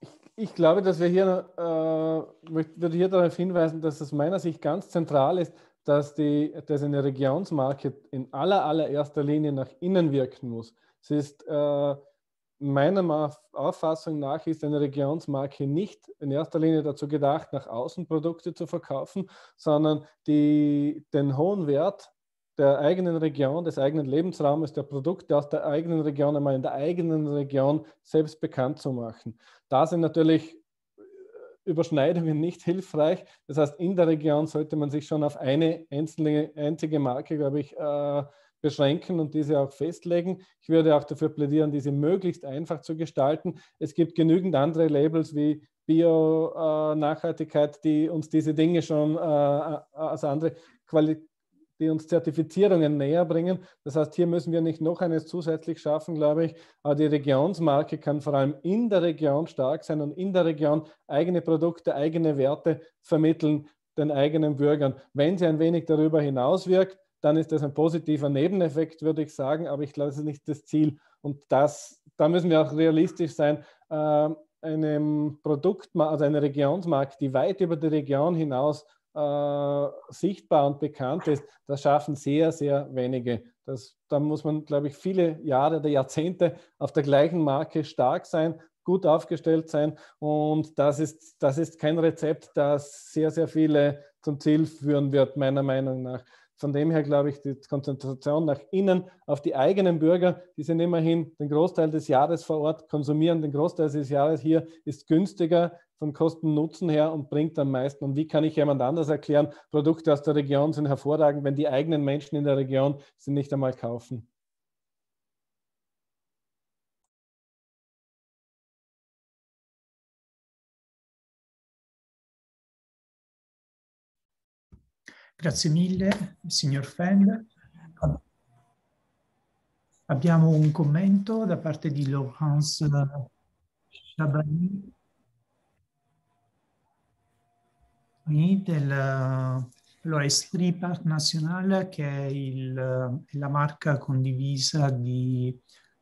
ich, ich, glaube, dass wir hier, äh, würde hier darauf hinweisen, dass es aus meiner Sicht ganz zentral ist, dass, die, dass eine Regionsmarke in aller, allererster Linie nach innen wirken muss. Es ist äh, meiner Auffassung nach ist eine Regionsmarke nicht in erster Linie dazu gedacht, nach außen Produkte zu verkaufen, sondern die, den hohen Wert der eigenen Region, des eigenen Lebensraumes, der Produkte aus der eigenen Region einmal in der eigenen Region selbst bekannt zu machen. Da sind natürlich äh, Überschneidungen nicht hilfreich. Das heißt, in der Region sollte man sich schon auf eine einzelne, einzige Marke, glaube ich, äh, beschränken und diese auch festlegen. Ich würde auch dafür plädieren, diese möglichst einfach zu gestalten. Es gibt genügend andere Labels wie Bio-Nachhaltigkeit, äh, die uns diese Dinge schon, äh, also andere Quali die uns Zertifizierungen näher bringen. Das heißt, hier müssen wir nicht noch eines zusätzlich schaffen, glaube ich. Aber die Regionsmarke kann vor allem in der Region stark sein und in der Region eigene Produkte, eigene Werte vermitteln den eigenen Bürgern. Wenn sie ein wenig darüber hinaus wirkt, dann ist das ein positiver Nebeneffekt, würde ich sagen, aber ich glaube, das ist nicht das Ziel. Und das, da müssen wir auch realistisch sein. Äh, einem Produkt, also eine Regionsmarke, die weit über die Region hinaus äh, sichtbar und bekannt ist, das schaffen sehr, sehr wenige. Das, da muss man, glaube ich, viele Jahre oder Jahrzehnte auf der gleichen Marke stark sein, gut aufgestellt sein. Und das ist, das ist kein Rezept, das sehr, sehr viele zum Ziel führen wird, meiner Meinung nach. Von dem her glaube ich, die Konzentration nach innen auf die eigenen Bürger, die sind immerhin den Großteil des Jahres vor Ort, konsumieren den Großteil des Jahres hier, ist günstiger von Kosten-Nutzen her und bringt am meisten. Und wie kann ich jemand anders erklären, Produkte aus der Region sind hervorragend, wenn die eigenen Menschen in der Region sie nicht einmal kaufen?
Grazie mille, signor Fend. Abbiamo un commento da parte di Laurence Chabani del, allora, è Street Art National che è, il, la marca condivisa, di,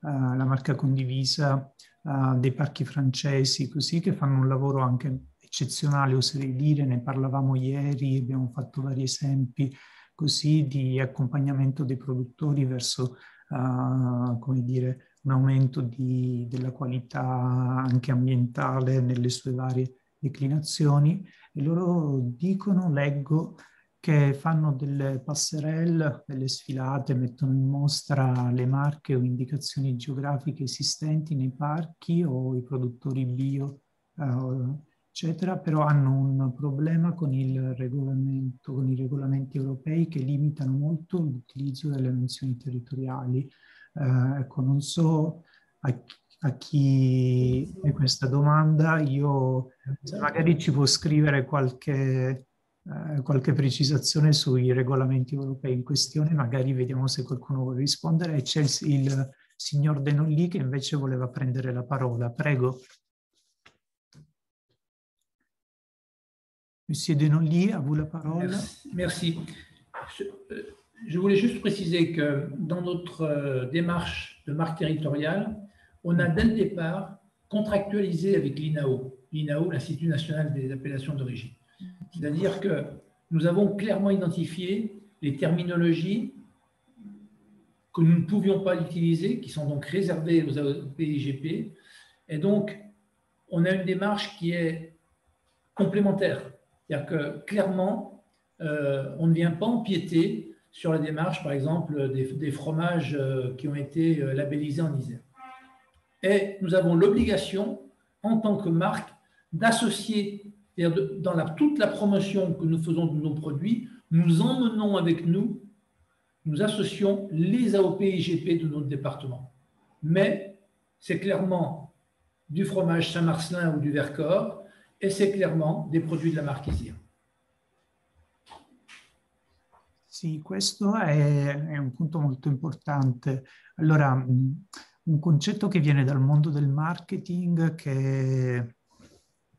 uh, la marca condivisa uh, dei parchi francesi, così che fanno un lavoro anche eccezionale, oserei dire, ne parlavamo ieri, abbiamo fatto vari esempi così di accompagnamento dei produttori verso, uh, come dire, un aumento di, della qualità anche ambientale nelle sue varie declinazioni e loro dicono, leggo, che fanno delle passerelle, delle sfilate, mettono in mostra le marche o indicazioni geografiche esistenti nei parchi o i produttori bio. Uh, eccetera, però hanno un problema con il regolamento, con i regolamenti europei che limitano molto l'utilizzo delle menzioni territoriali. Eh, ecco, non so a, a chi è questa domanda, io se magari ci può scrivere qualche, eh, qualche precisazione sui regolamenti europei in questione, magari vediamo se qualcuno vuole rispondere. E c'è il, il signor Denolli che invece voleva prendere la parola. Prego. Monsieur Denollier, à vous la parole.
Merci. Euh, je, voulais juste préciser que dans notre euh, démarche de marque territoriale, on a dès le départ contractualisé avec l'INAO, l'INAO, l'Institut national des appellations d'origine. C'est-à-dire que nous avons clairement identifié les terminologies que nous ne pouvions pas utiliser, qui sont donc réservées aux PIGP. Et donc, on a une démarche qui est complémentaire c'est-à-dire que clairement, euh, on ne vient pas empiéter sur la démarche, par exemple, des, fromages euh, qui ont été euh, labellisés en Isère. Et nous avons l'obligation, en tant que marque, d'associer dans toute la promotion que nous faisons de nos produits, nous emmenons avec nous, nous associons les AOP et IGP de notre département. Mais c'est clairement du fromage Saint-Marcelin ou du Vercors, et c'est clairement des produits de la Marchisia.
Sì, questo è, è, un punto molto importante. Allora, un concetto che viene dal mondo del marketing che,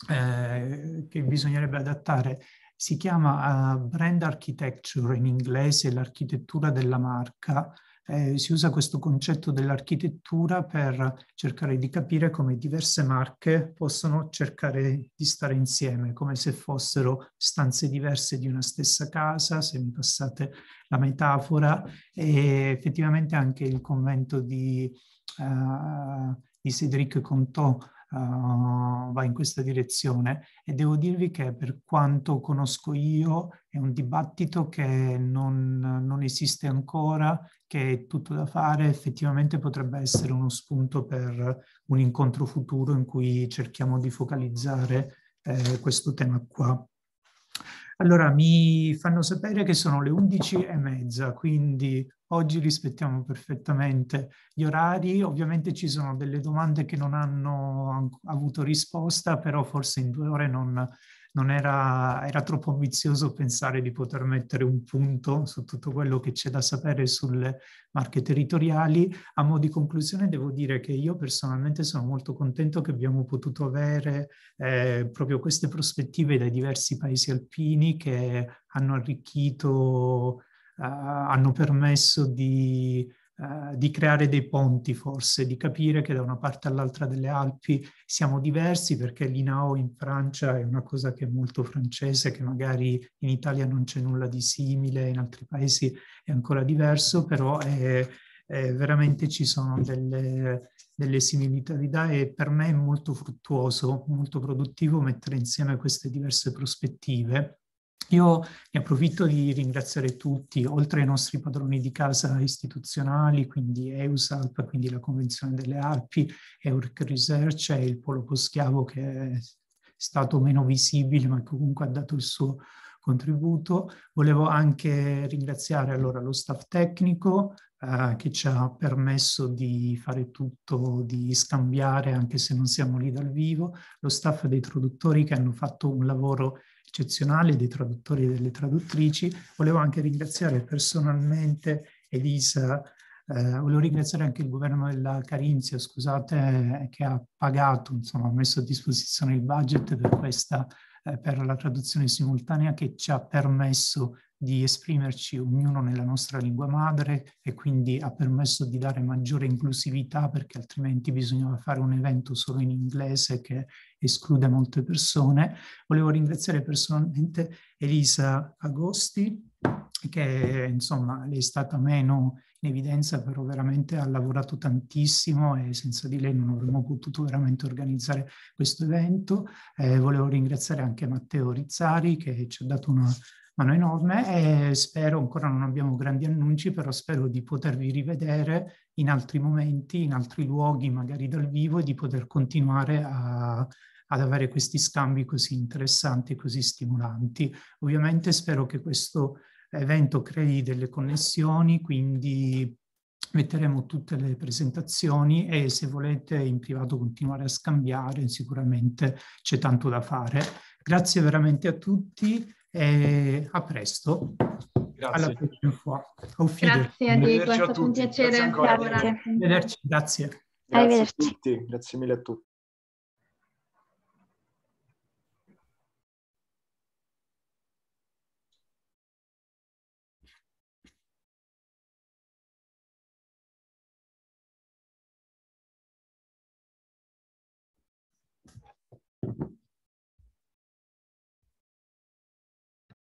eh, che bisognerebbe adattare si chiama uh, brand architecture in inglese, l'architettura della marca, eh, si usa questo concetto dell'architettura per cercare di capire come diverse marche possono cercare di stare insieme, come se fossero stanze diverse di una stessa casa, se mi passate la metafora, e effettivamente anche il commento di, uh, di Cédric Contot uh, va in questa direzione e devo dirvi che per quanto conosco io è un dibattito che non, non esiste ancora, che è tutto da fare, effettivamente potrebbe essere uno spunto per un incontro futuro in cui cerchiamo di focalizzare eh, questo tema qua. Allora, mi fanno sapere che sono le 11 e mezza, quindi oggi rispettiamo perfettamente gli orari. Ovviamente ci sono delle domande che non hanno avuto risposta, però forse in due ore non, non era, era, troppo ambizioso pensare di poter mettere un punto su tutto quello che c'è da sapere sulle marche territoriali. A mo' di conclusione devo dire che io personalmente sono molto contento che abbiamo potuto avere eh, proprio queste prospettive dai diversi paesi alpini che hanno arricchito, eh, hanno permesso di Uh, di creare dei ponti forse, di capire che da una parte all'altra delle Alpi siamo diversi perché l'INAO in Francia è una cosa che è molto francese, che magari in Italia non c'è nulla di simile, in altri paesi è ancora diverso, però è, è veramente ci sono delle, delle similitudini e per me è molto fruttuoso, molto produttivo mettere insieme queste diverse prospettive io ne approfitto di ringraziare tutti, oltre ai nostri padroni di casa istituzionali, quindi EUSALP, quindi la Convenzione delle Alpi, Euric Research e il Polo Poschiavo che è stato meno visibile ma comunque ha dato il suo contributo. Volevo anche ringraziare allora lo staff tecnico eh, che ci ha permesso di fare tutto, di scambiare anche se non siamo lì dal vivo, lo staff dei traduttori che hanno fatto un lavoro eccezionale dei traduttori e delle traduttrici. Volevo anche ringraziare personalmente Elisa, eh, volevo ringraziare anche il governo della Carinzia, scusate, che ha pagato, insomma, ha messo a disposizione il budget per questa, eh, per la traduzione simultanea che ci ha permesso di esprimerci ognuno nella nostra lingua madre e quindi ha permesso di dare maggiore inclusività perché altrimenti bisognava fare un evento solo in inglese che esclude molte persone. Volevo ringraziare personalmente Elisa Agosti che insomma lei è stata meno in evidenza però veramente ha lavorato tantissimo e senza di lei non avremmo potuto veramente organizzare questo evento. Eh, volevo ringraziare anche Matteo Rizzari che ci ha dato una mano enorme e spero, ancora non abbiamo grandi annunci, però spero di potervi rivedere in altri momenti, in altri luoghi, magari dal vivo, e di poter continuare a, ad avere questi scambi così interessanti e così stimolanti. Ovviamente spero che questo evento crei delle connessioni, quindi metteremo tutte le presentazioni e se volete in privato continuare a scambiare, sicuramente c'è tanto da fare. Grazie veramente a tutti e a presto. Grazie.
Grazie a Diego, è stato un piacere
lavorare. Arrivederci, grazie.
Grazie a tutti, grazie mille a tutti.